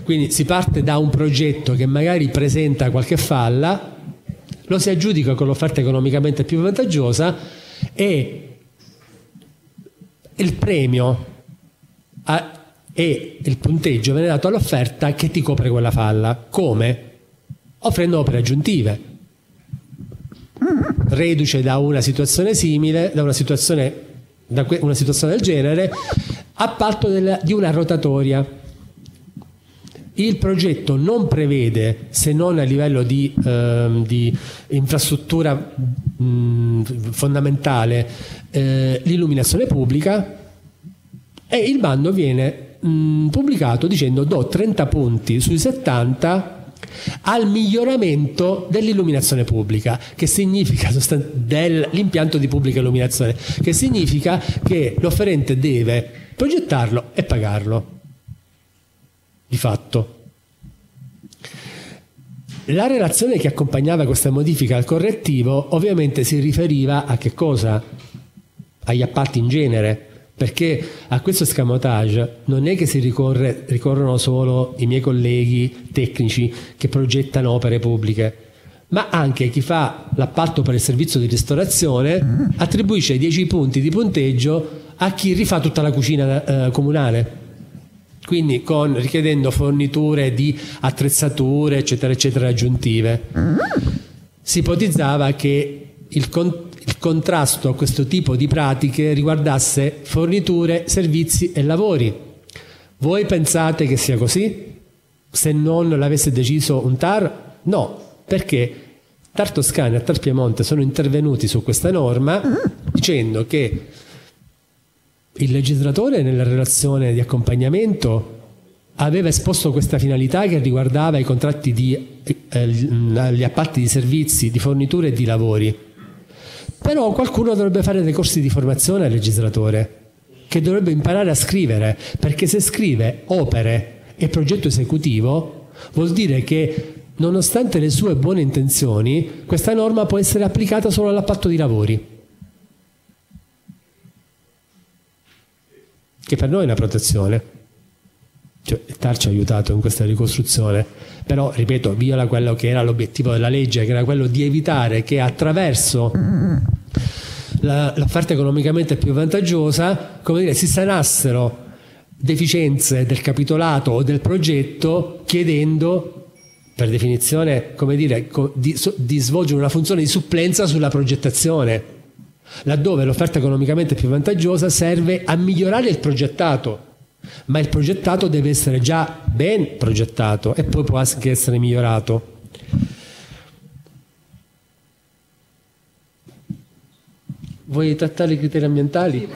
[SPEAKER 1] Quindi si parte da un progetto che magari presenta qualche falla, lo si aggiudica con l'offerta economicamente più vantaggiosa e il premio e il punteggio viene dato all'offerta che ti copre quella falla. Come? Offrendo opere aggiuntive. Reduce da una situazione simile, da una situazione da una situazione del genere, appalto del, di una rotatoria. Il progetto non prevede, se non a livello di, ehm, di infrastruttura mh, fondamentale, eh, l'illuminazione pubblica e il bando viene mh, pubblicato dicendo do 30 punti sui 70 al miglioramento dell'illuminazione pubblica, che significa dell'impianto di pubblica illuminazione, che significa che l'offerente deve progettarlo e pagarlo. Di fatto. La relazione che accompagnava questa modifica al correttivo ovviamente si riferiva a che cosa? Agli appalti in genere, perché a questo scamotage non è che si ricorre, ricorrono solo i miei colleghi tecnici che progettano opere pubbliche, ma anche chi fa l'appalto per il servizio di ristorazione attribuisce 10 punti di punteggio a chi rifà tutta la cucina eh, comunale. Quindi con, richiedendo forniture di attrezzature, eccetera, eccetera, aggiuntive. Si ipotizzava che il contrasto a questo tipo di pratiche riguardasse forniture, servizi e lavori. Voi pensate che sia così? Se non l'avesse deciso un TAR? No, perché TAR Toscana e TAR Piemonte sono intervenuti su questa norma dicendo che il legislatore nella relazione di accompagnamento aveva esposto questa finalità che riguardava i contratti di, eh, gli appalti di servizi, di forniture e di lavori però qualcuno dovrebbe fare dei corsi di formazione al legislatore, che dovrebbe imparare a scrivere, perché se scrive opere e progetto esecutivo, vuol dire che nonostante le sue buone intenzioni, questa norma può essere applicata solo all'appalto di lavori. Che per noi è una protezione. Cioè, TAR ci ha aiutato in questa ricostruzione, però ripeto, viola quello che era l'obiettivo della legge, che era quello di evitare che attraverso l'offerta economicamente più vantaggiosa, dire, si sanassero deficienze del capitolato o del progetto chiedendo per definizione, dire, di, di svolgere una funzione di supplenza sulla progettazione laddove l'offerta economicamente più vantaggiosa serve a migliorare il progettato, ma il progettato deve essere già ben progettato e poi può anche essere migliorato. Vuoi trattare i criteri ambientali? *laughs*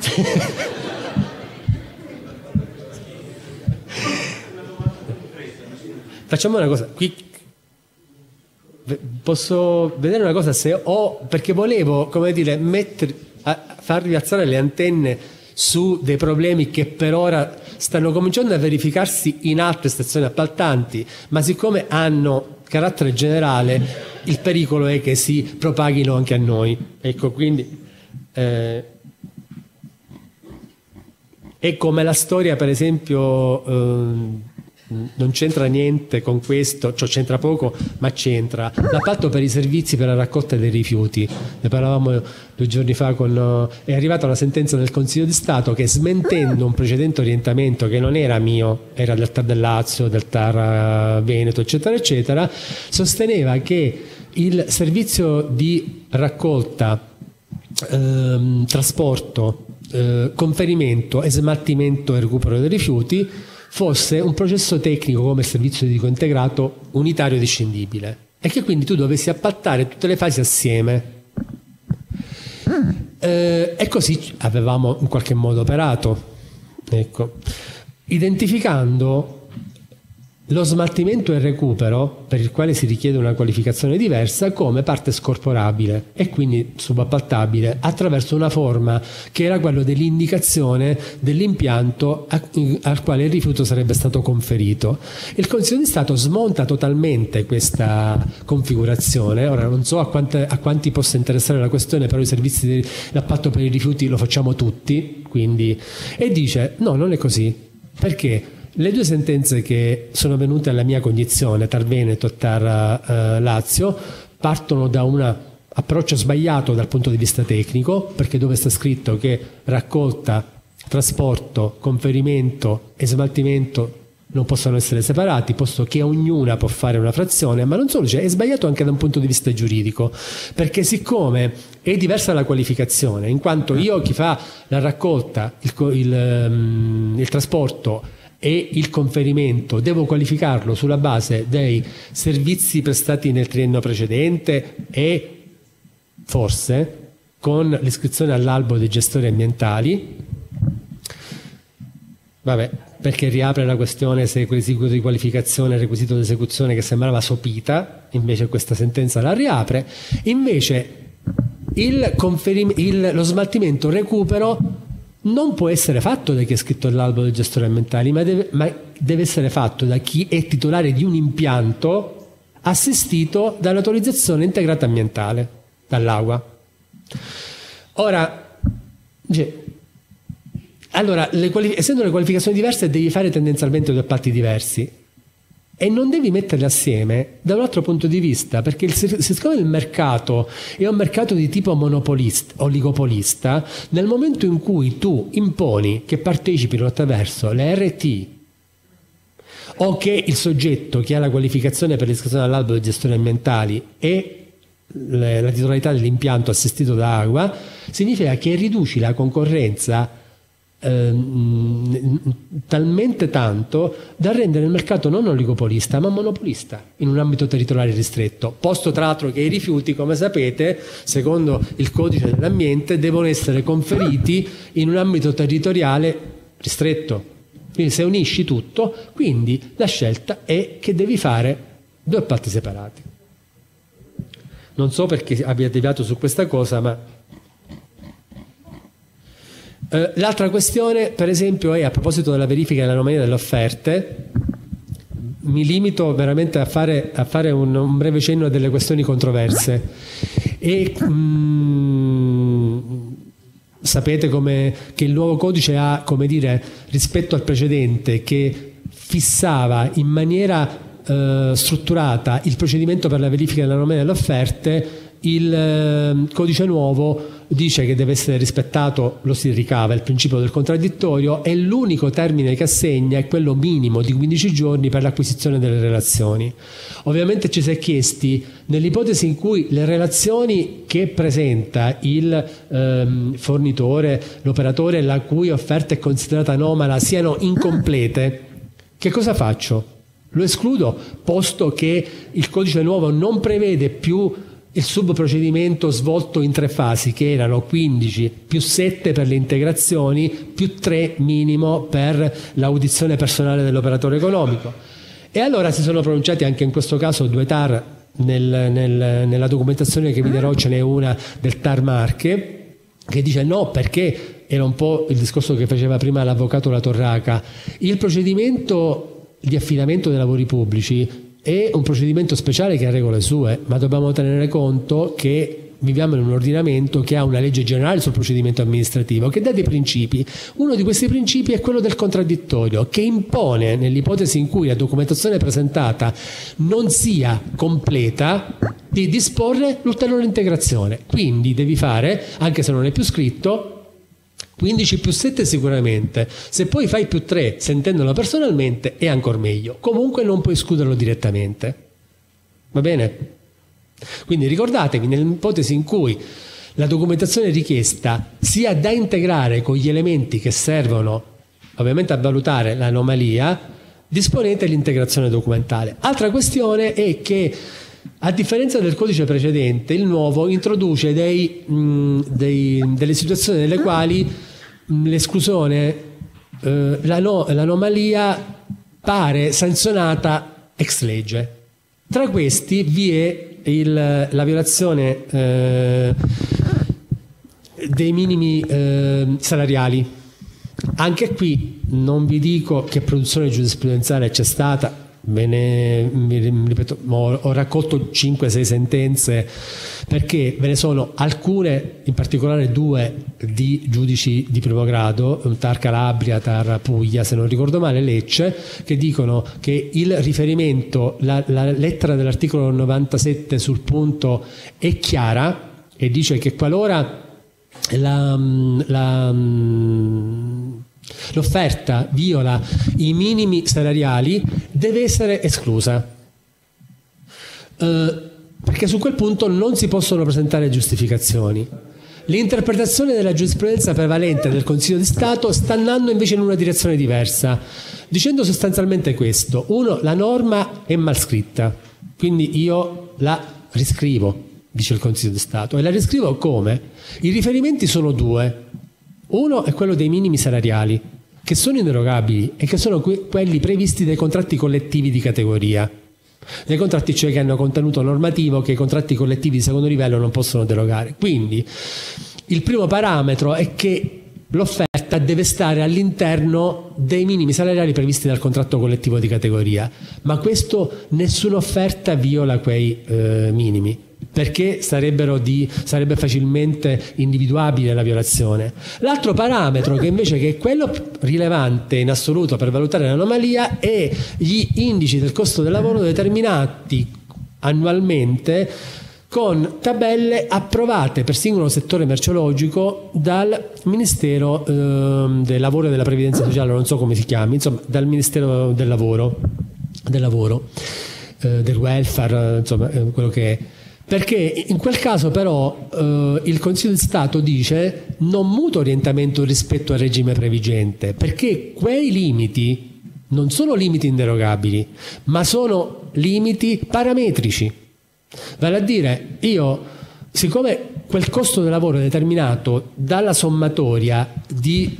[SPEAKER 1] Facciamo una cosa, qui posso vedere una cosa se ho, perché volevo, come dire, mettere, far rialzare le antenne su dei problemi che per ora stanno cominciando a verificarsi in altre stazioni appaltanti, ma siccome hanno carattere generale, il pericolo è che si propaghino anche a noi. Ecco, quindi eh, è come la storia, per esempio, eh, non c'entra niente con questo, cioè c'entra poco, ma c'entra. L'appalto per i servizi per la raccolta dei rifiuti, ne parlavamo due giorni fa, con, è arrivata una sentenza del Consiglio di Stato che smentendo un precedente orientamento che non era mio, era del TAR del Lazio, del TAR Veneto, eccetera, eccetera, sosteneva che il servizio di raccolta, ehm, trasporto, eh, conferimento, smaltimento e recupero dei rifiuti fosse un processo tecnico come servizio di integrato unitario discendibile e che quindi tu dovessi appaltare tutte le fasi assieme. Eh, e così avevamo in qualche modo operato, ecco. identificando lo smaltimento e il recupero, per il quale si richiede una qualificazione diversa, come parte scorporabile e quindi subappaltabile attraverso una forma che era quella dell'indicazione dell'impianto al quale il rifiuto sarebbe stato conferito. Il Consiglio di Stato smonta totalmente questa configurazione. Ora non so a, quante, a quanti possa interessare la questione, però i servizi dell'appalto per i rifiuti lo facciamo tutti, quindi, e dice no, non è così. Perché? Le due sentenze che sono venute alla mia cognizione, Tar Veneto e Tar eh, Lazio, partono da un approccio sbagliato dal punto di vista tecnico, perché dove sta scritto che raccolta, trasporto, conferimento e smaltimento non possono essere separati, posto che ognuna può fare una frazione, ma non solo, cioè è sbagliato anche da un punto di vista giuridico, perché siccome è diversa la qualificazione, in quanto io chi fa la raccolta, il, il, ehm, il trasporto e il conferimento devo qualificarlo sulla base dei servizi prestati nel triennio precedente e forse con l'iscrizione all'albo dei gestori ambientali. Vabbè, perché riapre la questione se requisito di qualificazione e requisito di esecuzione che sembrava sopita, invece questa sentenza la riapre. Invece il il, lo smaltimento recupero non può essere fatto da chi è scritto all'albo dei gestori ambientali, ma deve, ma deve essere fatto da chi è titolare di un impianto assistito dall'autorizzazione integrata ambientale, dall'AGUA. Ora, cioè, allora le essendo le qualificazioni diverse, devi fare tendenzialmente due appalti diversi e non devi metterle assieme da un altro punto di vista, perché il, siccome il mercato è un mercato di tipo monopolista, oligopolista, nel momento in cui tu imponi che partecipino attraverso le RT o che il soggetto che ha la qualificazione per l'iscrizione all'albo dei gestori ambientali e la titolarità dell'impianto assistito da acqua, significa che riduci la concorrenza Ehm, talmente tanto da rendere il mercato non oligopolista ma monopolista in un ambito territoriale ristretto, posto tra l'altro che i rifiuti, come sapete, secondo il codice dell'ambiente, devono essere conferiti in un ambito territoriale ristretto. Quindi se unisci tutto, quindi la scelta è che devi fare due appalti separati. Non so perché abbia deviato su questa cosa, ma eh, l'altra questione, per esempio, è a proposito della verifica dell'anomalia delle offerte. Mi limito veramente a fare, a fare un, un, breve cenno delle questioni controverse. E, mm, sapete come, che il nuovo codice ha, come dire, rispetto al precedente, che fissava in maniera eh, strutturata il procedimento per la verifica dell'anomalia delle offerte, il eh, codice nuovo dice che deve essere rispettato, lo si ricava, il principio del contraddittorio e l'unico termine che assegna è quello minimo di 15 giorni per l'acquisizione delle relazioni. Ovviamente ci si è chiesti, nell'ipotesi in cui le relazioni che presenta il ehm, fornitore, l'operatore la cui offerta è considerata anomala siano incomplete, che cosa faccio? Lo escludo, posto che il codice nuovo non prevede più il subprocedimento svolto in tre fasi, che erano 15 più 7 per le integrazioni, più 3 minimo per l'audizione personale dell'operatore economico. E allora si sono pronunciati anche in questo caso due TAR, nel, nel, nella documentazione che vi darò ce n'è una del TAR Marche, che dice no perché era un po' il discorso che faceva prima l'avvocato La Torraca, il procedimento di affidamento dei lavori pubblici è un procedimento speciale che ha regole sue, ma dobbiamo tenere conto che viviamo in un ordinamento che ha una legge generale sul procedimento amministrativo che dà dei principi. Uno di questi principi è quello del contraddittorio, che impone, nell'ipotesi in cui la documentazione presentata non sia completa, di disporre l'ulteriore integrazione. Quindi devi fare, anche se non è più scritto, 15 più 7 sicuramente, se poi fai più 3 sentendolo personalmente è ancora meglio, comunque non puoi escluderlo direttamente. Va bene? Quindi ricordatevi, nell'ipotesi in cui la documentazione richiesta sia da integrare con gli elementi che servono ovviamente a valutare l'anomalia, disponete l'integrazione documentale. Altra questione è che a differenza del codice precedente, il nuovo introduce dei, mh, dei, delle situazioni nelle quali l'esclusione, eh, l'ano, l'anomalia pare sanzionata ex legge. Tra questi vi è il, la violazione eh, dei minimi eh, salariali. Anche qui non vi dico che produzione giurisprudenziale c'è stata, ne, ripeto, ho, ho raccolto 5-6 sentenze perché ve ne sono alcune, in particolare due di giudici di primo grado, Tar Calabria, Tar Puglia, se non ricordo male, Lecce, che dicono che il riferimento, la, la lettera dell'articolo 97 sul punto è chiara e dice che qualora la, la l'offerta viola i minimi salariali, deve essere esclusa. Eh, perché su quel punto non si possono presentare giustificazioni. L'interpretazione della giurisprudenza prevalente del Consiglio di Stato sta andando invece in una direzione diversa, dicendo sostanzialmente questo. Uno, la norma è mal scritta, quindi io la riscrivo, dice il Consiglio di Stato. E la riscrivo come? I riferimenti sono due. Uno è quello dei minimi salariali, che sono inderogabili e che sono que- quelli previsti dai contratti collettivi di categoria. Dei contratti cioè che hanno contenuto normativo che i contratti collettivi di secondo livello non possono derogare. Quindi il primo parametro è che l'offerta deve stare all'interno dei minimi salariali previsti dal contratto collettivo di categoria, ma questo nessuna offerta viola quei eh, minimi perché di, sarebbe facilmente individuabile la violazione. L'altro parametro che invece che è quello rilevante in assoluto per valutare l'anomalia è gli indici del costo del lavoro determinati annualmente con tabelle approvate per singolo settore merceologico dal Ministero eh, del Lavoro e della Previdenza Sociale, non so come si chiami, insomma dal Ministero del Lavoro, del, lavoro, eh, del welfare, insomma eh, quello che è. Perché in quel caso però eh, il Consiglio di Stato dice non muta orientamento rispetto al regime previgente, perché quei limiti non sono limiti inderogabili, ma sono limiti parametrici. Vale a dire, io, siccome quel costo del lavoro è determinato dalla sommatoria di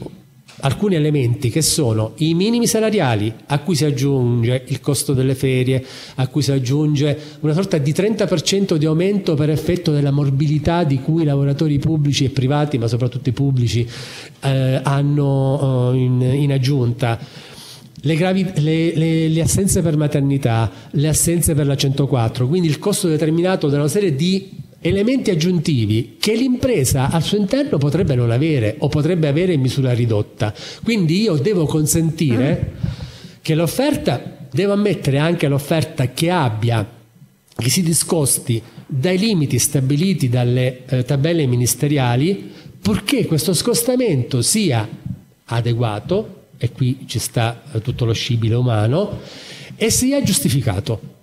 [SPEAKER 1] alcuni elementi che sono i minimi salariali a cui si aggiunge il costo delle ferie, a cui si aggiunge una sorta di 30% di aumento per effetto della morbilità di cui i lavoratori pubblici e privati, ma soprattutto i pubblici, eh, hanno eh, in, in, aggiunta. Le, gravi, le, le, le, assenze per maternità, le assenze per la 104, quindi il costo determinato da una serie di elementi aggiuntivi che l'impresa al suo interno potrebbe non avere o potrebbe avere in misura ridotta. Quindi io devo consentire che l'offerta, devo ammettere anche l'offerta che abbia, che si discosti dai limiti stabiliti dalle eh, tabelle ministeriali, purché questo scostamento sia adeguato, e qui ci sta eh, tutto lo scibile umano, e sia giustificato.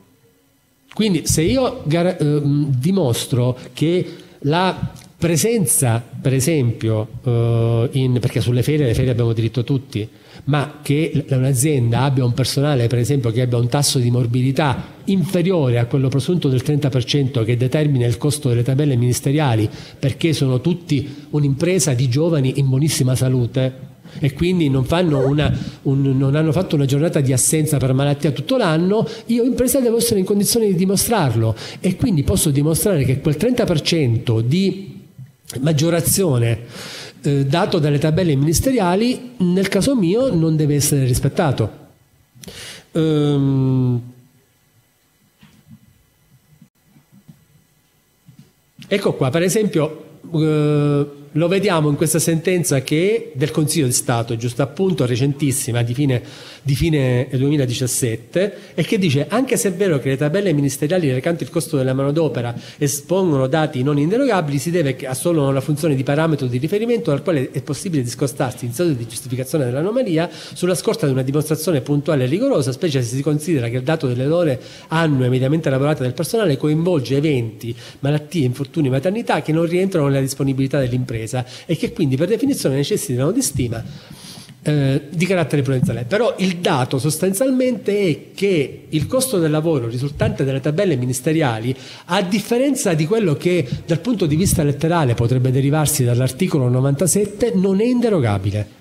[SPEAKER 1] Quindi se io gar- eh, dimostro che la presenza, per esempio, eh, in, perché sulle ferie, le ferie abbiamo diritto tutti, ma che un'azienda abbia un personale, per esempio, che abbia un tasso di morbidità inferiore a quello presunto del 30% che determina il costo delle tabelle ministeriali, perché sono tutti un'impresa di giovani in buonissima salute, e quindi non, una, un, non, hanno fatto una giornata di assenza per malattia tutto l'anno, io impresa devo essere in condizione di dimostrarlo e quindi posso dimostrare che quel 30% di maggiorazione eh, dato dalle tabelle ministeriali nel caso mio non deve essere rispettato. Ehm, ecco qua, per esempio, eh, lo vediamo in questa sentenza che del Consiglio di Stato, giusto appunto, recentissima, di fine, di fine 2017, e che dice anche se è vero che le tabelle ministeriali recanti il costo della manodopera espongono dati non inderogabili, si deve a solo una funzione di parametro di riferimento dal quale è possibile discostarsi in sede di giustificazione dell'anomalia sulla scorta di una dimostrazione puntuale e rigorosa, specie se si considera che il dato delle ore annue mediamente lavorate del personale coinvolge eventi, malattie, infortuni, maternità che non rientrano nella disponibilità dell'impresa impresa e che quindi per definizione necessitano di stima eh, di carattere prudenziale. Però il dato sostanzialmente è che il costo del lavoro risultante dalle tabelle ministeriali, a differenza di quello che dal punto di vista letterale potrebbe derivarsi dall'articolo 97, non è inderogabile.